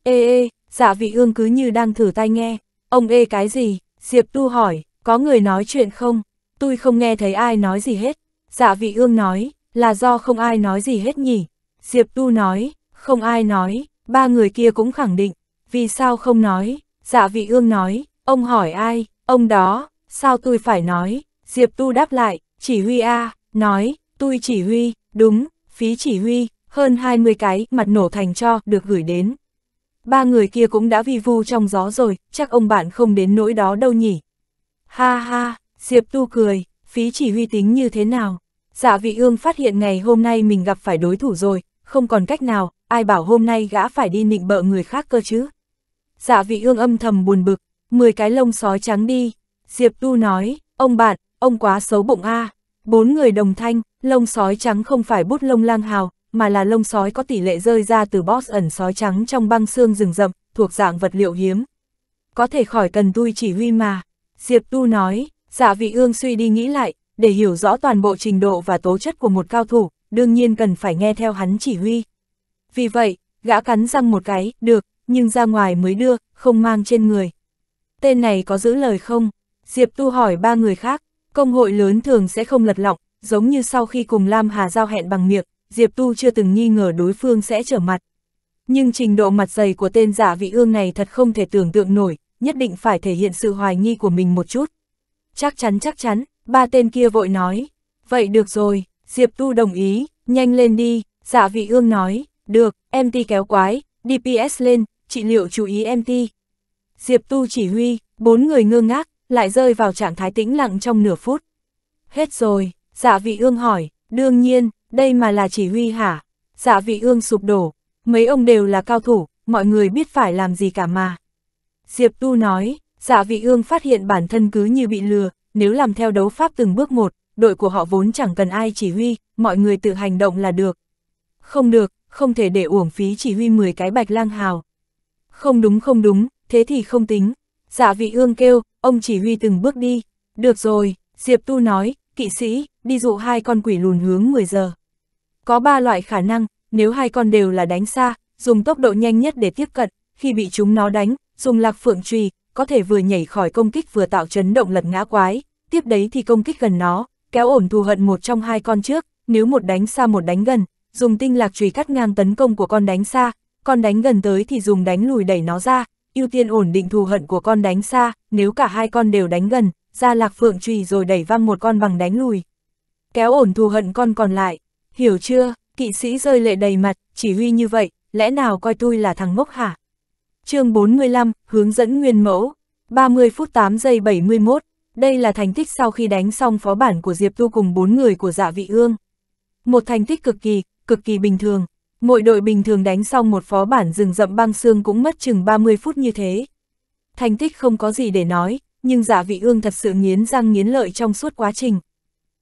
Ê ê, dạ vị ương cứ như đang thử tai nghe. Ông ê cái gì? Diệp Tu hỏi, có người nói chuyện không? Tôi không nghe thấy ai nói gì hết. Dạ vị ương nói, là do không ai nói gì hết nhỉ? Diệp Tu nói, không ai nói, ba người kia cũng khẳng định. Vì sao không nói? Dạ vị ương nói, ông hỏi ai? Ông đó, sao tôi phải nói? Diệp Tu đáp lại, chỉ huy A, nói, tôi chỉ huy, đúng, phí chỉ huy, hơn 20 cái, mặt nổ thành cho, được gửi đến. Ba người kia cũng đã vi vu trong gió rồi, chắc ông bạn không đến nỗi đó đâu nhỉ. Ha ha, Diệp Tu cười, phí chỉ huy tính như thế nào? Dạ vị ương phát hiện ngày hôm nay mình gặp phải đối thủ rồi, không còn cách nào, ai bảo hôm nay gã phải đi nịnh bợ người khác cơ chứ. Dạ vị ương âm thầm buồn bực, 10 cái lông sói trắng đi. Diệp Tu nói, ông bạn, ông quá xấu bụng a Bốn người đồng thanh, lông sói trắng không phải bút lông lang hào, mà là lông sói có tỷ lệ rơi ra từ boss ẩn sói trắng trong băng xương rừng rậm, thuộc dạng vật liệu hiếm. Có thể khỏi cần tôi chỉ huy mà. Diệp Tu nói, dạ vị ương suy đi nghĩ lại, để hiểu rõ toàn bộ trình độ và tố chất của một cao thủ, đương nhiên cần phải nghe theo hắn chỉ huy. Vì vậy, gã cắn răng một cái, được, nhưng ra ngoài mới đưa, không mang trên người. Tên này có giữ lời không? Diệp Tu hỏi ba người khác, công hội lớn thường sẽ không lật lọng, giống như sau khi cùng Lam Hà giao hẹn bằng miệng, Diệp Tu chưa từng nghi ngờ đối phương sẽ trở mặt. Nhưng trình độ mặt dày của tên giả vị ương này thật không thể tưởng tượng nổi, nhất định phải thể hiện sự hoài nghi của mình một chút. Chắc chắn chắc chắn, ba tên kia vội nói. Vậy được rồi, Diệp Tu đồng ý, nhanh lên đi, giả vị ương nói, được, MT kéo quái, DPS lên, trị liệu chú ý MT. Diệp Tu chỉ huy, bốn người ngơ ngác, lại rơi vào trạng thái tĩnh lặng trong nửa phút. Hết rồi, giả vị ương hỏi, đương nhiên, đây mà là chỉ huy hả? Dạ vị ương sụp đổ, mấy ông đều là cao thủ, mọi người biết phải làm gì cả mà. Diệp Tu nói, dạ vị ương phát hiện bản thân cứ như bị lừa, nếu làm theo đấu pháp từng bước một, đội của họ vốn chẳng cần ai chỉ huy, mọi người tự hành động là được. Không được, không thể để uổng phí chỉ huy 10 cái bạch lang hào. Không đúng không đúng, thế thì không tính. Dạ vị ương kêu, ông chỉ huy từng bước đi. Được rồi, Diệp Tu nói, kỵ sĩ, đi dụ hai con quỷ lùn hướng 10 giờ. Có ba loại khả năng, nếu hai con đều là đánh xa, dùng tốc độ nhanh nhất để tiếp cận, khi bị chúng nó đánh, dùng lạc phượng trùy, có thể vừa nhảy khỏi công kích vừa tạo chấn động lật ngã quái, tiếp đấy thì công kích gần nó, kéo ổn thù hận một trong hai con trước, nếu một đánh xa một đánh gần, dùng tinh lạc trùy cắt ngang tấn công của con đánh xa, con đánh gần tới thì dùng đánh lùi đẩy nó ra, ưu tiên ổn định thù hận của con đánh xa, nếu cả hai con đều đánh gần, ra lạc phượng trùy rồi đẩy văng một con bằng đánh lùi. Kéo ổn thù hận con còn lại, hiểu chưa, kỵ sĩ rơi lệ đầy mặt, chỉ huy như vậy, lẽ nào coi tôi là thằng ngốc hả? chương 45, hướng dẫn nguyên mẫu, 30 phút 8 giây 71, đây là thành tích sau khi đánh xong phó bản của Diệp Tu cùng bốn người của dạ vị ương. Một thành tích cực kỳ, cực kỳ bình thường, mỗi đội bình thường đánh xong một phó bản rừng rậm băng xương cũng mất chừng 30 phút như thế. Thành tích không có gì để nói, nhưng giả vị ương thật sự nghiến răng nghiến lợi trong suốt quá trình.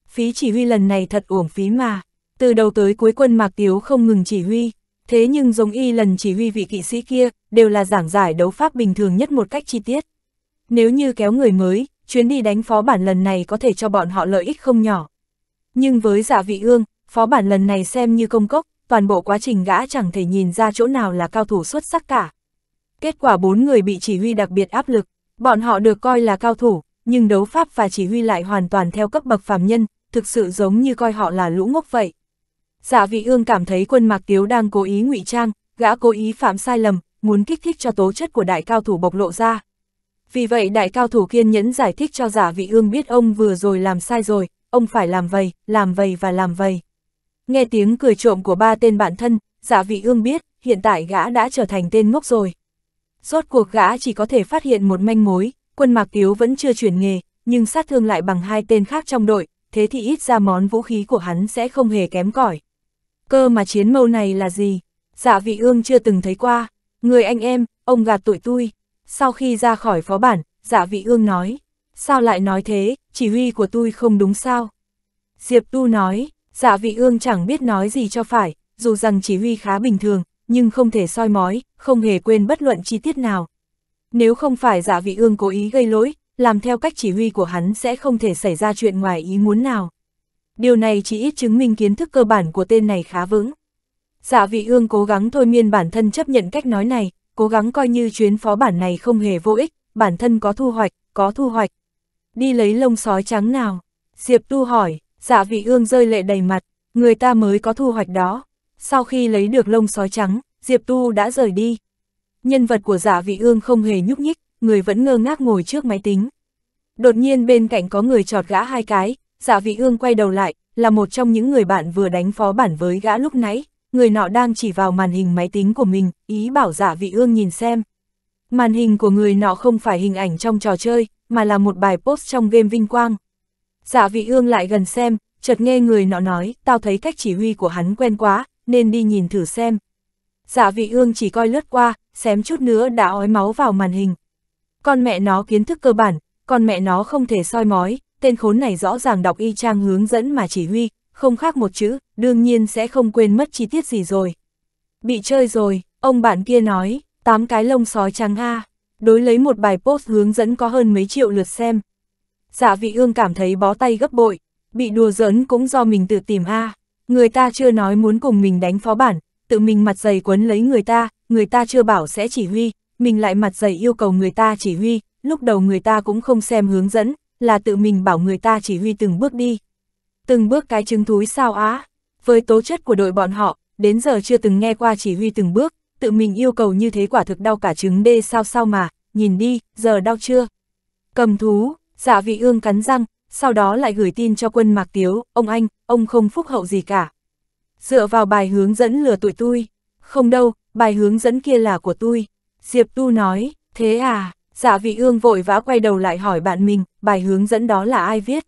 Phí chỉ huy lần này thật uổng phí mà, từ đầu tới cuối quân Mạc Tiếu không ngừng chỉ huy, thế nhưng giống y lần chỉ huy vị kỵ sĩ kia, đều là giảng giải đấu pháp bình thường nhất một cách chi tiết. Nếu như kéo người mới, chuyến đi đánh phó bản lần này có thể cho bọn họ lợi ích không nhỏ. Nhưng với giả vị ương, phó bản lần này xem như công cốc, toàn bộ quá trình gã chẳng thể nhìn ra chỗ nào là cao thủ xuất sắc cả. Kết quả bốn người bị chỉ huy đặc biệt áp lực, bọn họ được coi là cao thủ, nhưng đấu pháp và chỉ huy lại hoàn toàn theo cấp bậc phàm nhân, thực sự giống như coi họ là lũ ngốc vậy. Dạ vị ương cảm thấy quân Mạc Tiếu đang cố ý ngụy trang, gã cố ý phạm sai lầm, muốn kích thích cho tố chất của đại cao thủ bộc lộ ra. Vì vậy đại cao thủ kiên nhẫn giải thích cho giả vị ương biết ông vừa rồi làm sai rồi, ông phải làm vầy, làm vầy và làm vầy. Nghe tiếng cười trộm của ba tên bạn thân, giả vị ương biết, hiện tại gã đã trở thành tên ngốc rồi. Rốt cuộc gã chỉ có thể phát hiện một manh mối, quân Mạc Tiếu vẫn chưa chuyển nghề, nhưng sát thương lại bằng hai tên khác trong đội, thế thì ít ra món vũ khí của hắn sẽ không hề kém cỏi. Cơ mà chiến mâu này là gì? Dạ vị ương chưa từng thấy qua. Người anh em, ông gạt tụi tôi. Sau khi ra khỏi phó bản, dạ vị ương nói. Sao lại nói thế, chỉ huy của tôi không đúng sao? Diệp Tu nói, dạ vị ương chẳng biết nói gì cho phải, dù rằng chỉ huy khá bình thường, nhưng không thể soi mói, không hề quên bất luận chi tiết nào. Nếu không phải dạ vị ương cố ý gây lỗi, làm theo cách chỉ huy của hắn sẽ không thể xảy ra chuyện ngoài ý muốn nào. Điều này chỉ ít chứng minh kiến thức cơ bản của tên này khá vững. Dạ vị ương cố gắng thôi miên bản thân chấp nhận cách nói này, cố gắng coi như chuyến phó bản này không hề vô ích, bản thân có thu hoạch, có thu hoạch. Đi lấy lông sói trắng nào? Diệp Tu hỏi, dạ vị ương rơi lệ đầy mặt, người ta mới có thu hoạch đó. Sau khi lấy được lông sói trắng, Diệp Tu đã rời đi. Nhân vật của dạ vị ương không hề nhúc nhích, người vẫn ngơ ngác ngồi trước máy tính. Đột nhiên bên cạnh có người chọt gã hai cái, dạ vị ương quay đầu lại, là một trong những người bạn vừa đánh phó bản với gã lúc nãy, người nọ đang chỉ vào màn hình máy tính của mình, ý bảo dạ vị ương nhìn xem. Màn hình của người nọ không phải hình ảnh trong trò chơi, mà là một bài post trong game vinh quang. Dạ vị ương lại gần xem, chợt nghe người nọ nói, tao thấy cách chỉ huy của hắn quen quá, nên đi nhìn thử xem. Dạ vị ương chỉ coi lướt qua, xém chút nữa đã ói máu vào màn hình. Con mẹ nó kiến thức cơ bản, con mẹ nó không thể soi mói, tên khốn này rõ ràng đọc y trang hướng dẫn mà chỉ huy, không khác một chữ, đương nhiên sẽ không quên mất chi tiết gì rồi. Bị chơi rồi, ông bạn kia nói, tám cái lông sói trắng a đối lấy một bài post hướng dẫn có hơn mấy triệu lượt xem. Dạ vị ương cảm thấy bó tay gấp bội, bị đùa giỡn cũng do mình tự tìm a người ta chưa nói muốn cùng mình đánh phó bản, tự mình mặt dày quấn lấy người ta, người ta chưa bảo sẽ chỉ huy, mình lại mặt dày yêu cầu người ta chỉ huy, lúc đầu người ta cũng không xem hướng dẫn, là tự mình bảo người ta chỉ huy từng bước đi. Từng bước cái trứng thúi sao á, với tố chất của đội bọn họ, đến giờ chưa từng nghe qua chỉ huy từng bước, tự mình yêu cầu như thế quả thực đau cả trứng đê sao sao mà, nhìn đi, giờ đau chưa? Cầm thú, dạ vị ương cắn răng, sau đó lại gửi tin cho quân Mạc Tiếu, ông anh, ông không phúc hậu gì cả. Dựa vào bài hướng dẫn lừa tụi tôi. Không đâu, bài hướng dẫn kia là của tôi. Diệp Tu nói, thế à, dạ vị ương vội vã quay đầu lại hỏi bạn mình, bài hướng dẫn đó là ai viết.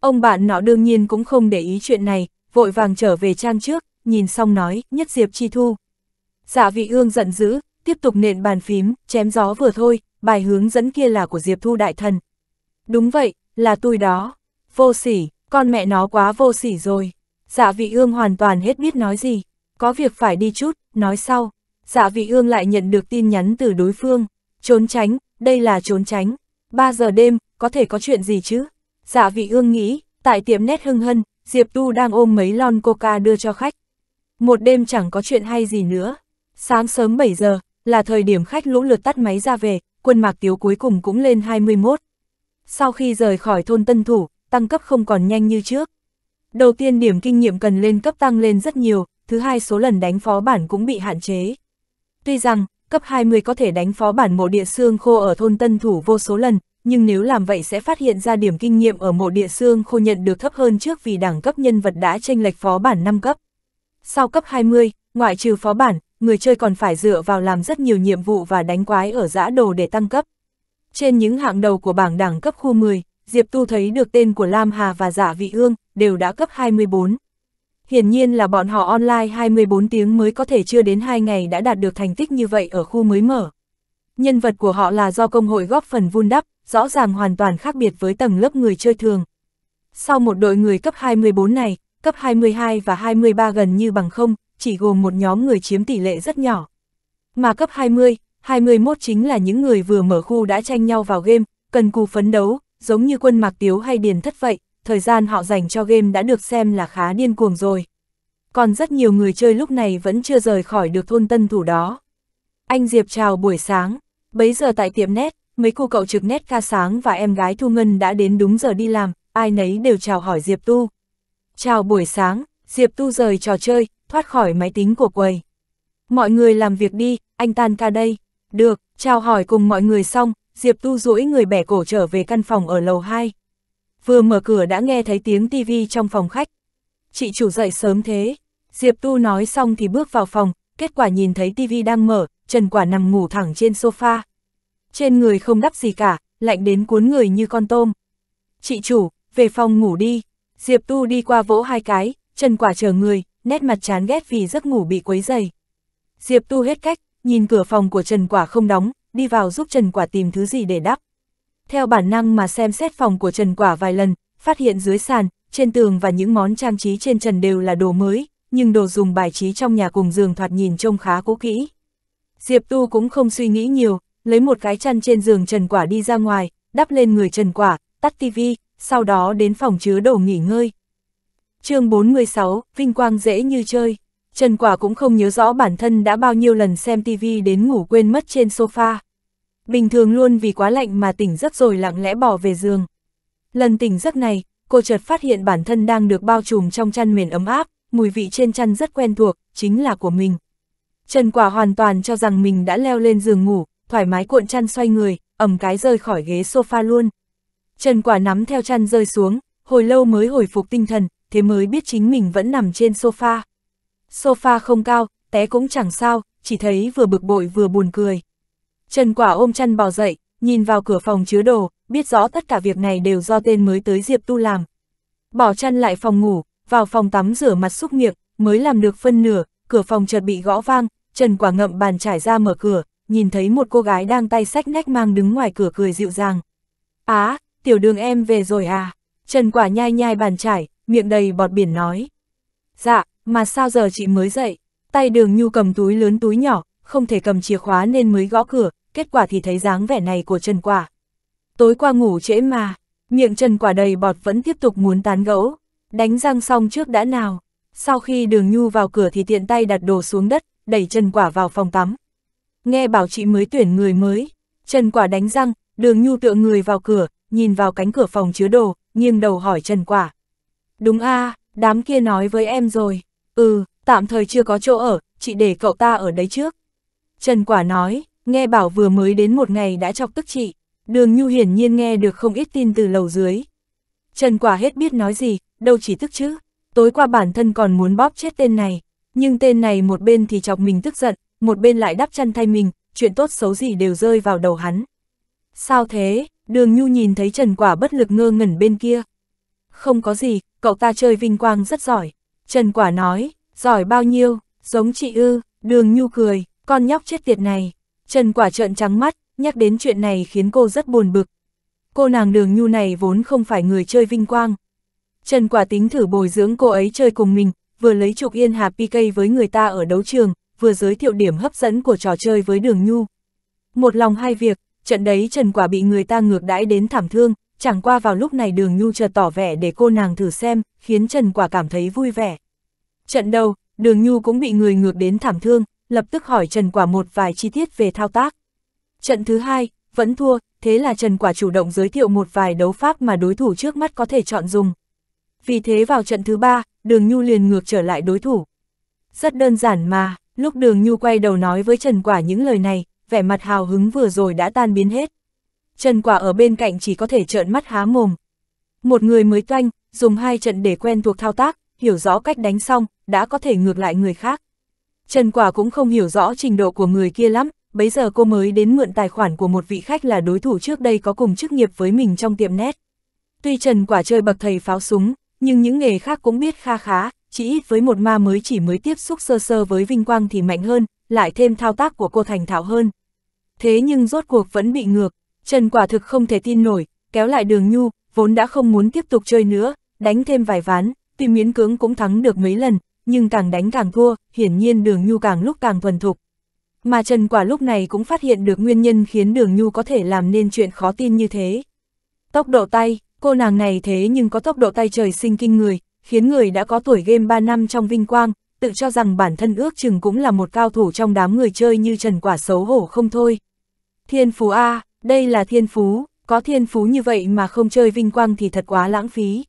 Ông bạn nọ đương nhiên cũng không để ý chuyện này, vội vàng trở về trang trước, nhìn xong nói, nhất Diệp Chi Thu. Dạ vị ương giận dữ, tiếp tục nện bàn phím, chém gió vừa thôi, bài hướng dẫn kia là của Diệp Thu Đại Thần. Đúng vậy, là tôi đó. Vô sỉ, con mẹ nó quá vô sỉ rồi. Dạ vị ương hoàn toàn hết biết nói gì. Có việc phải đi chút, nói sau. Dạ vị ương lại nhận được tin nhắn từ đối phương. Trốn tránh, đây là trốn tránh. 3 giờ đêm, có thể có chuyện gì chứ? Dạ vị ương nghĩ, tại tiệm nét hưng hân, Diệp Tu đang ôm mấy lon coca đưa cho khách. Một đêm chẳng có chuyện hay gì nữa. Sáng sớm 7 giờ, là thời điểm khách lũ lượt tắt máy ra về, quân mạc tiếu cuối cùng cũng lên 21. Sau khi rời khỏi thôn Tân Thủ, tăng cấp không còn nhanh như trước. Đầu tiên điểm kinh nghiệm cần lên cấp tăng lên rất nhiều, thứ hai số lần đánh phó bản cũng bị hạn chế. Tuy rằng, cấp 20 có thể đánh phó bản mộ địa xương khô ở thôn Tân Thủ vô số lần, nhưng nếu làm vậy sẽ phát hiện ra điểm kinh nghiệm ở mộ địa xương khô nhận được thấp hơn trước vì đẳng cấp nhân vật đã tranh lệch phó bản 5 cấp. Sau cấp 20, ngoại trừ phó bản, người chơi còn phải dựa vào làm rất nhiều nhiệm vụ và đánh quái ở giã đồ để tăng cấp. Trên những hạng đầu của bảng đẳng cấp khu 10, Diệp Tu thấy được tên của Lam Hà và Giả Vị Ương, đều đã cấp 24. Hiển nhiên là bọn họ online 24 tiếng mới có thể chưa đến 2 ngày đã đạt được thành tích như vậy ở khu mới mở. Nhân vật của họ là do công hội góp phần vun đắp, rõ ràng hoàn toàn khác biệt với tầng lớp người chơi thường. Sau một đội người cấp 24 này, cấp 22 và 23 gần như bằng không, chỉ gồm một nhóm người chiếm tỷ lệ rất nhỏ. Mà cấp 20, 21 chính là những người vừa mở khu đã tranh nhau vào game, cần cù phấn đấu, giống như quân Mạc Tiếu hay Điền Thất vậy, thời gian họ dành cho game đã được xem là khá điên cuồng rồi. Còn rất nhiều người chơi lúc này vẫn chưa rời khỏi được thôn tân thủ đó. Anh Diệp chào buổi sáng, bấy giờ tại tiệm nét, mấy cô cậu trực nét ca sáng và em gái Thu Ngân đã đến đúng giờ đi làm, ai nấy đều chào hỏi Diệp Tu. Chào buổi sáng, Diệp Tu rời trò chơi, thoát khỏi máy tính của quầy. Mọi người làm việc đi, anh tan ca đây. Được, chào hỏi cùng mọi người xong, Diệp Tu duỗi người bẻ cổ trở về căn phòng ở lầu 2. Vừa mở cửa đã nghe thấy tiếng tivi trong phòng khách. Chị chủ dậy sớm thế. Diệp Tu nói xong thì bước vào phòng, kết quả nhìn thấy tivi đang mở, Trần Quả nằm ngủ thẳng trên sofa. Trên người không đắp gì cả, lạnh đến cuốn người như con tôm. Chị chủ, về phòng ngủ đi. Diệp Tu đi qua vỗ hai cái, Trần Quả chờ người, nét mặt chán ghét vì giấc ngủ bị quấy dày. Diệp Tu hết cách, nhìn cửa phòng của Trần Quả không đóng, đi vào giúp Trần Quả tìm thứ gì để đắp. Theo bản năng mà xem xét phòng của Trần Quả vài lần, phát hiện dưới sàn, trên tường và những món trang trí trên trần đều là đồ mới, nhưng đồ dùng bài trí trong nhà cùng giường thoạt nhìn trông khá cũ kỹ. Diệp Tu cũng không suy nghĩ nhiều, lấy một cái chăn trên giường Trần Quả đi ra ngoài, đắp lên người Trần Quả, tắt tivi, sau đó đến phòng chứa đồ nghỉ ngơi. chương 46, Vinh Quang dễ như chơi. Trần Quả cũng không nhớ rõ bản thân đã bao nhiêu lần xem TV đến ngủ quên mất trên sofa. Bình thường luôn vì quá lạnh mà tỉnh giấc rồi lặng lẽ bỏ về giường. Lần tỉnh giấc này, cô chợt phát hiện bản thân đang được bao trùm trong chăn mền ấm áp, mùi vị trên chăn rất quen thuộc, chính là của mình. Trần Quả hoàn toàn cho rằng mình đã leo lên giường ngủ, thoải mái cuộn chăn xoay người, ẩm cái rơi khỏi ghế sofa luôn. Trần Quả nắm theo chăn rơi xuống, hồi lâu mới hồi phục tinh thần, thế mới biết chính mình vẫn nằm trên sofa sofa không cao, té cũng chẳng sao, chỉ thấy vừa bực bội vừa buồn cười. Trần Quả ôm chăn bò dậy, nhìn vào cửa phòng chứa đồ, biết rõ tất cả việc này đều do tên mới tới Diệp Tu làm. Bỏ chăn lại phòng ngủ, vào phòng tắm rửa mặt xúc miệng, mới làm được phân nửa, cửa phòng chợt bị gõ vang, Trần Quả ngậm bàn trải ra mở cửa, nhìn thấy một cô gái đang tay sách nách mang đứng ngoài cửa cười dịu dàng. Á, tiểu đường em về rồi à? Trần Quả nhai nhai bàn trải, miệng đầy bọt biển nói. Dạ, mà sao giờ chị mới dậy? Tay đường nhu cầm túi lớn túi nhỏ, không thể cầm chìa khóa nên mới gõ cửa, kết quả thì thấy dáng vẻ này của Trần Quả. Tối qua ngủ trễ mà, miệng Trần Quả đầy bọt vẫn tiếp tục muốn tán gẫu, đánh răng xong trước đã nào. Sau khi đường nhu vào cửa thì tiện tay đặt đồ xuống đất, đẩy Trần Quả vào phòng tắm. Nghe bảo chị mới tuyển người mới, Trần Quả đánh răng, đường nhu tựa người vào cửa, nhìn vào cánh cửa phòng chứa đồ, nghiêng đầu hỏi Trần Quả. Đúng a đám kia nói với em rồi. Ừ, tạm thời chưa có chỗ ở, chị để cậu ta ở đấy trước. Trần Quả nói, nghe bảo vừa mới đến một ngày đã chọc tức chị. Đường Nhu hiển nhiên nghe được không ít tin từ lầu dưới. Trần Quả hết biết nói gì, đâu chỉ tức chứ. Tối qua bản thân còn muốn bóp chết tên này. Nhưng tên này một bên thì chọc mình tức giận, một bên lại đắp chăn thay mình, chuyện tốt xấu gì đều rơi vào đầu hắn. Sao thế? Đường Nhu nhìn thấy Trần Quả bất lực ngơ ngẩn bên kia. Không có gì, cậu ta chơi vinh quang rất giỏi. Trần Quả nói, giỏi bao nhiêu, giống chị ư, đường Nhu cười, con nhóc chết tiệt này. Trần Quả trợn trắng mắt, nhắc đến chuyện này khiến cô rất buồn bực. Cô nàng đường Nhu này vốn không phải người chơi vinh quang. Trần Quả tính thử bồi dưỡng cô ấy chơi cùng mình, vừa lấy trục yên hà PK với người ta ở đấu trường, vừa giới thiệu điểm hấp dẫn của trò chơi với đường Nhu. Một lòng hai việc, trận đấy Trần Quả bị người ta ngược đãi đến thảm thương, chẳng qua vào lúc này đường Nhu chợt tỏ vẻ để cô nàng thử xem, khiến Trần Quả cảm thấy vui vẻ. Trận đầu, đường Nhu cũng bị người ngược đến thảm thương, lập tức hỏi Trần Quả một vài chi tiết về thao tác. Trận thứ hai, vẫn thua, thế là Trần Quả chủ động giới thiệu một vài đấu pháp mà đối thủ trước mắt có thể chọn dùng. Vì thế vào trận thứ ba, đường Nhu liền ngược trở lại đối thủ. Rất đơn giản mà, lúc đường Nhu quay đầu nói với Trần Quả những lời này, vẻ mặt hào hứng vừa rồi đã tan biến hết. Trần Quả ở bên cạnh chỉ có thể trợn mắt há mồm. Một người mới toanh, dùng hai trận để quen thuộc thao tác, hiểu rõ cách đánh xong, đã có thể ngược lại người khác. Trần Quả cũng không hiểu rõ trình độ của người kia lắm, bấy giờ cô mới đến mượn tài khoản của một vị khách là đối thủ trước đây có cùng chức nghiệp với mình trong tiệm nét. Tuy Trần Quả chơi bậc thầy pháo súng, nhưng những nghề khác cũng biết kha khá, chỉ ít với một ma mới chỉ mới tiếp xúc sơ sơ với vinh quang thì mạnh hơn, lại thêm thao tác của cô thành thạo hơn. Thế nhưng rốt cuộc vẫn bị ngược, Trần quả thực không thể tin nổi, kéo lại đường nhu, vốn đã không muốn tiếp tục chơi nữa, đánh thêm vài ván, tuy miễn cưỡng cũng thắng được mấy lần, nhưng càng đánh càng thua, hiển nhiên đường nhu càng lúc càng thuần thục. Mà Trần quả lúc này cũng phát hiện được nguyên nhân khiến đường nhu có thể làm nên chuyện khó tin như thế. Tốc độ tay, cô nàng này thế nhưng có tốc độ tay trời sinh kinh người, khiến người đã có tuổi game 3 năm trong vinh quang, tự cho rằng bản thân ước chừng cũng là một cao thủ trong đám người chơi như Trần Quả xấu hổ không thôi. Thiên phú A, đây là thiên phú, có thiên phú như vậy mà không chơi vinh quang thì thật quá lãng phí.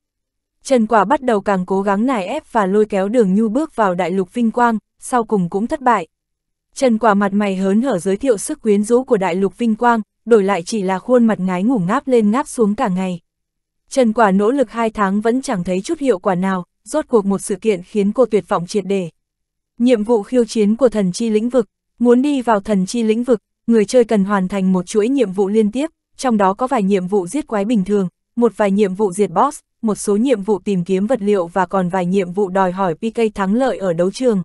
Trần Quả bắt đầu càng cố gắng nài ép và lôi kéo đường nhu bước vào đại lục vinh quang, sau cùng cũng thất bại. Trần Quả mặt mày hớn hở giới thiệu sức quyến rũ của đại lục vinh quang, đổi lại chỉ là khuôn mặt ngái ngủ ngáp lên ngáp xuống cả ngày. Trần Quả nỗ lực 2 tháng vẫn chẳng thấy chút hiệu quả nào, rốt cuộc một sự kiện khiến cô tuyệt vọng triệt để. Nhiệm vụ khiêu chiến của thần chi lĩnh vực, muốn đi vào thần chi lĩnh vực, người chơi cần hoàn thành một chuỗi nhiệm vụ liên tiếp, trong đó có vài nhiệm vụ giết quái bình thường, một vài nhiệm vụ diệt boss, một số nhiệm vụ tìm kiếm vật liệu và còn vài nhiệm vụ đòi hỏi PK thắng lợi ở đấu trường.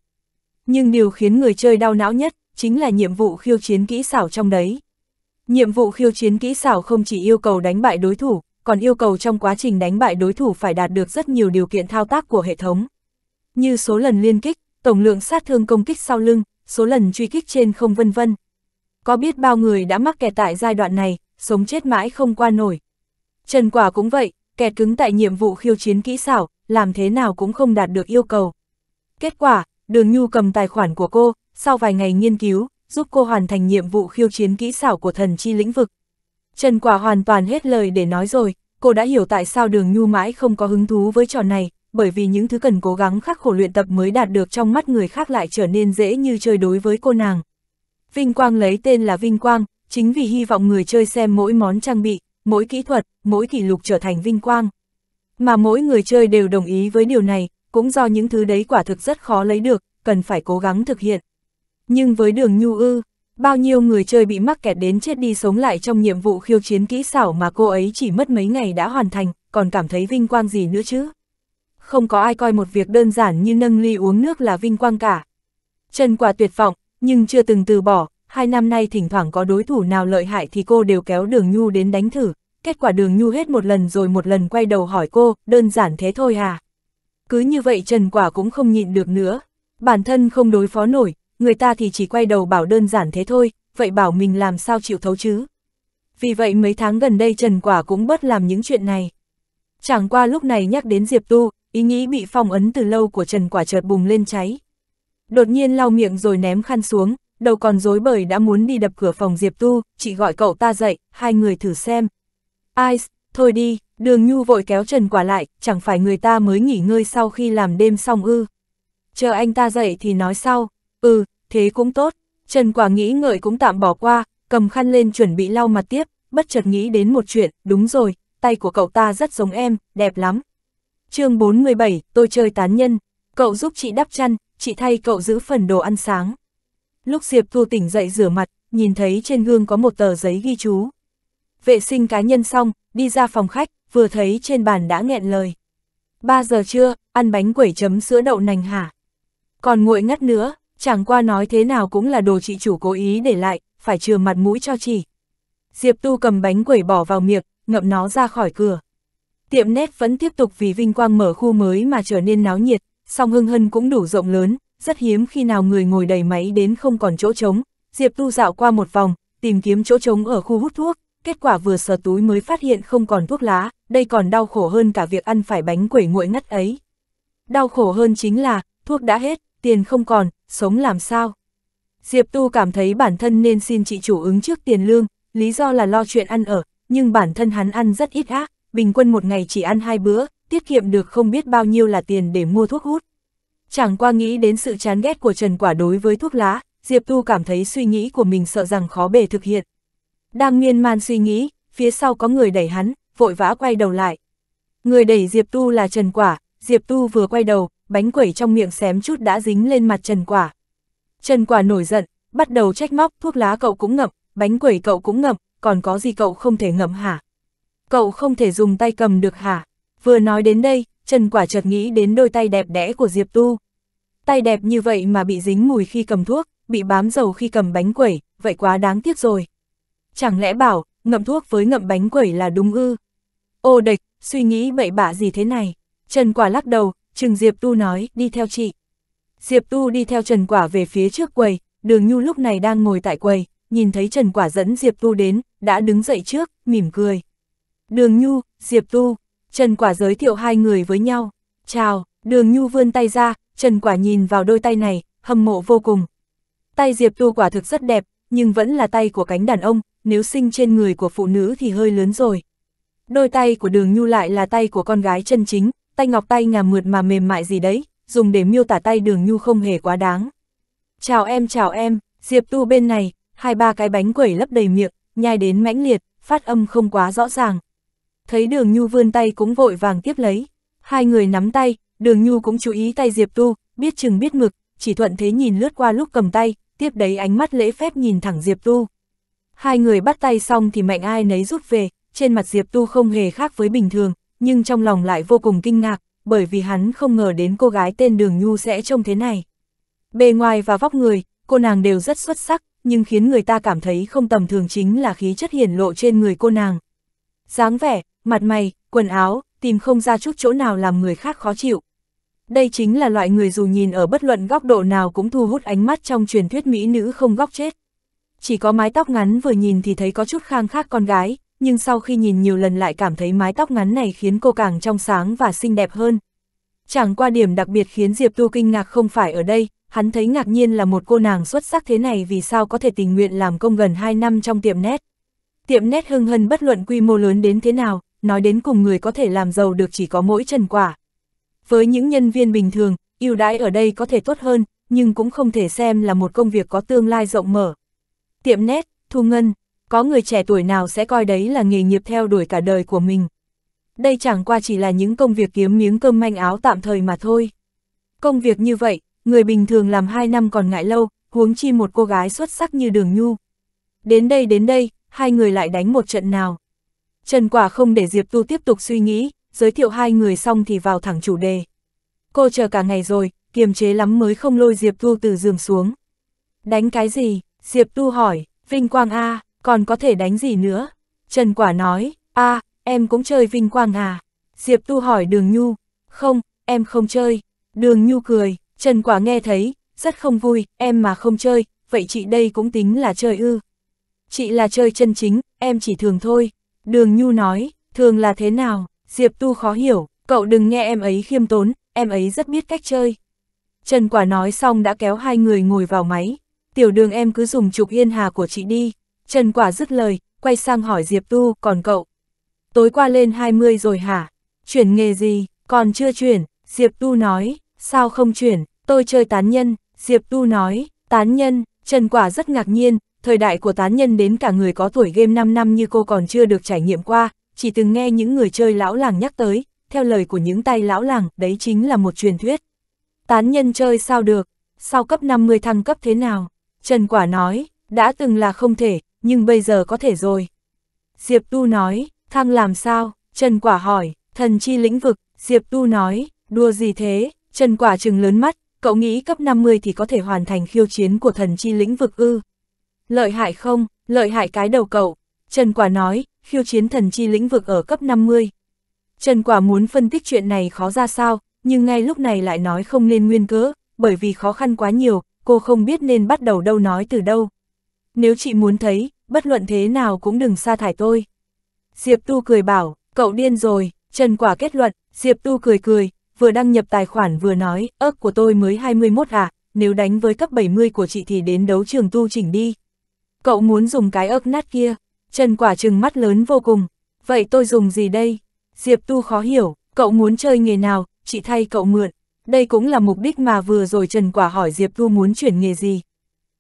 Nhưng điều khiến người chơi đau não nhất, chính là nhiệm vụ khiêu chiến kỹ xảo trong đấy. Nhiệm vụ khiêu chiến kỹ xảo không chỉ yêu cầu đánh bại đối thủ, còn yêu cầu trong quá trình đánh bại đối thủ phải đạt được rất nhiều điều kiện thao tác của hệ thống. Như số lần liên kích, tổng lượng sát thương công kích sau lưng, số lần truy kích trên không vân vân. Có biết bao người đã mắc kẹt tại giai đoạn này, sống chết mãi không qua nổi. Trần Quả cũng vậy, kẹt cứng tại nhiệm vụ khiêu chiến kỹ xảo, làm thế nào cũng không đạt được yêu cầu. Kết quả, Đường Nhu cầm tài khoản của cô, sau vài ngày nghiên cứu, giúp cô hoàn thành nhiệm vụ khiêu chiến kỹ xảo của thần chi lĩnh vực. Trần Quả hoàn toàn hết lời để nói rồi, cô đã hiểu tại sao đường nhu mãi không có hứng thú với trò này, bởi vì những thứ cần cố gắng khắc khổ luyện tập mới đạt được trong mắt người khác lại trở nên dễ như chơi đối với cô nàng. Vinh Quang lấy tên là Vinh Quang, chính vì hy vọng người chơi xem mỗi món trang bị, mỗi kỹ thuật, mỗi kỷ lục trở thành Vinh Quang. Mà mỗi người chơi đều đồng ý với điều này, cũng do những thứ đấy quả thực rất khó lấy được, cần phải cố gắng thực hiện. Nhưng với đường nhu ư, Bao nhiêu người chơi bị mắc kẹt đến chết đi sống lại trong nhiệm vụ khiêu chiến kỹ xảo mà cô ấy chỉ mất mấy ngày đã hoàn thành, còn cảm thấy vinh quang gì nữa chứ? Không có ai coi một việc đơn giản như nâng ly uống nước là vinh quang cả. Trần quả tuyệt vọng, nhưng chưa từng từ bỏ, hai năm nay thỉnh thoảng có đối thủ nào lợi hại thì cô đều kéo đường nhu đến đánh thử, kết quả đường nhu hết một lần rồi một lần quay đầu hỏi cô, đơn giản thế thôi à? Cứ như vậy Trần Quả cũng không nhịn được nữa, bản thân không đối phó nổi, người ta thì chỉ quay đầu bảo đơn giản thế thôi, vậy bảo mình làm sao chịu thấu chứ. Vì vậy mấy tháng gần đây Trần Quả cũng bớt làm những chuyện này. Chẳng qua lúc này nhắc đến Diệp Tu, ý nghĩ bị phong ấn từ lâu của Trần Quả chợt bùng lên cháy. Đột nhiên lau miệng rồi ném khăn xuống, đầu còn dối bời đã muốn đi đập cửa phòng Diệp Tu, chị gọi cậu ta dậy, hai người thử xem. Ai, thôi đi, đường nhu vội kéo Trần Quả lại, chẳng phải người ta mới nghỉ ngơi sau khi làm đêm xong ư. Chờ anh ta dậy thì nói sau, ừ, thế cũng tốt. Trần Quả nghĩ ngợi cũng tạm bỏ qua, cầm khăn lên chuẩn bị lau mặt tiếp, bất chợt nghĩ đến một chuyện, đúng rồi, tay của cậu ta rất giống em, đẹp lắm. chương 47, tôi chơi tán nhân, cậu giúp chị đắp chăn, chị thay cậu giữ phần đồ ăn sáng. Lúc Diệp Thu tỉnh dậy rửa mặt, nhìn thấy trên gương có một tờ giấy ghi chú. Vệ sinh cá nhân xong, đi ra phòng khách, vừa thấy trên bàn đã nghẹn lời. 3 giờ trưa, ăn bánh quẩy chấm sữa đậu nành hả? Còn nguội ngắt nữa, chẳng qua nói thế nào cũng là đồ chị chủ cố ý để lại, phải chừa mặt mũi cho chị. Diệp Tu cầm bánh quẩy bỏ vào miệng, ngậm nó ra khỏi cửa. Tiệm nét vẫn tiếp tục vì vinh quang mở khu mới mà trở nên náo nhiệt, song hưng hân cũng đủ rộng lớn, rất hiếm khi nào người ngồi đầy máy đến không còn chỗ trống. Diệp Tu dạo qua một vòng, tìm kiếm chỗ trống ở khu hút thuốc, kết quả vừa sờ túi mới phát hiện không còn thuốc lá, đây còn đau khổ hơn cả việc ăn phải bánh quẩy nguội ngắt ấy. Đau khổ hơn chính là, thuốc đã hết, tiền không còn, sống làm sao? Diệp Tu cảm thấy bản thân nên xin chị chủ ứng trước tiền lương, lý do là lo chuyện ăn ở, nhưng bản thân hắn ăn rất ít ác, bình quân một ngày chỉ ăn hai bữa, tiết kiệm được không biết bao nhiêu là tiền để mua thuốc hút. Chẳng qua nghĩ đến sự chán ghét của Trần Quả đối với thuốc lá, Diệp Tu cảm thấy suy nghĩ của mình sợ rằng khó bề thực hiện. Đang miên man suy nghĩ, phía sau có người đẩy hắn, vội vã quay đầu lại. Người đẩy Diệp Tu là Trần Quả, Diệp Tu vừa quay đầu, bánh quẩy trong miệng xém chút đã dính lên mặt Trần Quả. Trần Quả nổi giận, bắt đầu trách móc, thuốc lá cậu cũng ngậm, bánh quẩy cậu cũng ngậm, còn có gì cậu không thể ngậm hả? Cậu không thể dùng tay cầm được hả? Vừa nói đến đây, Trần Quả chợt nghĩ đến đôi tay đẹp đẽ của Diệp Tu. Tay đẹp như vậy mà bị dính mùi khi cầm thuốc, bị bám dầu khi cầm bánh quẩy, vậy quá đáng tiếc rồi. Chẳng lẽ bảo, ngậm thuốc với ngậm bánh quẩy là đúng ư? Ô địch, suy nghĩ bậy bạ gì thế này? Trần Quả lắc đầu, chừng Diệp Tu nói, đi theo chị. Diệp Tu đi theo Trần Quả về phía trước quầy, đường Nhu lúc này đang ngồi tại quầy, nhìn thấy Trần Quả dẫn Diệp Tu đến, đã đứng dậy trước, mỉm cười. Đường Nhu, Diệp Tu, Trần Quả giới thiệu hai người với nhau. Chào, đường Nhu vươn tay ra, Trần Quả nhìn vào đôi tay này, hâm mộ vô cùng. Tay Diệp Tu quả thực rất đẹp, nhưng vẫn là tay của cánh đàn ông, nếu sinh trên người của phụ nữ thì hơi lớn rồi. Đôi tay của đường Nhu lại là tay của con gái chân chính, tay ngọc tay ngà mượt mà mềm mại gì đấy, dùng để miêu tả tay đường Nhu không hề quá đáng. Chào em chào em, Diệp Tu bên này, hai ba cái bánh quẩy lấp đầy miệng, nhai đến mãnh liệt, phát âm không quá rõ ràng. Thấy đường Nhu vươn tay cũng vội vàng tiếp lấy. Hai người nắm tay, đường Nhu cũng chú ý tay Diệp Tu, biết chừng biết mực, chỉ thuận thế nhìn lướt qua lúc cầm tay, tiếp đấy ánh mắt lễ phép nhìn thẳng Diệp Tu. Hai người bắt tay xong thì mạnh ai nấy rút về, trên mặt Diệp Tu không hề khác với bình thường, nhưng trong lòng lại vô cùng kinh ngạc, bởi vì hắn không ngờ đến cô gái tên Đường Nhu sẽ trông thế này. Bề ngoài và vóc người, cô nàng đều rất xuất sắc, nhưng khiến người ta cảm thấy không tầm thường chính là khí chất hiển lộ trên người cô nàng. dáng vẻ, mặt mày, quần áo, tìm không ra chút chỗ nào làm người khác khó chịu. Đây chính là loại người dù nhìn ở bất luận góc độ nào cũng thu hút ánh mắt trong truyền thuyết mỹ nữ không góc chết. Chỉ có mái tóc ngắn vừa nhìn thì thấy có chút khang khác con gái, nhưng sau khi nhìn nhiều lần lại cảm thấy mái tóc ngắn này khiến cô càng trong sáng và xinh đẹp hơn. Chẳng qua điểm đặc biệt khiến Diệp Tu kinh ngạc không phải ở đây, hắn thấy ngạc nhiên là một cô nàng xuất sắc thế này vì sao có thể tình nguyện làm công gần 2 năm trong tiệm nét. Tiệm nét hưng hân bất luận quy mô lớn đến thế nào, nói đến cùng người có thể làm giàu được chỉ có mỗi trần quả. Với những nhân viên bình thường, ưu đãi ở đây có thể tốt hơn, nhưng cũng không thể xem là một công việc có tương lai rộng mở. Tiệm nét, thu ngân, có người trẻ tuổi nào sẽ coi đấy là nghề nghiệp theo đuổi cả đời của mình. Đây chẳng qua chỉ là những công việc kiếm miếng cơm manh áo tạm thời mà thôi. Công việc như vậy, người bình thường làm 2 năm còn ngại lâu, huống chi một cô gái xuất sắc như Đường Nhu. Đến đây đến đây, hai người lại đánh một trận nào. Trần Quả không để Diệp Tu tiếp tục suy nghĩ, giới thiệu hai người xong thì vào thẳng chủ đề. Cô chờ cả ngày rồi, kiềm chế lắm mới không lôi Diệp Tu từ giường xuống. Đánh cái gì? Diệp Tu hỏi, Vinh Quang A, còn có thể đánh gì nữa? Trần Quả nói, A, em cũng chơi Vinh Quang à? Diệp Tu hỏi Đường Nhu, không, em không chơi. Đường Nhu cười, Trần Quả nghe thấy, rất không vui, em mà không chơi, vậy chị đây cũng tính là chơi ư. Chị là chơi chân chính, em chỉ thường thôi. Đường Nhu nói, thường là thế nào, Diệp Tu khó hiểu, cậu đừng nghe em ấy khiêm tốn, em ấy rất biết cách chơi. Trần Quả nói xong đã kéo hai người ngồi vào máy, tiểu đường em cứ dùng trục yên hà của chị đi. Trần Quả dứt lời, quay sang hỏi Diệp Tu, còn cậu? Tối qua lên 20 rồi hả? Chuyển nghề gì? Còn chưa chuyển, Diệp Tu nói, sao không chuyển, tôi chơi tán nhân, Diệp Tu nói, tán nhân, Trần Quả rất ngạc nhiên, thời đại của tán nhân đến cả người có tuổi game 5 năm như cô còn chưa được trải nghiệm qua, chỉ từng nghe những người chơi lão làng nhắc tới, theo lời của những tay lão làng, đấy chính là một truyền thuyết. Tán nhân chơi sao được, sau cấp 50 thăng cấp thế nào? Trần Quả nói, đã từng là không thể, nhưng bây giờ có thể rồi. Diệp Tu nói, thăng làm sao? Trần Quả hỏi, thần chi lĩnh vực, Diệp Tu nói, đua gì thế? Trần Quả trừng lớn mắt, cậu nghĩ cấp 50 thì có thể hoàn thành khiêu chiến của thần chi lĩnh vực ư. Lợi hại không, lợi hại cái đầu cậu. Trần Quả nói, khiêu chiến thần chi lĩnh vực ở cấp 50. Trần Quả muốn phân tích chuyện này khó ra sao, nhưng ngay lúc này lại nói không nên nguyên cớ, bởi vì khó khăn quá nhiều, cô không biết nên bắt đầu đâu nói từ đâu. Nếu chị muốn thấy, bất luận thế nào cũng đừng sa thải tôi. Diệp Tu cười bảo, cậu điên rồi, Trần Quả kết luận, Diệp Tu cười cười, vừa đăng nhập tài khoản vừa nói, ớt của tôi mới 21 à, nếu đánh với cấp 70 của chị thì đến đấu trường tu chỉnh đi. Cậu muốn dùng cái ớt nát kia, Trần Quả trừng mắt lớn vô cùng, vậy tôi dùng gì đây? Diệp Tu khó hiểu, cậu muốn chơi nghề nào, chị thay cậu mượn. Đây cũng là mục đích mà vừa rồi Trần Quả hỏi Diệp Tu muốn chuyển nghề gì.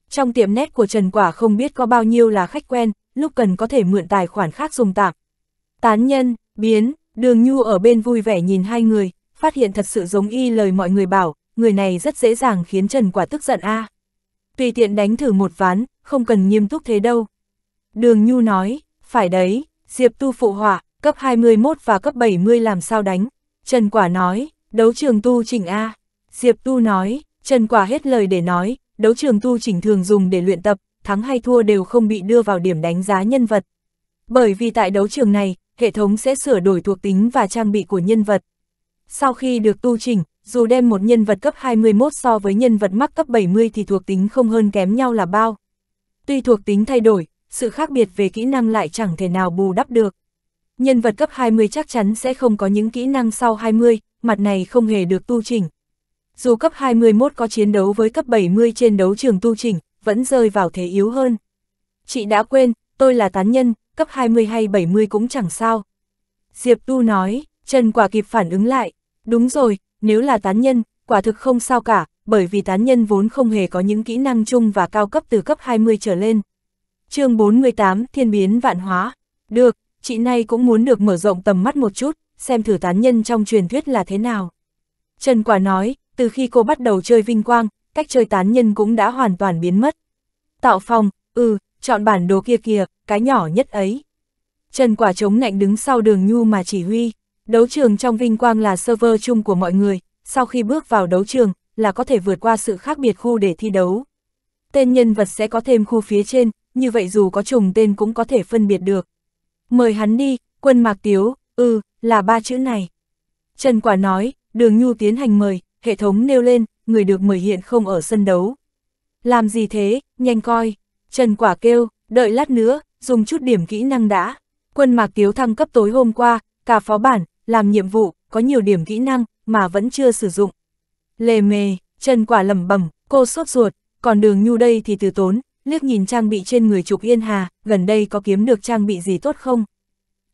Trong tiệm nét của Trần Quả không biết có bao nhiêu là khách quen, lúc cần có thể mượn tài khoản khác dùng tạm. Tán nhân, biến, đường nhu ở bên vui vẻ nhìn hai người, phát hiện thật sự giống y lời mọi người bảo, người này rất dễ dàng khiến Trần Quả tức giận a. Tùy tiện đánh thử một ván, không cần nghiêm túc thế đâu. Đường Nhu nói, phải đấy, Diệp Tu phụ họa, cấp 21 và cấp 70 làm sao đánh. Trần Quả nói, đấu trường tu chỉnh A. Diệp Tu nói, Trần Quả hết lời để nói, đấu trường tu chỉnh thường dùng để luyện tập, thắng hay thua đều không bị đưa vào điểm đánh giá nhân vật. Bởi vì tại đấu trường này, hệ thống sẽ sửa đổi thuộc tính và trang bị của nhân vật. Sau khi được tu chỉnh, dù đem một nhân vật cấp 21 so với nhân vật mắc cấp 70 thì thuộc tính không hơn kém nhau là bao. Tuy thuộc tính thay đổi, sự khác biệt về kỹ năng lại chẳng thể nào bù đắp được. Nhân vật cấp 20 chắc chắn sẽ không có những kỹ năng sau 20, mặt này không hề được tu chỉnh. Dù cấp 21 có chiến đấu với cấp 70 trên đấu trường tu chỉnh, vẫn rơi vào thế yếu hơn. Chị đã quên, tôi là tán nhân, cấp 20 hay 70 cũng chẳng sao. Diệp Tu nói, Trần Quả kịp phản ứng lại, đúng rồi, nếu là tán nhân, quả thực không sao cả, bởi vì tán nhân vốn không hề có những kỹ năng chung và cao cấp từ cấp 20 trở lên. chương 48, Thiên biến vạn hóa. Được, chị nay cũng muốn được mở rộng tầm mắt một chút, xem thử tán nhân trong truyền thuyết là thế nào. Trần Quả nói, từ khi cô bắt đầu chơi vinh quang, cách chơi tán nhân cũng đã hoàn toàn biến mất. Tạo phòng, ừ, chọn bản đồ kia kìa, cái nhỏ nhất ấy. Trần Quả chống nạnh đứng sau đường nhu mà chỉ huy. Đấu trường trong vinh quang là server chung của mọi người, sau khi bước vào đấu trường, là có thể vượt qua sự khác biệt khu để thi đấu. Tên nhân vật sẽ có thêm khu phía trên, như vậy dù có trùng tên cũng có thể phân biệt được. Mời hắn đi, quân mạc tiếu, ừ, là ba chữ này. Trần Quả nói, đường nhu tiến hành mời, hệ thống nêu lên, người được mời hiện không ở sân đấu. Làm gì thế, nhanh coi. Trần Quả kêu, đợi lát nữa, dùng chút điểm kỹ năng đã. Quân mạc tiếu thăng cấp tối hôm qua, cả phó bản, làm nhiệm vụ, có nhiều điểm kỹ năng, mà vẫn chưa sử dụng. Lề mề, Trần Quả lẩm bẩm, cô sốt ruột, còn đường nhu đây thì từ tốn, liếc nhìn trang bị trên người Trục Yên Hà, gần đây có kiếm được trang bị gì tốt không?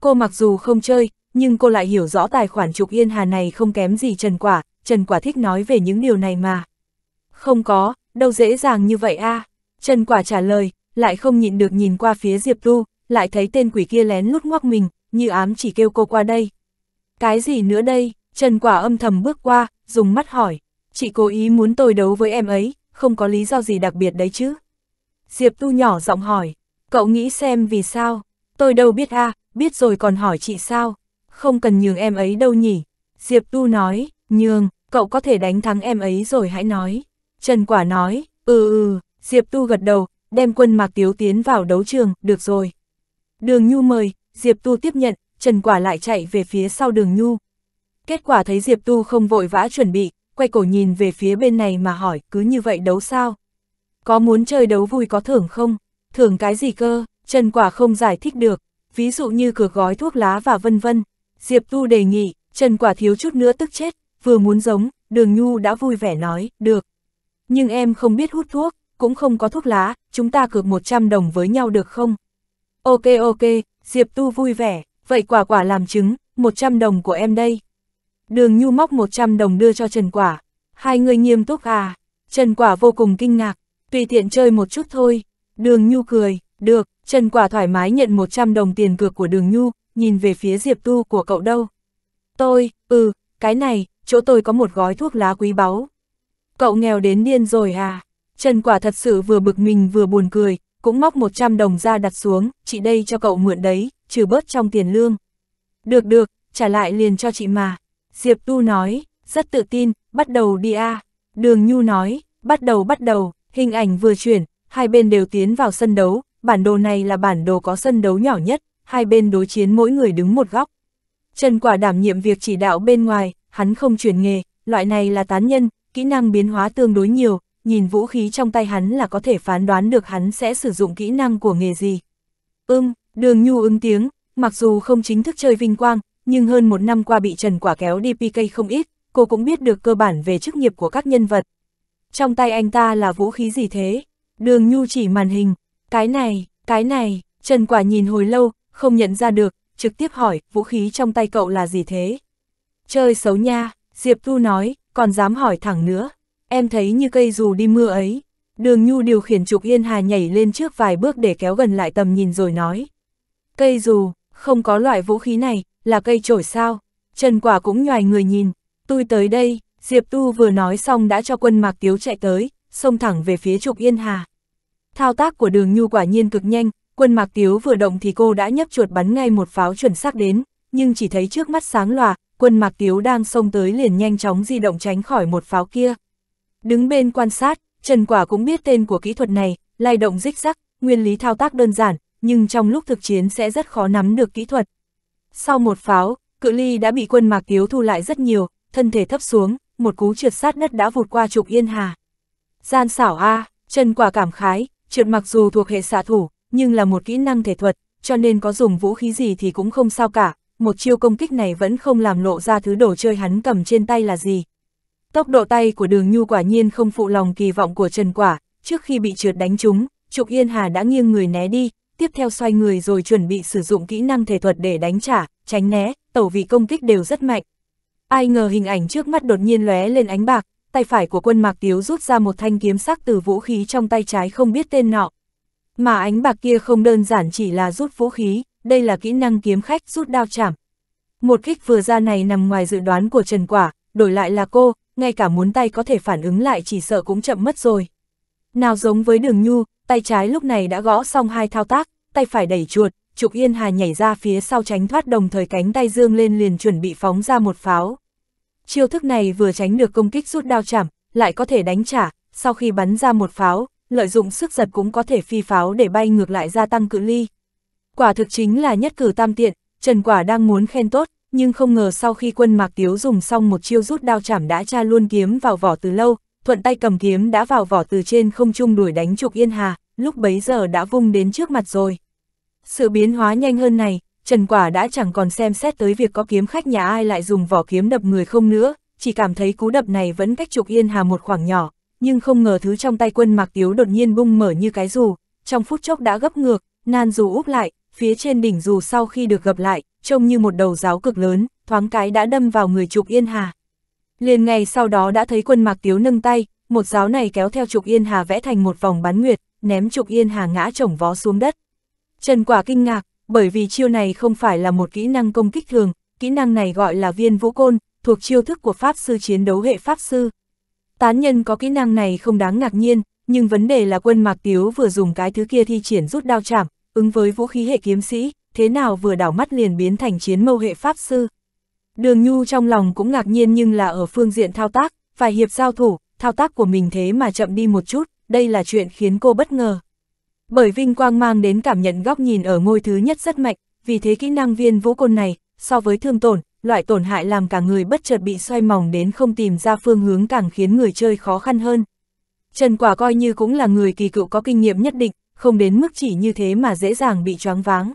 Cô mặc dù không chơi, nhưng cô lại hiểu rõ tài khoản Trục Yên Hà này không kém gì Trần Quả, Trần Quả thích nói về những điều này mà. Không có, đâu dễ dàng như vậy a Trần Quả trả lời, lại không nhịn được nhìn qua phía Diệp Tu, lại thấy tên quỷ kia lén lút ngoắc mình, như ám chỉ kêu cô qua đây. Cái gì nữa đây? Trần Quả âm thầm bước qua, dùng mắt hỏi. Chị cố ý muốn tôi đấu với em ấy, không có lý do gì đặc biệt đấy chứ? Diệp Tu nhỏ giọng hỏi. Cậu nghĩ xem vì sao? Tôi đâu biết a biết rồi còn hỏi chị sao? Không cần nhường em ấy đâu nhỉ? Diệp Tu nói, nhường, cậu có thể đánh thắng em ấy rồi hãy nói. Trần Quả nói, ừ ừ, Diệp Tu gật đầu, đem quân Mạc Tiếu tiến vào đấu trường, được rồi. Đường Nhu mời, Diệp Tu tiếp nhận, Trần Quả lại chạy về phía sau đường Nhu. Kết quả thấy Diệp Tu không vội vã chuẩn bị, quay cổ nhìn về phía bên này mà hỏi, cứ như vậy đấu sao? Có muốn chơi đấu vui có thưởng không? Thưởng cái gì cơ? Trần Quả không giải thích được, ví dụ như cược gói thuốc lá và vân vân. Diệp Tu đề nghị, Trần Quả thiếu chút nữa tức chết, vừa muốn giống, Đường Nhu đã vui vẻ nói, được. Nhưng em không biết hút thuốc, cũng không có thuốc lá, chúng ta cược 100 đồng với nhau được không? Ok ok, Diệp Tu vui vẻ, vậy quả quả làm chứng, 100 đồng của em đây. Đường Nhu móc 100 đồng đưa cho Trần Quả. Hai người nghiêm túc à? Trần Quả vô cùng kinh ngạc, tùy tiện chơi một chút thôi. Đường Nhu cười, được, Trần Quả thoải mái nhận 100 đồng tiền cược của Đường Nhu, nhìn về phía Diệp Tu của cậu đâu. Tôi, ừ, cái này, chỗ tôi có một gói thuốc lá quý báu. Cậu nghèo đến điên rồi à? Trần Quả thật sự vừa bực mình vừa buồn cười, cũng móc 100 đồng ra đặt xuống, chị đây cho cậu mượn đấy, trừ bớt trong tiền lương. Được được, trả lại liền cho chị mà. Diệp Tu nói, rất tự tin, bắt đầu đi a. Đường Nhu nói, bắt đầu bắt đầu, hình ảnh vừa chuyển, hai bên đều tiến vào sân đấu, bản đồ này là bản đồ có sân đấu nhỏ nhất, hai bên đối chiến mỗi người đứng một góc. Trần Quả đảm nhiệm việc chỉ đạo bên ngoài, hắn không chuyển nghề, loại này là tán nhân, kỹ năng biến hóa tương đối nhiều, nhìn vũ khí trong tay hắn là có thể phán đoán được hắn sẽ sử dụng kỹ năng của nghề gì. Ưm, đường nhu ứng tiếng, mặc dù không chính thức chơi vinh quang, nhưng hơn một năm qua bị Trần Quả kéo đi PK không ít, cô cũng biết được cơ bản về chức nghiệp của các nhân vật. Trong tay anh ta là vũ khí gì thế? Đường nhu chỉ màn hình, cái này, cái này, Trần Quả nhìn hồi lâu, không nhận ra được, trực tiếp hỏi, vũ khí trong tay cậu là gì thế? Chơi xấu nha, Diệp Tu nói, còn dám hỏi thẳng nữa. Em thấy như cây dù đi mưa ấy. Đường Nhu điều khiển Trục Yên Hà nhảy lên trước vài bước để kéo gần lại tầm nhìn rồi nói. Cây dù, không có loại vũ khí này, là cây trổi sao? Trần Quả cũng nhòi người nhìn. Tôi tới đây, Diệp Tu vừa nói xong đã cho quân Mạc Tiếu chạy tới, xông thẳng về phía Trục Yên Hà. Thao tác của đường Nhu quả nhiên cực nhanh, quân Mạc Tiếu vừa động thì cô đã nhấp chuột bắn ngay một pháo chuẩn xác đến, nhưng chỉ thấy trước mắt sáng lòa, quân Mạc Tiếu đang xông tới liền nhanh chóng di động tránh khỏi một pháo kia. Đứng bên quan sát, Trần Quả cũng biết tên của kỹ thuật này, lay động rích rắc, nguyên lý thao tác đơn giản, nhưng trong lúc thực chiến sẽ rất khó nắm được kỹ thuật. Sau một pháo, cự ly đã bị quân Mạc thiếu thu lại rất nhiều, thân thể thấp xuống, một cú trượt sát đất đã vụt qua trục yên hà. Gian xảo A, Trần Quả cảm khái, trượt mặc dù thuộc hệ xạ thủ, nhưng là một kỹ năng thể thuật, cho nên có dùng vũ khí gì thì cũng không sao cả, một chiêu công kích này vẫn không làm lộ ra thứ đồ chơi hắn cầm trên tay là gì. Tốc độ tay của đường nhu quả nhiên không phụ lòng kỳ vọng của Trần Quả, trước khi bị trượt đánh trúng, Trục Yên Hà đã nghiêng người né đi, tiếp theo xoay người rồi chuẩn bị sử dụng kỹ năng thể thuật để đánh trả, tránh né, tẩu vị công kích đều rất mạnh. Ai ngờ hình ảnh trước mắt đột nhiên lóe lên ánh bạc, tay phải của quân Mạc Tiếu rút ra một thanh kiếm sắc từ vũ khí trong tay trái không biết tên nọ. Mà ánh bạc kia không đơn giản chỉ là rút vũ khí, đây là kỹ năng kiếm khách rút đao chảm. Một kích vừa ra này nằm ngoài dự đoán của Trần Quả, đổi lại là cô, ngay cả muốn tay có thể phản ứng lại chỉ sợ cũng chậm mất rồi. Nào giống với đường nhu, tay trái lúc này đã gõ xong hai thao tác, tay phải đẩy chuột, Trục Yên Hà nhảy ra phía sau tránh thoát đồng thời cánh tay dương lên liền chuẩn bị phóng ra một pháo. Chiêu thức này vừa tránh được công kích rút đao chảm, lại có thể đánh trả, sau khi bắn ra một pháo, lợi dụng sức giật cũng có thể phi pháo để bay ngược lại gia tăng cự ly. Quả thực chính là nhất cử tam tiện, Trần Quả đang muốn khen tốt, nhưng không ngờ sau khi quân Mạc Tiếu dùng xong một chiêu rút đao chảm đã tra luôn kiếm vào vỏ từ lâu, thuận tay cầm kiếm đã vào vỏ từ trên không trung đuổi đánh trục Yên Hà, lúc bấy giờ đã vung đến trước mặt rồi. Sự biến hóa nhanh hơn này, Trần Quả đã chẳng còn xem xét tới việc có kiếm khách nhà ai lại dùng vỏ kiếm đập người không nữa, chỉ cảm thấy cú đập này vẫn cách trục Yên Hà một khoảng nhỏ, nhưng không ngờ thứ trong tay quân Mạc Tiếu đột nhiên bung mở như cái dù, trong phút chốc đã gấp ngược, nan dù úp lại, phía trên đỉnh dù sau khi được gập lại, trông như một đầu giáo cực lớn, thoáng cái đã đâm vào người Trục Yên Hà. Liền ngày sau đó đã thấy quân Mạc Tiếu nâng tay, một giáo này kéo theo Trục Yên Hà vẽ thành một vòng bán nguyệt, ném Trục Yên Hà ngã chồng vó xuống đất. Trần Quả kinh ngạc, bởi vì chiêu này không phải là một kỹ năng công kích thường, kỹ năng này gọi là viên vũ côn, thuộc chiêu thức của Pháp Sư chiến đấu hệ Pháp Sư. Tán nhân có kỹ năng này không đáng ngạc nhiên, nhưng vấn đề là quân Mạc Tiếu vừa dùng cái thứ kia thi triển rút đao chạm, ứng với vũ khí hệ kiếm sĩ, thế nào vừa đảo mắt liền biến thành chiến mâu hệ pháp sư. Đường Nhu trong lòng cũng ngạc nhiên nhưng là ở phương diện thao tác, phải hiệp giao thủ, thao tác của mình thế mà chậm đi một chút, đây là chuyện khiến cô bất ngờ. Bởi vinh quang mang đến cảm nhận góc nhìn ở ngôi thứ nhất rất mạnh, vì thế kỹ năng viên vũ côn này, so với thương tổn, loại tổn hại làm cả người bất chợt bị xoay mỏng đến không tìm ra phương hướng càng khiến người chơi khó khăn hơn. Trần Quả coi như cũng là người kỳ cựu có kinh nghiệm nhất định, không đến mức chỉ như thế mà dễ dàng bị choáng váng.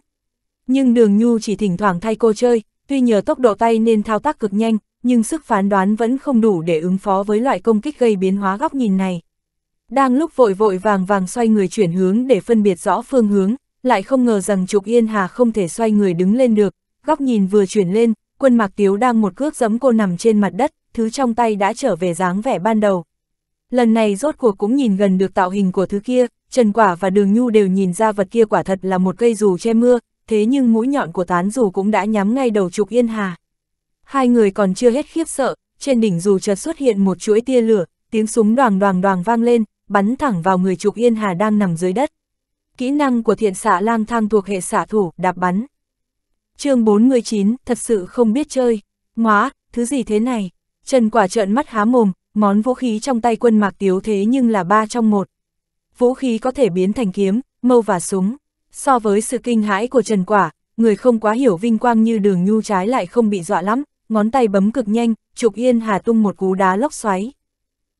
Nhưng đường nhu chỉ thỉnh thoảng thay cô chơi, tuy nhờ tốc độ tay nên thao tác cực nhanh, nhưng sức phán đoán vẫn không đủ để ứng phó với loại công kích gây biến hóa góc nhìn này. Đang lúc vội vội vàng vàng xoay người chuyển hướng để phân biệt rõ phương hướng, lại không ngờ rằng Trục Yên Hà không thể xoay người đứng lên được, góc nhìn vừa chuyển lên, quân Mạc Tiếu đang một cước giẫm cô nằm trên mặt đất, thứ trong tay đã trở về dáng vẻ ban đầu. Lần này rốt cuộc cũng nhìn gần được tạo hình của thứ kia, Trần Quả và Đường Nhu đều nhìn ra vật kia quả thật là một cây dù che mưa, thế nhưng mũi nhọn của tán dù cũng đã nhắm ngay đầu Trục Yên Hà. Hai người còn chưa hết khiếp sợ, trên đỉnh dù chợt xuất hiện một chuỗi tia lửa, tiếng súng đoàng đoàng đoàng vang lên, bắn thẳng vào người Trục Yên Hà đang nằm dưới đất. Kỹ năng của thiện xạ lang thang thuộc hệ xạ thủ, đạp bắn. chương 49, thật sự không biết chơi. Móa, thứ gì thế này? Trần quả trợn mắt há mồm, món vũ khí trong tay quân mạc tiếu thế nhưng là ba trong một. Vũ khí có thể biến thành kiếm, mâu và súng. So với sự kinh hãi của Trần Quả, người không quá hiểu vinh quang như đường nhu trái lại không bị dọa lắm, ngón tay bấm cực nhanh, Trục Yên Hà tung một cú đá lốc xoáy.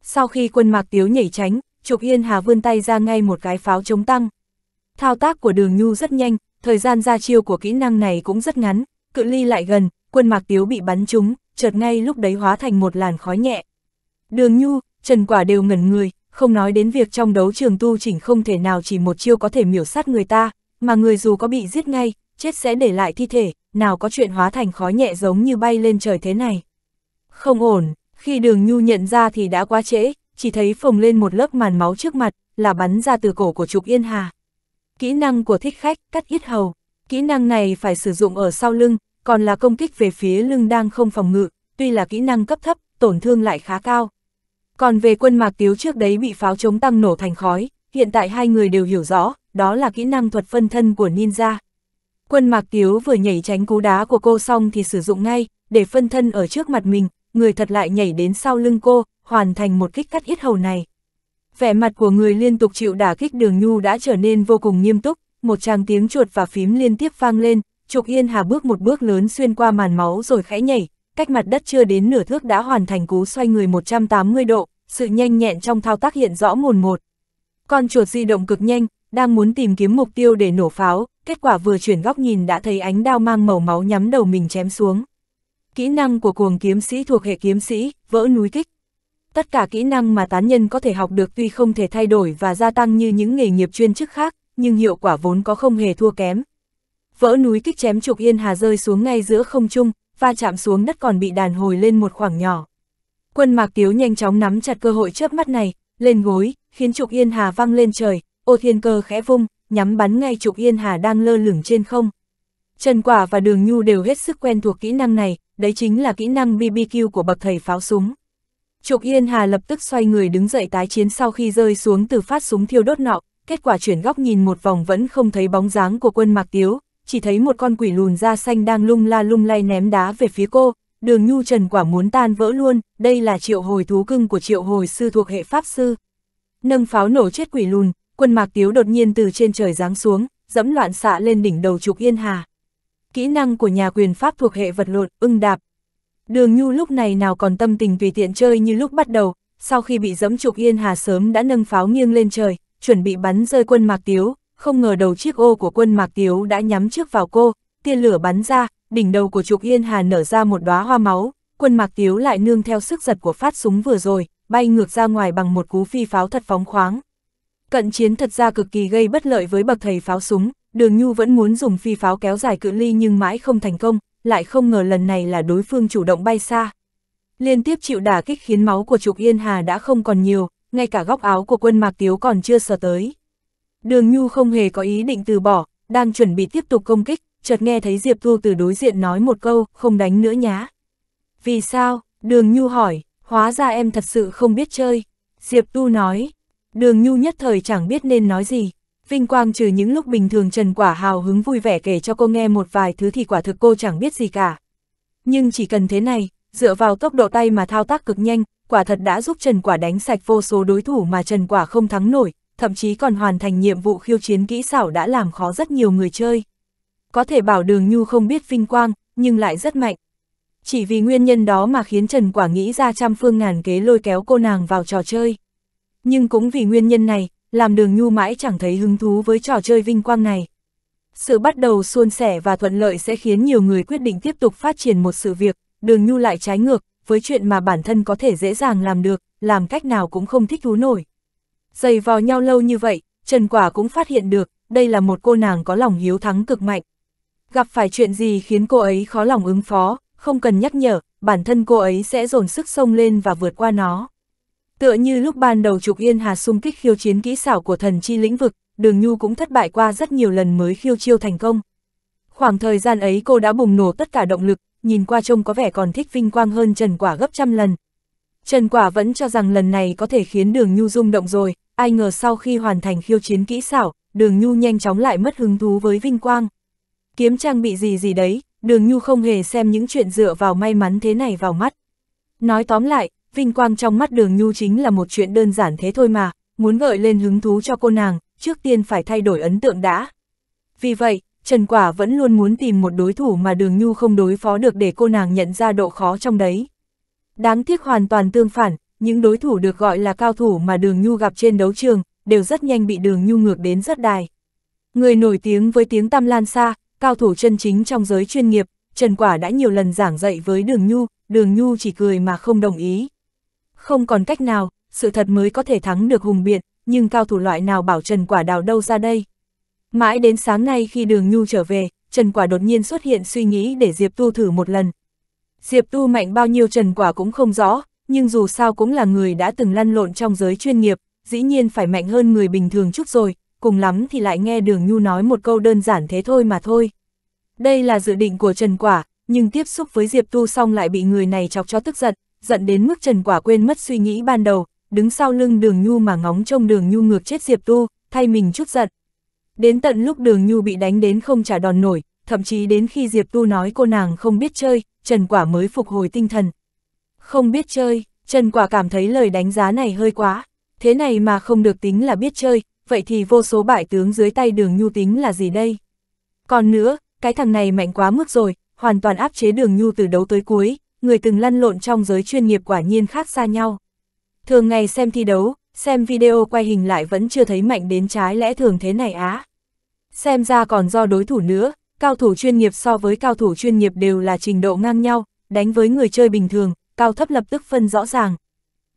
Sau khi quân mạc tiếu nhảy tránh, Trục Yên Hà vươn tay ra ngay một cái pháo chống tăng. Thao tác của đường nhu rất nhanh, thời gian ra chiêu của kỹ năng này cũng rất ngắn, cự ly lại gần, quân mạc tiếu bị bắn trúng, chợt ngay lúc đấy hóa thành một làn khói nhẹ. Đường nhu, Trần Quả đều ngẩn người, không nói đến việc trong đấu trường tu chỉnh không thể nào chỉ một chiêu có thể miểu sát người ta, mà người dù có bị giết ngay, chết sẽ để lại thi thể, nào có chuyện hóa thành khói nhẹ giống như bay lên trời thế này. Không ổn, khi đường nhu nhận ra thì đã quá trễ, chỉ thấy phồng lên một lớp màn máu trước mặt, là bắn ra từ cổ của Trục Yên Hà. Kỹ năng của thích khách, cắt yết hầu. Kỹ năng này phải sử dụng ở sau lưng, còn là công kích về phía lưng đang không phòng ngự, tuy là kỹ năng cấp thấp, tổn thương lại khá cao. Còn về quân mạc tiếu trước đấy bị pháo chống tăng nổ thành khói, hiện tại hai người đều hiểu rõ, đó là kỹ năng thuật phân thân của ninja. Quân mạc tiếu vừa nhảy tránh cú đá của cô xong thì sử dụng ngay, để phân thân ở trước mặt mình, người thật lại nhảy đến sau lưng cô, hoàn thành một kích cắt yết hầu này. Vẻ mặt của người liên tục chịu đả kích đường nhu đã trở nên vô cùng nghiêm túc, một tràng tiếng chuột và phím liên tiếp vang lên, Trục Yên Hà bước một bước lớn xuyên qua màn máu rồi khẽ nhảy, cách mặt đất chưa đến nửa thước đã hoàn thành cú xoay người 180 độ, sự nhanh nhẹn trong thao tác hiện rõ mồn một. Con chuột di động cực nhanh, đang muốn tìm kiếm mục tiêu để nổ pháo, kết quả vừa chuyển góc nhìn đã thấy ánh đao mang màu máu nhắm đầu mình chém xuống. Kỹ năng của cuồng kiếm sĩ thuộc hệ kiếm sĩ, vỡ núi kích. Tất cả kỹ năng mà tán nhân có thể học được tuy không thể thay đổi và gia tăng như những nghề nghiệp chuyên chức khác, nhưng hiệu quả vốn có không hề thua kém. Vỡ núi kích chém trục yên hà rơi xuống ngay giữa không trung, va chạm xuống đất còn bị đàn hồi lên một khoảng nhỏ. Quân Mạc Tiếu nhanh chóng nắm chặt cơ hội chớp mắt này, lên gối, khiến Trục Yên Hà văng lên trời, ô thiên cơ khẽ vung, nhắm bắn ngay Trục Yên Hà đang lơ lửng trên không. Trần Quả và Đường Nhu đều hết sức quen thuộc kỹ năng này, đấy chính là kỹ năng BBQ của bậc thầy pháo súng. Trục Yên Hà lập tức xoay người đứng dậy tái chiến sau khi rơi xuống từ phát súng thiêu đốt nọ, kết quả chuyển góc nhìn một vòng vẫn không thấy bóng dáng của quân Mạc Tiếu, chỉ thấy một con quỷ lùn da xanh đang lung la lung lay ném đá về phía cô, đường nhu trần quả muốn tan vỡ luôn, đây là triệu hồi thú cưng của triệu hồi sư thuộc hệ pháp sư. Nâng pháo nổ chết quỷ lùn, quân mạc tiếu đột nhiên từ trên trời giáng xuống, dẫm loạn xạ lên đỉnh đầu trục yên hà. Kỹ năng của nhà quyền pháp thuộc hệ vật lộn, ưng đạp. Đường nhu lúc này nào còn tâm tình tùy tiện chơi như lúc bắt đầu, sau khi bị dẫm trục yên hà sớm đã nâng pháo nghiêng lên trời, chuẩn bị bắn rơi quân mạc tiếu, không ngờ đầu chiếc ô của quân mạc tiếu đã nhắm trước vào cô, tiên lửa bắn ra, đỉnh đầu của Trục Yên Hà nở ra một đóa hoa máu, quân mạc tiếu lại nương theo sức giật của phát súng vừa rồi, bay ngược ra ngoài bằng một cú phi pháo thật phóng khoáng. Cận chiến thật ra cực kỳ gây bất lợi với bậc thầy pháo súng, đường nhu vẫn muốn dùng phi pháo kéo dài cự ly nhưng mãi không thành công, lại không ngờ lần này là đối phương chủ động bay xa. Liên tiếp chịu đả kích khiến máu của Trục Yên Hà đã không còn nhiều, ngay cả góc áo của quân mạc tiếu còn chưa sờ tới. Đường Nhu không hề có ý định từ bỏ, đang chuẩn bị tiếp tục công kích, chợt nghe thấy Diệp Thu từ đối diện nói một câu, không đánh nữa nhá. Vì sao? Đường Nhu hỏi, hóa ra em thật sự không biết chơi. Diệp Tu nói, đường Nhu nhất thời chẳng biết nên nói gì. Vinh quang trừ những lúc bình thường Trần Quả hào hứng vui vẻ kể cho cô nghe một vài thứ thì quả thực cô chẳng biết gì cả. Nhưng chỉ cần thế này, dựa vào tốc độ tay mà thao tác cực nhanh, quả thật đã giúp Trần Quả đánh sạch vô số đối thủ mà Trần Quả không thắng nổi, thậm chí còn hoàn thành nhiệm vụ khiêu chiến kỹ xảo đã làm khó rất nhiều người chơi. Có thể bảo đường nhu không biết vinh quang, nhưng lại rất mạnh. chỉ vì nguyên nhân đó mà khiến Trần Quả nghĩ ra trăm phương ngàn kế lôi kéo cô nàng vào trò chơi. Nhưng cũng vì nguyên nhân này, làm đường nhu mãi chẳng thấy hứng thú với trò chơi vinh quang này. Sự bắt đầu suôn sẻ và thuận lợi sẽ khiến nhiều người quyết định tiếp tục phát triển một sự việc, đường nhu lại trái ngược, với chuyện mà bản thân có thể dễ dàng làm được, làm cách nào cũng không thích thú nổi. Dày vò nhau lâu như vậy, Trần Quả cũng phát hiện được, đây là một cô nàng có lòng hiếu thắng cực mạnh. Gặp phải chuyện gì khiến cô ấy khó lòng ứng phó, không cần nhắc nhở, bản thân cô ấy sẽ dồn sức sông lên và vượt qua nó. Tựa như lúc ban đầu Trục Yên Hà xung kích khiêu chiến kỹ xảo của thần chi lĩnh vực, Đường Nhu cũng thất bại qua rất nhiều lần mới khiêu chiêu thành công. Khoảng thời gian ấy cô đã bùng nổ tất cả động lực, nhìn qua trông có vẻ còn thích vinh quang hơn Trần Quả gấp trăm lần. Trần Quả vẫn cho rằng lần này có thể khiến Đường Nhu rung động rồi, ai ngờ sau khi hoàn thành khiêu chiến kỹ xảo, Đường Nhu nhanh chóng lại mất hứng thú với vinh quang. Kiếm trang bị gì gì đấy, Đường Nhu không hề xem những chuyện dựa vào may mắn thế này vào mắt. Nói tóm lại, vinh quang trong mắt Đường Nhu chính là một chuyện đơn giản thế thôi mà, muốn gợi lên hứng thú cho cô nàng, trước tiên phải thay đổi ấn tượng đã. Vì vậy, Trần Quả vẫn luôn muốn tìm một đối thủ mà Đường Nhu không đối phó được để cô nàng nhận ra độ khó trong đấy. Đáng tiếc hoàn toàn tương phản, những đối thủ được gọi là cao thủ mà Đường Nhu gặp trên đấu trường, đều rất nhanh bị Đường Nhu ngược đến rất đài. Người nổi tiếng với tiếng tăm lan xa, cao thủ chân chính trong giới chuyên nghiệp, Trần Quả đã nhiều lần giảng dạy với Đường Nhu, Đường Nhu chỉ cười mà không đồng ý. Không còn cách nào, sự thật mới có thể thắng được hùng biện, nhưng cao thủ loại nào bảo Trần Quả đào đâu ra đây. Mãi đến sáng nay khi Đường Nhu trở về, Trần Quả đột nhiên xuất hiện suy nghĩ để Diệp Tu thử một lần. Diệp Tu mạnh bao nhiêu Trần Quả cũng không rõ, nhưng dù sao cũng là người đã từng lăn lộn trong giới chuyên nghiệp, dĩ nhiên phải mạnh hơn người bình thường chút rồi, cùng lắm thì lại nghe Đường Nhu nói một câu đơn giản thế thôi mà thôi. Đây là dự định của Trần Quả, nhưng tiếp xúc với Diệp Tu xong lại bị người này chọc cho tức giận, giận đến mức Trần Quả quên mất suy nghĩ ban đầu, đứng sau lưng Đường Nhu mà ngóng trông Đường Nhu ngược chết Diệp Tu, thay mình chút giận. Đến tận lúc Đường Nhu bị đánh đến không trả đòn nổi, thậm chí đến khi Diệp Tu nói cô nàng không biết chơi, Trần Quả mới phục hồi tinh thần. Không biết chơi, Trần Quả cảm thấy lời đánh giá này hơi quá, thế này mà không được tính là biết chơi, vậy thì vô số bại tướng dưới tay Đường Nhu tính là gì đây? Còn nữa, cái thằng này mạnh quá mức rồi, hoàn toàn áp chế Đường Nhu từ đấu tới cuối, người từng lăn lộn trong giới chuyên nghiệp quả nhiên khác xa nhau. Thường ngày xem thi đấu, xem video quay hình lại vẫn chưa thấy mạnh đến trái lẽ thường thế này á. Xem ra còn do đối thủ nữa, cao thủ chuyên nghiệp so với cao thủ chuyên nghiệp đều là trình độ ngang nhau, đánh với người chơi bình thường, cao thấp lập tức phân rõ ràng.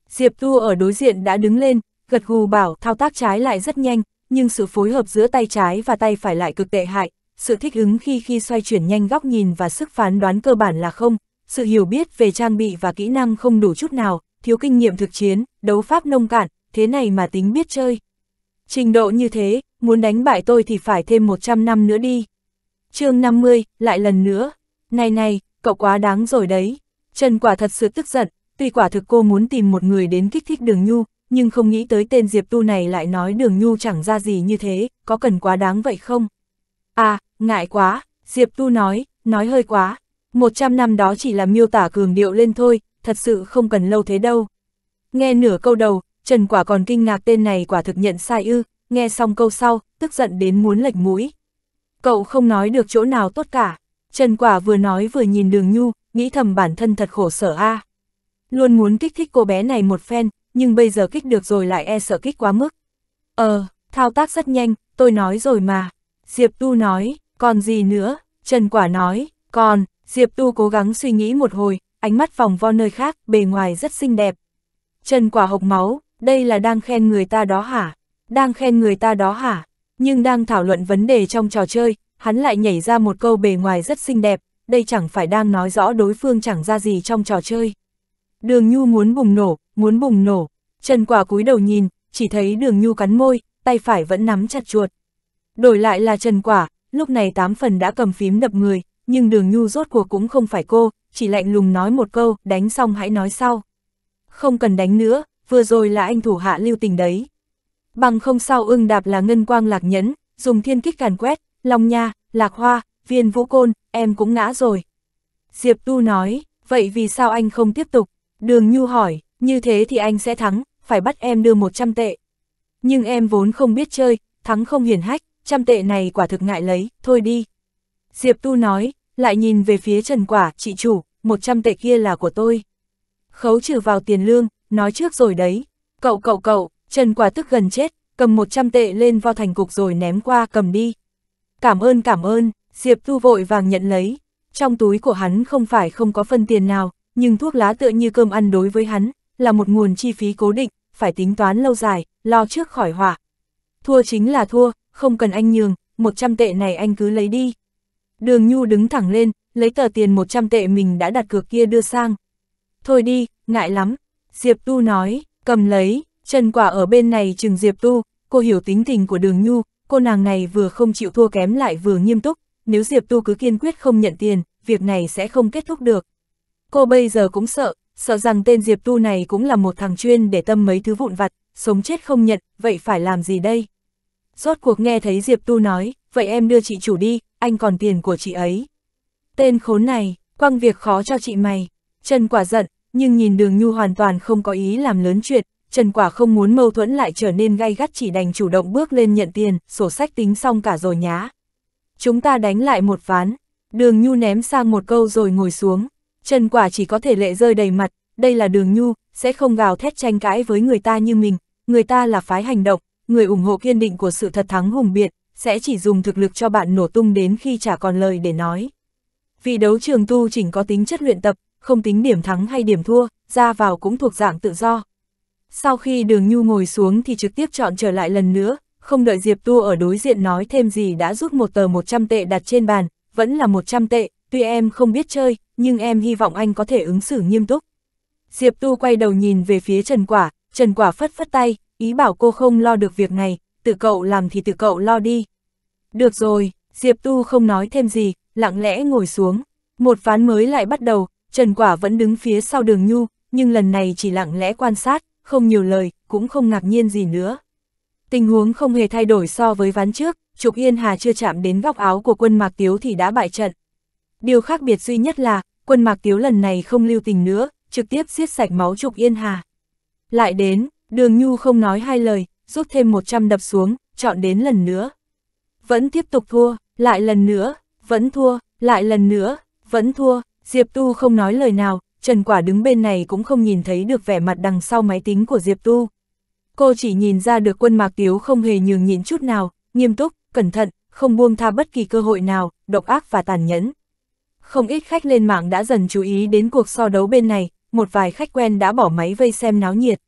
Diệp Tu ở đối diện đã đứng lên, gật gù bảo thao tác trái lại rất nhanh, nhưng sự phối hợp giữa tay trái và tay phải lại cực tệ hại, sự thích ứng khi khi xoay chuyển nhanh góc nhìn và sức phán đoán cơ bản là không, sự hiểu biết về trang bị và kỹ năng không đủ chút nào, thiếu kinh nghiệm thực chiến, đấu pháp nông cạn, thế này mà tính biết chơi. Trình độ như thế, muốn đánh bại tôi thì phải thêm 100 năm nữa đi. chương 50, lại lần nữa. Này này, cậu quá đáng rồi đấy. Trần quả thật sự tức giận, tuy quả thực cô muốn tìm một người đến kích thích đường nhu, nhưng không nghĩ tới tên Diệp Tu này lại nói đường nhu chẳng ra gì như thế, có cần quá đáng vậy không? À, ngại quá, Diệp Tu nói, nói hơi quá. 100 năm đó chỉ là miêu tả cường điệu lên thôi, thật sự không cần lâu thế đâu. Nghe nửa câu đầu, Trần Quả còn kinh ngạc tên này quả thực nhận sai ư, nghe xong câu sau, tức giận đến muốn lệch mũi. Cậu không nói được chỗ nào tốt cả. Trần Quả vừa nói vừa nhìn đường nhu, nghĩ thầm bản thân thật khổ sở a. Luôn muốn kích thích cô bé này một phen, nhưng bây giờ kích được rồi lại e sợ kích quá mức. Ờ, thao tác rất nhanh, tôi nói rồi mà. Diệp Tu nói, còn gì nữa? Trần Quả nói, còn, Diệp Tu cố gắng suy nghĩ một hồi, ánh mắt vòng vo nơi khác, bề ngoài rất xinh đẹp. Trần Quả hộc máu, đây là đang khen người ta đó hả? Đang khen người ta đó hả? Nhưng đang thảo luận vấn đề trong trò chơi, hắn lại nhảy ra một câu bề ngoài rất xinh đẹp, đây chẳng phải đang nói rõ đối phương chẳng ra gì trong trò chơi. Đường Nhu muốn bùng nổ, muốn bùng nổ. Trần Quả cúi đầu nhìn, chỉ thấy đường Nhu cắn môi, tay phải vẫn nắm chặt chuột. Đổi lại là Trần Quả, lúc này tám phần đã cầm phím đập người, nhưng đường Nhu rốt cuộc cũng không phải cô, chỉ lạnh lùng nói một câu, đánh xong hãy nói sau. Không cần đánh nữa, vừa rồi là anh thủ hạ lưu tình đấy. Bằng không sao ưng đạp là ngân quang lạc nhẫn, dùng thiên kích càn quét, long nha, lạc hoa, viên vũ côn, em cũng ngã rồi. Diệp Tu nói, vậy vì sao anh không tiếp tục? Đường Nhu hỏi, như thế thì anh sẽ thắng, phải bắt em đưa 100 tệ. Nhưng em vốn không biết chơi, thắng không hiển hách, trăm tệ này quả thực ngại lấy, thôi đi. Diệp Tu nói, lại nhìn về phía Trần Quả, chị chủ, 100 tệ kia là của tôi. Khấu trừ vào tiền lương, nói trước rồi đấy. Cậu cậu cậu, Trần Quả tức gần chết, cầm 100 tệ lên vo thành cục rồi ném qua cầm đi. Cảm ơn cảm ơn, Diệp Tu vội vàng nhận lấy. Trong túi của hắn không phải không có phân tiền nào, nhưng thuốc lá tựa như cơm ăn đối với hắn, là một nguồn chi phí cố định, phải tính toán lâu dài, lo trước khỏi họa. Thua chính là thua, không cần anh nhường, 100 tệ này anh cứ lấy đi. Đường Nhu đứng thẳng lên, lấy tờ tiền 100 tệ mình đã đặt cược kia đưa sang. Thôi đi, ngại lắm. Diệp Tu nói, cầm lấy, Trần Quả ở bên này chừng Diệp Tu, cô hiểu tính tình của đường Nhu, cô nàng này vừa không chịu thua kém lại vừa nghiêm túc, nếu Diệp Tu cứ kiên quyết không nhận tiền, việc này sẽ không kết thúc được. Cô bây giờ cũng sợ, sợ rằng tên Diệp Tu này cũng là một thằng chuyên để tâm mấy thứ vụn vặt, sống chết không nhận, vậy phải làm gì đây? Rốt cuộc nghe thấy Diệp Tu nói, vậy em đưa chị chủ đi, anh còn tiền của chị ấy. Tên khốn này, quăng việc khó cho chị mày. Trần Quả giận, nhưng nhìn đường Nhu hoàn toàn không có ý làm lớn chuyện, Trần Quả không muốn mâu thuẫn lại trở nên gay gắt chỉ đành chủ động bước lên nhận tiền, sổ sách tính xong cả rồi nhá. Chúng ta đánh lại một ván, đường Nhu ném sang một câu rồi ngồi xuống. Trần Quả chỉ có thể lệ rơi đầy mặt, đây là đường Nhu, sẽ không gào thét tranh cãi với người ta như mình, người ta là phái hành động, người ủng hộ kiên định của sự thật thắng hùng biện, sẽ chỉ dùng thực lực cho bạn nổ tung đến khi chả còn lời để nói. Vì đấu trường tu chỉnh có tính chất luyện tập, không tính điểm thắng hay điểm thua, ra vào cũng thuộc dạng tự do. Sau khi đường nhu ngồi xuống thì trực tiếp chọn trở lại lần nữa, không đợi Diệp Tu ở đối diện nói thêm gì đã rút một tờ 100 tệ đặt trên bàn, vẫn là 100 tệ, tuy em không biết chơi, nhưng em hy vọng anh có thể ứng xử nghiêm túc. Diệp Tu quay đầu nhìn về phía Trần Quả, Trần Quả phất phất tay, ý bảo cô không lo được việc này, tự cậu làm thì tự cậu lo đi. Được rồi, Diệp Tu không nói thêm gì, lặng lẽ ngồi xuống. Một ván mới lại bắt đầu, Trần Quả vẫn đứng phía sau đường nhu, nhưng lần này chỉ lặng lẽ quan sát, không nhiều lời, cũng không ngạc nhiên gì nữa. Tình huống không hề thay đổi so với ván trước, Trục Yên Hà chưa chạm đến góc áo của quân Mạc Tiếu thì đã bại trận. Điều khác biệt duy nhất là, quân Mạc Tiếu lần này không lưu tình nữa, trực tiếp giết sạch máu Trục Yên Hà. Lại đến, đường nhu không nói hai lời, rút thêm 100 đập xuống, chọn đến lần nữa. Vẫn tiếp tục thua, lại lần nữa, vẫn thua, lại lần nữa, vẫn thua, Diệp Tu không nói lời nào, Trần Quả đứng bên này cũng không nhìn thấy được vẻ mặt đằng sau máy tính của Diệp Tu. Cô chỉ nhìn ra được quân Mạc Tiếu không hề nhường nhịn chút nào, nghiêm túc, cẩn thận, không buông tha bất kỳ cơ hội nào, độc ác và tàn nhẫn. Không ít khách lên mạng đã dần chú ý đến cuộc so đấu bên này, một vài khách quen đã bỏ máy vây xem náo nhiệt.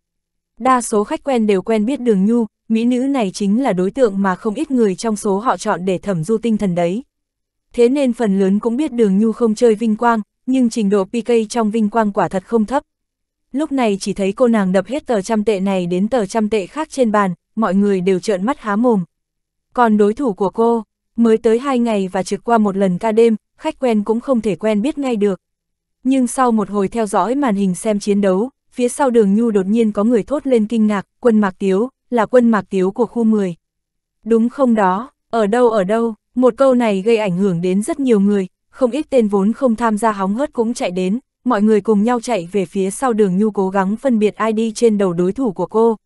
Đa số khách quen đều quen biết Đường Nhu, mỹ nữ này chính là đối tượng mà không ít người trong số họ chọn để thẩm du tinh thần đấy. Thế nên phần lớn cũng biết Đường Nhu không chơi vinh quang, nhưng trình độ PK trong vinh quang quả thật không thấp. Lúc này chỉ thấy cô nàng đập hết tờ trăm tệ này đến tờ trăm tệ khác trên bàn, mọi người đều trợn mắt há mồm. Còn đối thủ của cô, mới tới hai ngày và trực qua một lần ca đêm, khách quen cũng không thể quen biết ngay được. Nhưng sau một hồi theo dõi màn hình xem chiến đấu, phía sau đường nhu đột nhiên có người thốt lên kinh ngạc, quân Mạc Tiếu, là quân Mạc Tiếu của khu 10. Đúng không đó, ở đâu ở đâu, một câu này gây ảnh hưởng đến rất nhiều người, không ít tên vốn không tham gia hóng hớt cũng chạy đến, mọi người cùng nhau chạy về phía sau đường nhu cố gắng phân biệt ID trên đầu đối thủ của cô.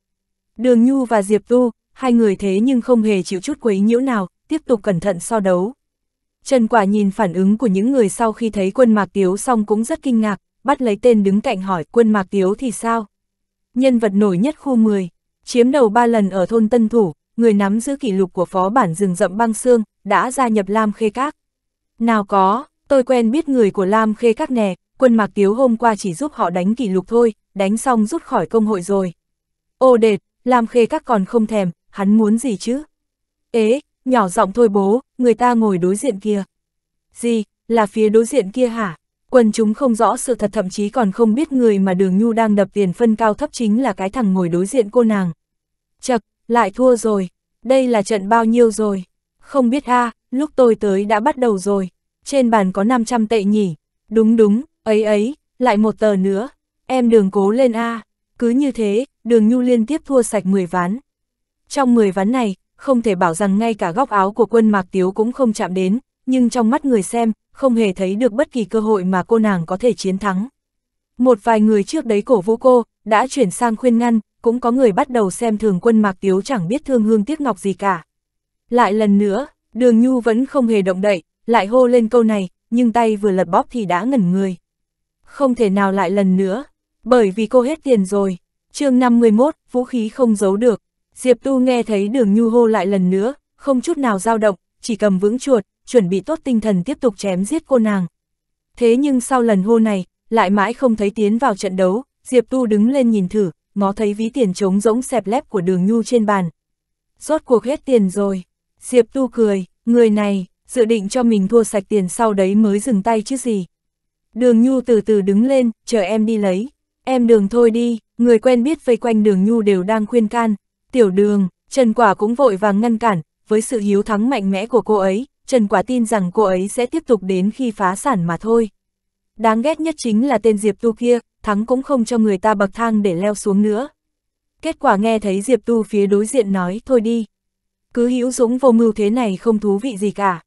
Đường nhu và Diệp Tu, hai người thế nhưng không hề chịu chút quấy nhiễu nào, tiếp tục cẩn thận so đấu. Trần Quả nhìn phản ứng của những người sau khi thấy quân Mạc Tiếu xong cũng rất kinh ngạc, bắt lấy tên đứng cạnh hỏi quân Mạc Tiếu thì sao? Nhân vật nổi nhất khu 10, chiếm đầu 3 lần ở thôn Tân Thủ, người nắm giữ kỷ lục của phó bản rừng rậm băng xương, đã gia nhập Lam Khê Các. Nào có, tôi quen biết người của Lam Khê Các nè, quân Mạc Tiếu hôm qua chỉ giúp họ đánh kỷ lục thôi, đánh xong rút khỏi công hội rồi. Ô đệt, Lam Khê Các còn không thèm, hắn muốn gì chứ? Ế, nhỏ giọng thôi bố, người ta ngồi đối diện kia. Gì, là phía đối diện kia hả? Quần chúng không rõ sự thật thậm chí còn không biết người mà đường nhu đang đập tiền phân cao thấp chính là cái thằng ngồi đối diện cô nàng. Chật, lại thua rồi. Đây là trận bao nhiêu rồi? Không biết a lúc tôi tới đã bắt đầu rồi. Trên bàn có 500 tệ nhỉ? Đúng đúng, ấy ấy, lại một tờ nữa. Em đường cố lên a Cứ như thế, đường nhu liên tiếp thua sạch 10 ván. Trong 10 ván này, không thể bảo rằng ngay cả góc áo của quân Mạc Tiếu cũng không chạm đến, nhưng trong mắt người xem, không hề thấy được bất kỳ cơ hội mà cô nàng có thể chiến thắng. Một vài người trước đấy cổ vũ cô, đã chuyển sang khuyên ngăn, cũng có người bắt đầu xem thường quân Mạc Tiếu chẳng biết thương hương tiếc ngọc gì cả. Lại lần nữa, đường nhu vẫn không hề động đậy, lại hô lên câu này, nhưng tay vừa lật bóp thì đã ngẩn người. Không thể nào lại lần nữa, bởi vì cô hết tiền rồi. chương 51, vũ khí không giấu được. Diệp Tu nghe thấy đường nhu hô lại lần nữa, không chút nào dao động, chỉ cầm vững chuột, chuẩn bị tốt tinh thần tiếp tục chém giết cô nàng. Thế nhưng sau lần hô này, lại mãi không thấy tiến vào trận đấu, Diệp Tu đứng lên nhìn thử, ngó thấy ví tiền trống rỗng xẹp lép của đường nhu trên bàn. Rốt cuộc hết tiền rồi. Diệp Tu cười, người này, dự định cho mình thua sạch tiền sau đấy mới dừng tay chứ gì. Đường nhu từ từ đứng lên, chờ em đi lấy. Em đường thôi đi, người quen biết vây quanh đường nhu đều đang khuyên can. Tiểu đường, Trần Quả cũng vội vàng ngăn cản, với sự hiếu thắng mạnh mẽ của cô ấy, Trần Quả tin rằng cô ấy sẽ tiếp tục đến khi phá sản mà thôi. Đáng ghét nhất chính là tên Diệp Tu kia, thắng cũng không cho người ta bậc thang để leo xuống nữa. Kết quả nghe thấy Diệp Tu phía đối diện nói thôi đi. Cứ hữu dũng vô mưu thế này không thú vị gì cả.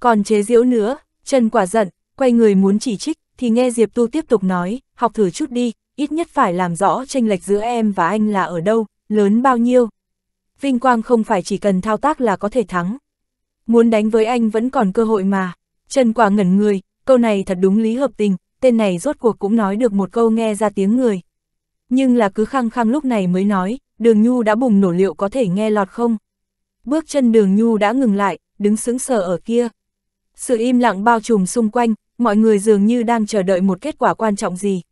Còn chế diễu nữa, Trần Quả giận, quay người muốn chỉ trích, thì nghe Diệp Tu tiếp tục nói, học thử chút đi, ít nhất phải làm rõ tranh lệch giữa em và anh là ở đâu, lớn bao nhiêu. Vinh Quang không phải chỉ cần thao tác là có thể thắng. Muốn đánh với anh vẫn còn cơ hội mà. Trần Quả ngẩn người, câu này thật đúng lý hợp tình, tên này rốt cuộc cũng nói được một câu nghe ra tiếng người. Nhưng là cứ khăng khăng lúc này mới nói, đường nhu đã bùng nổ liệu có thể nghe lọt không? Bước chân đường nhu đã ngừng lại, đứng sững sờ ở kia. Sự im lặng bao trùm xung quanh, mọi người dường như đang chờ đợi một kết quả quan trọng gì.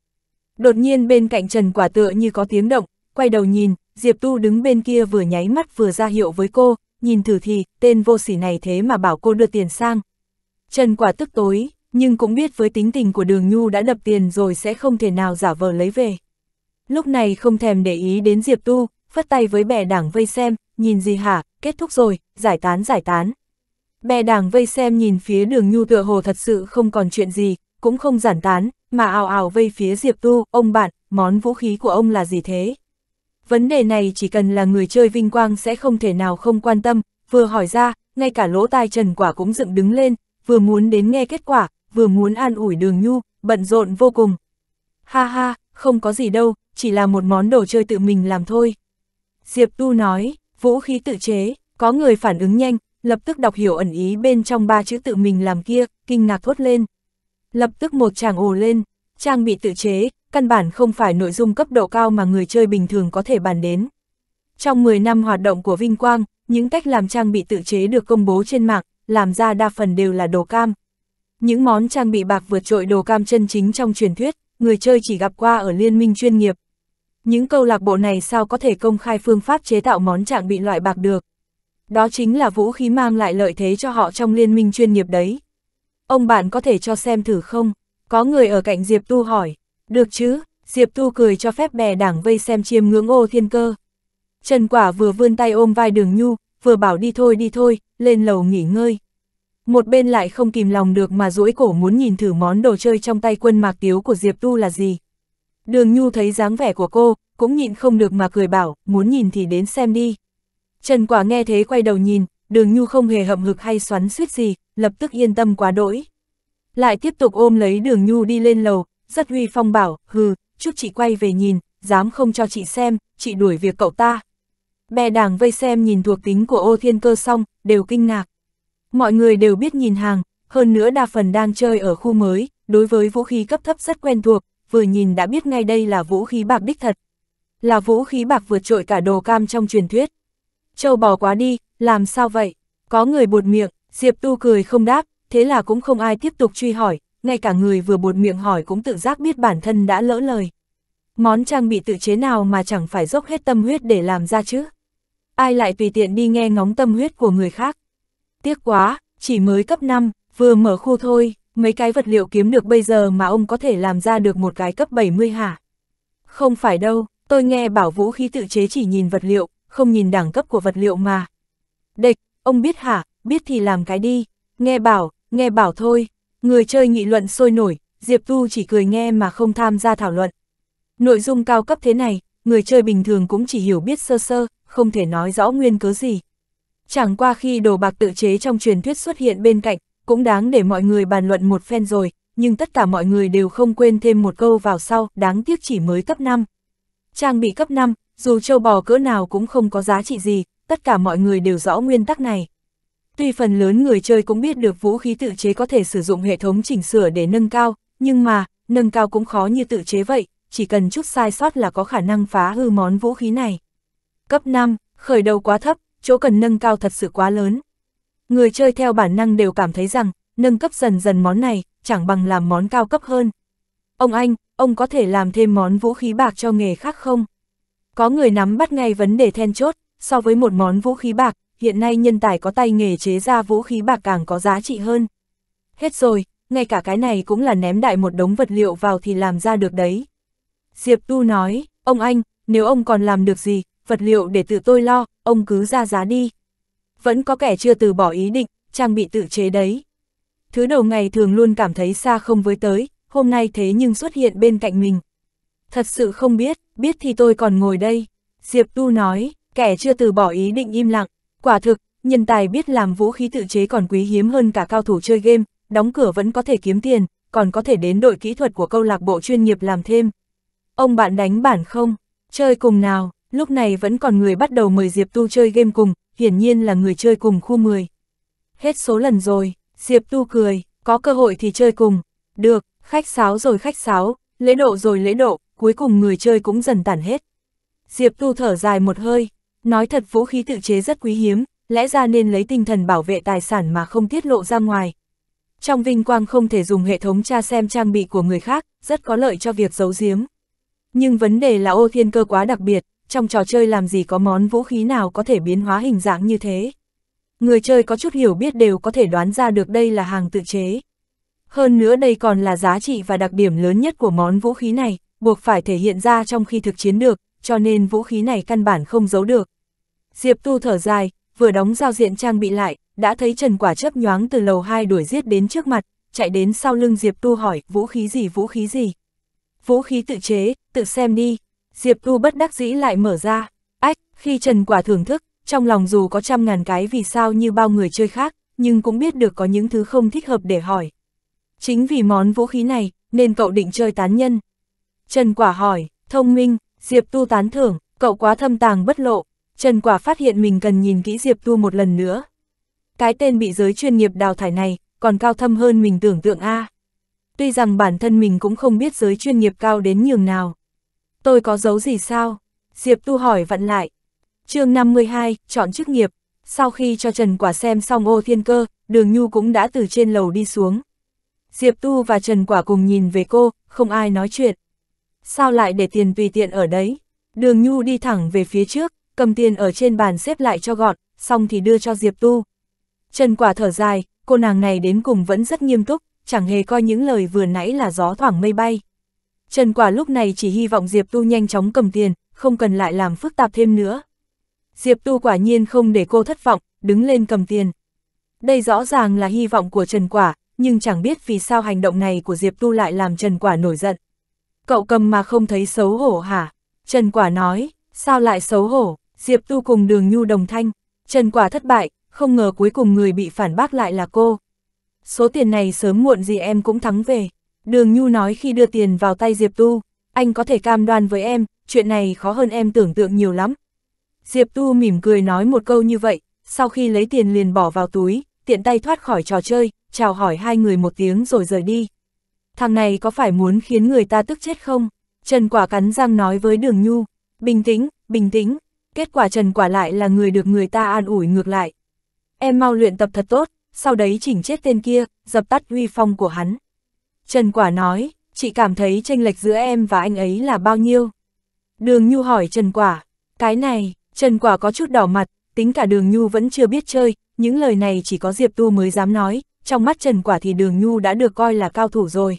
Đột nhiên bên cạnh Trần Quả tựa như có tiếng động, quay đầu nhìn, Diệp Tu đứng bên kia vừa nháy mắt vừa ra hiệu với cô, nhìn thử thì, tên vô sỉ này thế mà bảo cô đưa tiền sang. Trần Quả tức tối, nhưng cũng biết với tính tình của Đường Nhu đã đập tiền rồi sẽ không thể nào giả vờ lấy về. Lúc này không thèm để ý đến Diệp Tu, phất tay với bè đảng vây xem, nhìn gì hả, kết thúc rồi, giải tán giải tán. Bè đảng vây xem nhìn phía đường nhu tựa hồ thật sự không còn chuyện gì, cũng không giản tán, mà ào ào vây phía Diệp Tu, ông bạn, món vũ khí của ông là gì thế? Vấn đề này chỉ cần là người chơi vinh quang sẽ không thể nào không quan tâm, vừa hỏi ra, ngay cả lỗ tai Trần Quả cũng dựng đứng lên, vừa muốn đến nghe kết quả, vừa muốn an ủi đường nhu, bận rộn vô cùng. Ha ha, không có gì đâu, chỉ là một món đồ chơi tự mình làm thôi. Diệp Tu nói, vũ khí tự chế, có người phản ứng nhanh, lập tức đọc hiểu ẩn ý bên trong ba chữ tự mình làm kia, kinh ngạc thốt lên. Lập tức một chàng ồ lên, trang bị tự chế, căn bản không phải nội dung cấp độ cao mà người chơi bình thường có thể bàn đến. Trong 10 năm hoạt động của Vinh Quang, những cách làm trang bị tự chế được công bố trên mạng, làm ra đa phần đều là đồ cam. Những món trang bị bạc vượt trội đồ cam chân chính trong truyền thuyết, người chơi chỉ gặp qua ở liên minh chuyên nghiệp. Những câu lạc bộ này sao có thể công khai phương pháp chế tạo món trang bị loại bạc được. Đó chính là vũ khí mang lại lợi thế cho họ trong liên minh chuyên nghiệp đấy. Ông bạn có thể cho xem thử không? Có người ở cạnh Diệp Tu hỏi. Được chứ, Diệp Tu cười cho phép bè đảng vây xem chiêm ngưỡng ô thiên cơ. Trần Quả vừa vươn tay ôm vai đường nhu, vừa bảo đi thôi đi thôi, lên lầu nghỉ ngơi. Một bên lại không kìm lòng được mà duỗi cổ muốn nhìn thử món đồ chơi trong tay quân mạc tiếu của Diệp Tu là gì. Đường nhu thấy dáng vẻ của cô, cũng nhịn không được mà cười bảo, muốn nhìn thì đến xem đi. Trần Quả nghe thế quay đầu nhìn, đường nhu không hề hậm hực hay xoắn suýt gì, lập tức yên tâm quá đỗi. Lại tiếp tục ôm lấy đường nhu đi lên lầu, rất huy phong bảo, hừ, chút chị quay về nhìn, dám không cho chị xem, chị đuổi việc cậu ta. Bè đảng vây xem nhìn thuộc tính của ô thiên cơ xong, đều kinh ngạc. Mọi người đều biết nhìn hàng, hơn nữa đa phần đang chơi ở khu mới, đối với vũ khí cấp thấp rất quen thuộc, vừa nhìn đã biết ngay đây là vũ khí bạc đích thật. Là vũ khí bạc vượt trội cả đồ cam trong truyền thuyết. Châu bò quá đi, làm sao vậy? Có người buột miệng, Diệp Tu cười không đáp, thế là cũng không ai tiếp tục truy hỏi, ngay cả người vừa buột miệng hỏi cũng tự giác biết bản thân đã lỡ lời. Món trang bị tự chế nào mà chẳng phải dốc hết tâm huyết để làm ra chứ? Ai lại tùy tiện đi nghe ngóng tâm huyết của người khác? Tiếc quá, chỉ mới cấp 5, vừa mở khu thôi, mấy cái vật liệu kiếm được bây giờ mà ông có thể làm ra được một cái cấp 70 hả? Không phải đâu, tôi nghe bảo vũ khí tự chế chỉ nhìn vật liệu, không nhìn đẳng cấp của vật liệu mà. Địch, ông biết hả, biết thì làm cái đi, nghe bảo, nghe bảo thôi, người chơi nghị luận sôi nổi, Diệp Tu chỉ cười nghe mà không tham gia thảo luận. Nội dung cao cấp thế này, người chơi bình thường cũng chỉ hiểu biết sơ sơ, không thể nói rõ nguyên cớ gì. Chẳng qua khi đồ bạc tự chế trong truyền thuyết xuất hiện bên cạnh, cũng đáng để mọi người bàn luận một phen rồi, nhưng tất cả mọi người đều không quên thêm một câu vào sau, đáng tiếc chỉ mới cấp 5. Trang bị cấp 5, dù châu bò cỡ nào cũng không có giá trị gì, tất cả mọi người đều rõ nguyên tắc này. Tuy phần lớn người chơi cũng biết được vũ khí tự chế có thể sử dụng hệ thống chỉnh sửa để nâng cao, nhưng mà, nâng cao cũng khó như tự chế vậy, chỉ cần chút sai sót là có khả năng phá hư món vũ khí này. Cấp 5, khởi đầu quá thấp, chỗ cần nâng cao thật sự quá lớn. Người chơi theo bản năng đều cảm thấy rằng, nâng cấp dần dần món này, chẳng bằng làm món cao cấp hơn. Ông anh, ông có thể làm thêm món vũ khí bạc cho nghề khác không? Có người nắm bắt ngay vấn đề then chốt, so với một món vũ khí bạc, hiện nay nhân tài có tay nghề chế ra vũ khí bạc càng có giá trị hơn. Hết rồi, ngay cả cái này cũng là ném đại một đống vật liệu vào thì làm ra được đấy. Diệp Tu nói, ông anh, nếu ông còn làm được gì, vật liệu để tự tôi lo, ông cứ ra giá đi. Vẫn có kẻ chưa từ bỏ ý định, trang bị tự chế đấy. Thứ đầu ngày thường luôn cảm thấy xa không với tới, hôm nay thế nhưng xuất hiện bên cạnh mình. Thật sự không biết, biết thì tôi còn ngồi đây. Diệp Tu nói, kẻ chưa từ bỏ ý định im lặng. Quả thực, nhân tài biết làm vũ khí tự chế còn quý hiếm hơn cả cao thủ chơi game, đóng cửa vẫn có thể kiếm tiền, còn có thể đến đội kỹ thuật của câu lạc bộ chuyên nghiệp làm thêm. Ông bạn đánh bản không? Chơi cùng nào? Lúc này vẫn còn người bắt đầu mời Diệp Tu chơi game cùng, hiển nhiên là người chơi cùng khu 10. Hết số lần rồi, Diệp Tu cười, có cơ hội thì chơi cùng. Được, khách sáo rồi khách sáo, lễ độ rồi lễ độ, cuối cùng người chơi cũng dần tản hết. Diệp Tu thở dài một hơi, nói thật vũ khí tự chế rất quý hiếm, lẽ ra nên lấy tinh thần bảo vệ tài sản mà không tiết lộ ra ngoài. Trong vinh quang không thể dùng hệ thống tra xem trang bị của người khác, rất có lợi cho việc giấu giếm. Nhưng vấn đề là ô thiên cơ quá đặc biệt, trong trò chơi làm gì có món vũ khí nào có thể biến hóa hình dạng như thế. Người chơi có chút hiểu biết đều có thể đoán ra được đây là hàng tự chế. Hơn nữa đây còn là giá trị và đặc điểm lớn nhất của món vũ khí này, buộc phải thể hiện ra trong khi thực chiến được, cho nên vũ khí này căn bản không giấu được. Diệp Tu thở dài, vừa đóng giao diện trang bị lại, đã thấy Trần Quả chấp nhoáng từ lầu 2 đuổi giết đến trước mặt, chạy đến sau lưng Diệp Tu hỏi, vũ khí gì vũ khí gì? Vũ khí tự chế, tự xem đi. Diệp Tu bất đắc dĩ lại mở ra. Ách, khi Trần Quả thưởng thức, trong lòng dù có trăm ngàn cái vì sao như bao người chơi khác, nhưng cũng biết được có những thứ không thích hợp để hỏi. Chính vì món vũ khí này, nên cậu định chơi tán nhân. Trần Quả hỏi, thông minh, Diệp Tu tán thưởng, cậu quá thâm tàng bất lộ. Trần Quả phát hiện mình cần nhìn kỹ Diệp Tu một lần nữa. Cái tên bị giới chuyên nghiệp đào thải này, còn cao thâm hơn mình tưởng tượng A. Tuy rằng bản thân mình cũng không biết giới chuyên nghiệp cao đến nhường nào. Tôi có giấu gì sao? Diệp Tu hỏi vặn lại. chương 52, chọn chức nghiệp. Sau khi cho Trần Quả xem xong ô thiên cơ, đường nhu cũng đã từ trên lầu đi xuống. Diệp Tu và Trần Quả cùng nhìn về cô, không ai nói chuyện. Sao lại để tiền tùy tiện ở đấy? Đường Nhu đi thẳng về phía trước, cầm tiền ở trên bàn xếp lại cho gọn, xong thì đưa cho Diệp Tu. Trần Quả thở dài, cô nàng này đến cùng vẫn rất nghiêm túc, chẳng hề coi những lời vừa nãy là gió thoảng mây bay. Trần Quả lúc này chỉ hy vọng Diệp Tu nhanh chóng cầm tiền, không cần lại làm phức tạp thêm nữa. Diệp Tu quả nhiên không để cô thất vọng, đứng lên cầm tiền. Đây rõ ràng là hy vọng của Trần Quả, nhưng chẳng biết vì sao hành động này của Diệp Tu lại làm Trần Quả nổi giận. Cậu cầm mà không thấy xấu hổ hả? Trần Quả nói, sao lại xấu hổ? Diệp Tu cùng đường nhu đồng thanh. Trần Quả thất bại, không ngờ cuối cùng người bị phản bác lại là cô. Số tiền này sớm muộn gì em cũng thắng về. Đường Nhu nói khi đưa tiền vào tay Diệp Tu, anh có thể cam đoan với em, chuyện này khó hơn em tưởng tượng nhiều lắm. Diệp Tu mỉm cười nói một câu như vậy, sau khi lấy tiền liền bỏ vào túi, tiện tay thoát khỏi trò chơi, chào hỏi hai người một tiếng rồi rời đi. Thằng này có phải muốn khiến người ta tức chết không? Trần Quả cắn răng nói với Đường Nhu, bình tĩnh, bình tĩnh, kết quả Trần Quả lại là người được người ta an ủi ngược lại. Em mau luyện tập thật tốt, sau đấy chỉnh chết tên kia, dập tắt uy phong của hắn. Trần Quả nói, chị cảm thấy tranh lệch giữa em và anh ấy là bao nhiêu? Đường Nhu hỏi Trần Quả, cái này, Trần Quả có chút đỏ mặt, tính cả Đường Nhu vẫn chưa biết chơi, những lời này chỉ có Diệp Tu mới dám nói, trong mắt Trần Quả thì Đường Nhu đã được coi là cao thủ rồi.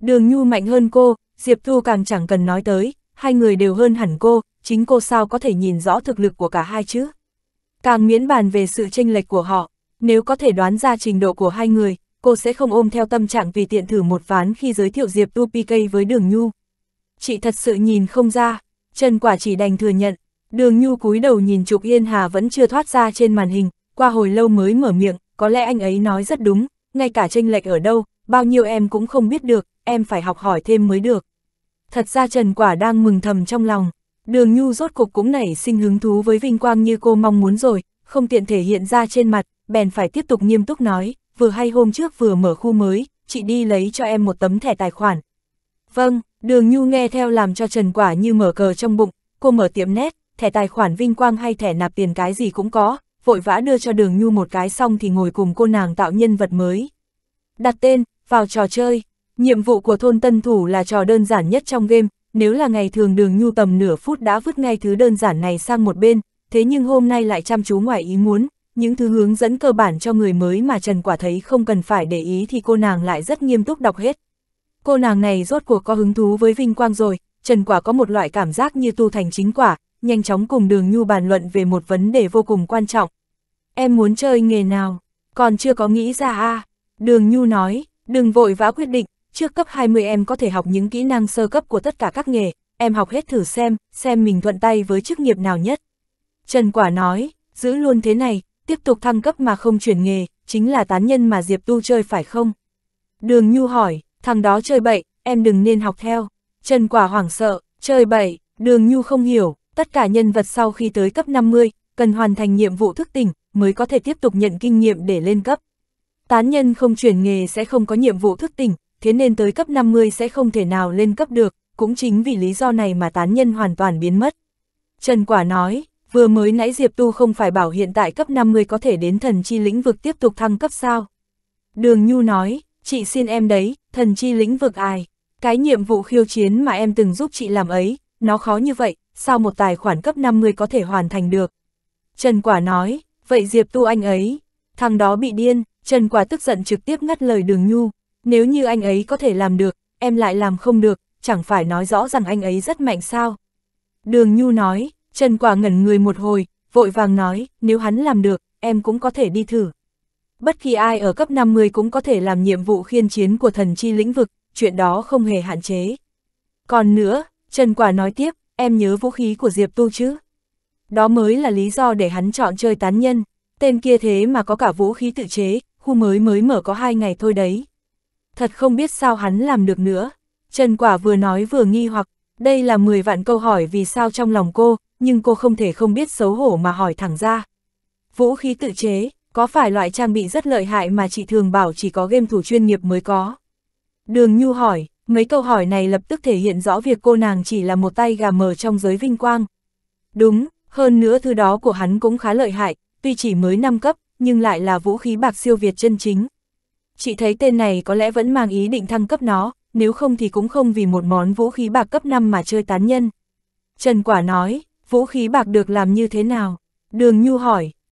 Đường Nhu mạnh hơn cô, Diệp Thu càng chẳng cần nói tới, hai người đều hơn hẳn cô, chính cô sao có thể nhìn rõ thực lực của cả hai chứ? Càng miễn bàn về sự tranh lệch của họ, nếu có thể đoán ra trình độ của hai người, cô sẽ không ôm theo tâm trạng vì tiện thử một ván khi giới thiệu Diệp Tu PK với Đường Nhu. Chị thật sự nhìn không ra, Trần Quả chỉ đành thừa nhận, Đường Nhu cúi đầu nhìn Trục Yên Hà vẫn chưa thoát ra trên màn hình, qua hồi lâu mới mở miệng, có lẽ anh ấy nói rất đúng, ngay cả tranh lệch ở đâu, bao nhiêu em cũng không biết được, em phải học hỏi thêm mới được. Thật ra Trần Quả đang mừng thầm trong lòng, đường nhu rốt cục cũng nảy sinh hứng thú với vinh quang như cô mong muốn rồi, không tiện thể hiện ra trên mặt, bèn phải tiếp tục nghiêm túc nói, vừa hay hôm trước vừa mở khu mới, chị đi lấy cho em một tấm thẻ tài khoản. Vâng, đường nhu nghe theo làm cho Trần Quả như mở cờ trong bụng, cô mở tiệm nét, thẻ tài khoản vinh quang hay thẻ nạp tiền cái gì cũng có, vội vã đưa cho đường nhu một cái xong thì ngồi cùng cô nàng tạo nhân vật mới. Đặt tên, vào trò chơi, nhiệm vụ của thôn tân thủ là trò đơn giản nhất trong game, nếu là ngày thường đường nhu tầm nửa phút đã vứt ngay thứ đơn giản này sang một bên, thế nhưng hôm nay lại chăm chú ngoài ý muốn, những thứ hướng dẫn cơ bản cho người mới mà Trần Quả thấy không cần phải để ý thì cô nàng lại rất nghiêm túc đọc hết. Cô nàng này rốt cuộc có hứng thú với vinh quang rồi, Trần Quả có một loại cảm giác như tu thành chính quả, nhanh chóng cùng đường nhu bàn luận về một vấn đề vô cùng quan trọng. Em muốn chơi nghề nào? Còn chưa có nghĩ ra à? Đường nhu nói, đừng vội vã quyết định, trước cấp 20 em có thể học những kỹ năng sơ cấp của tất cả các nghề, em học hết thử xem, xem mình thuận tay với chức nghiệp nào nhất. Trần Quả nói, giữ luôn thế này, tiếp tục thăng cấp mà không chuyển nghề, chính là tán nhân mà Diệp Tu chơi phải không? Đường Nhu hỏi, thằng đó chơi bậy, em đừng nên học theo. Trần Quả hoảng sợ, chơi bậy, đường Nhu không hiểu, tất cả nhân vật sau khi tới cấp 50, cần hoàn thành nhiệm vụ thức tỉnh, mới có thể tiếp tục nhận kinh nghiệm để lên cấp. Tán nhân không chuyển nghề sẽ không có nhiệm vụ thức tỉnh, thế nên tới cấp 50 sẽ không thể nào lên cấp được, cũng chính vì lý do này mà tán nhân hoàn toàn biến mất. Trần Quả nói, vừa mới nãy Diệp Tu không phải bảo hiện tại cấp 50 có thể đến thần chi lĩnh vực tiếp tục thăng cấp sao. Đường Nhu nói, chị xin em đấy, thần chi lĩnh vực ai? Cái nhiệm vụ khiêu chiến mà em từng giúp chị làm ấy, nó khó như vậy, sao một tài khoản cấp 50 có thể hoàn thành được? Trần Quả nói, vậy Diệp Tu anh ấy, thằng đó bị điên, Trần Quả tức giận trực tiếp ngắt lời đường Nhu, nếu như anh ấy có thể làm được, em lại làm không được, chẳng phải nói rõ rằng anh ấy rất mạnh sao. Đường Nhu nói, Trần Quả ngẩn người một hồi, vội vàng nói, nếu hắn làm được, em cũng có thể đi thử. Bất kỳ ai ở cấp 50 cũng có thể làm nhiệm vụ khiên chiến của thần chi lĩnh vực, chuyện đó không hề hạn chế. Còn nữa, Trần Quả nói tiếp, em nhớ vũ khí của Diệp Tu chứ? Đó mới là lý do để hắn chọn chơi tán nhân, tên kia thế mà có cả vũ khí tự chế, khu mới mới mở có hai ngày thôi đấy. Thật không biết sao hắn làm được nữa. Trần Quả vừa nói vừa nghi hoặc, đây là 10 vạn câu hỏi vì sao trong lòng cô, nhưng cô không thể không biết xấu hổ mà hỏi thẳng ra. Vũ khí tự chế, có phải loại trang bị rất lợi hại mà chị thường bảo chỉ có game thủ chuyên nghiệp mới có? Đường Nhu hỏi, mấy câu hỏi này lập tức thể hiện rõ việc cô nàng chỉ là một tay gà mờ trong giới vinh quang. Đúng, hơn nữa thứ đó của hắn cũng khá lợi hại, tuy chỉ mới 5 cấp, nhưng lại là vũ khí bạc siêu việt chân chính. Chị thấy tên này có lẽ vẫn mang ý định thăng cấp nó, nếu không thì cũng không vì một món vũ khí bạc cấp 5 mà chơi tán nhân. Trần Quả nói, vũ khí bạc được làm như thế nào? Đường Nhu hỏi,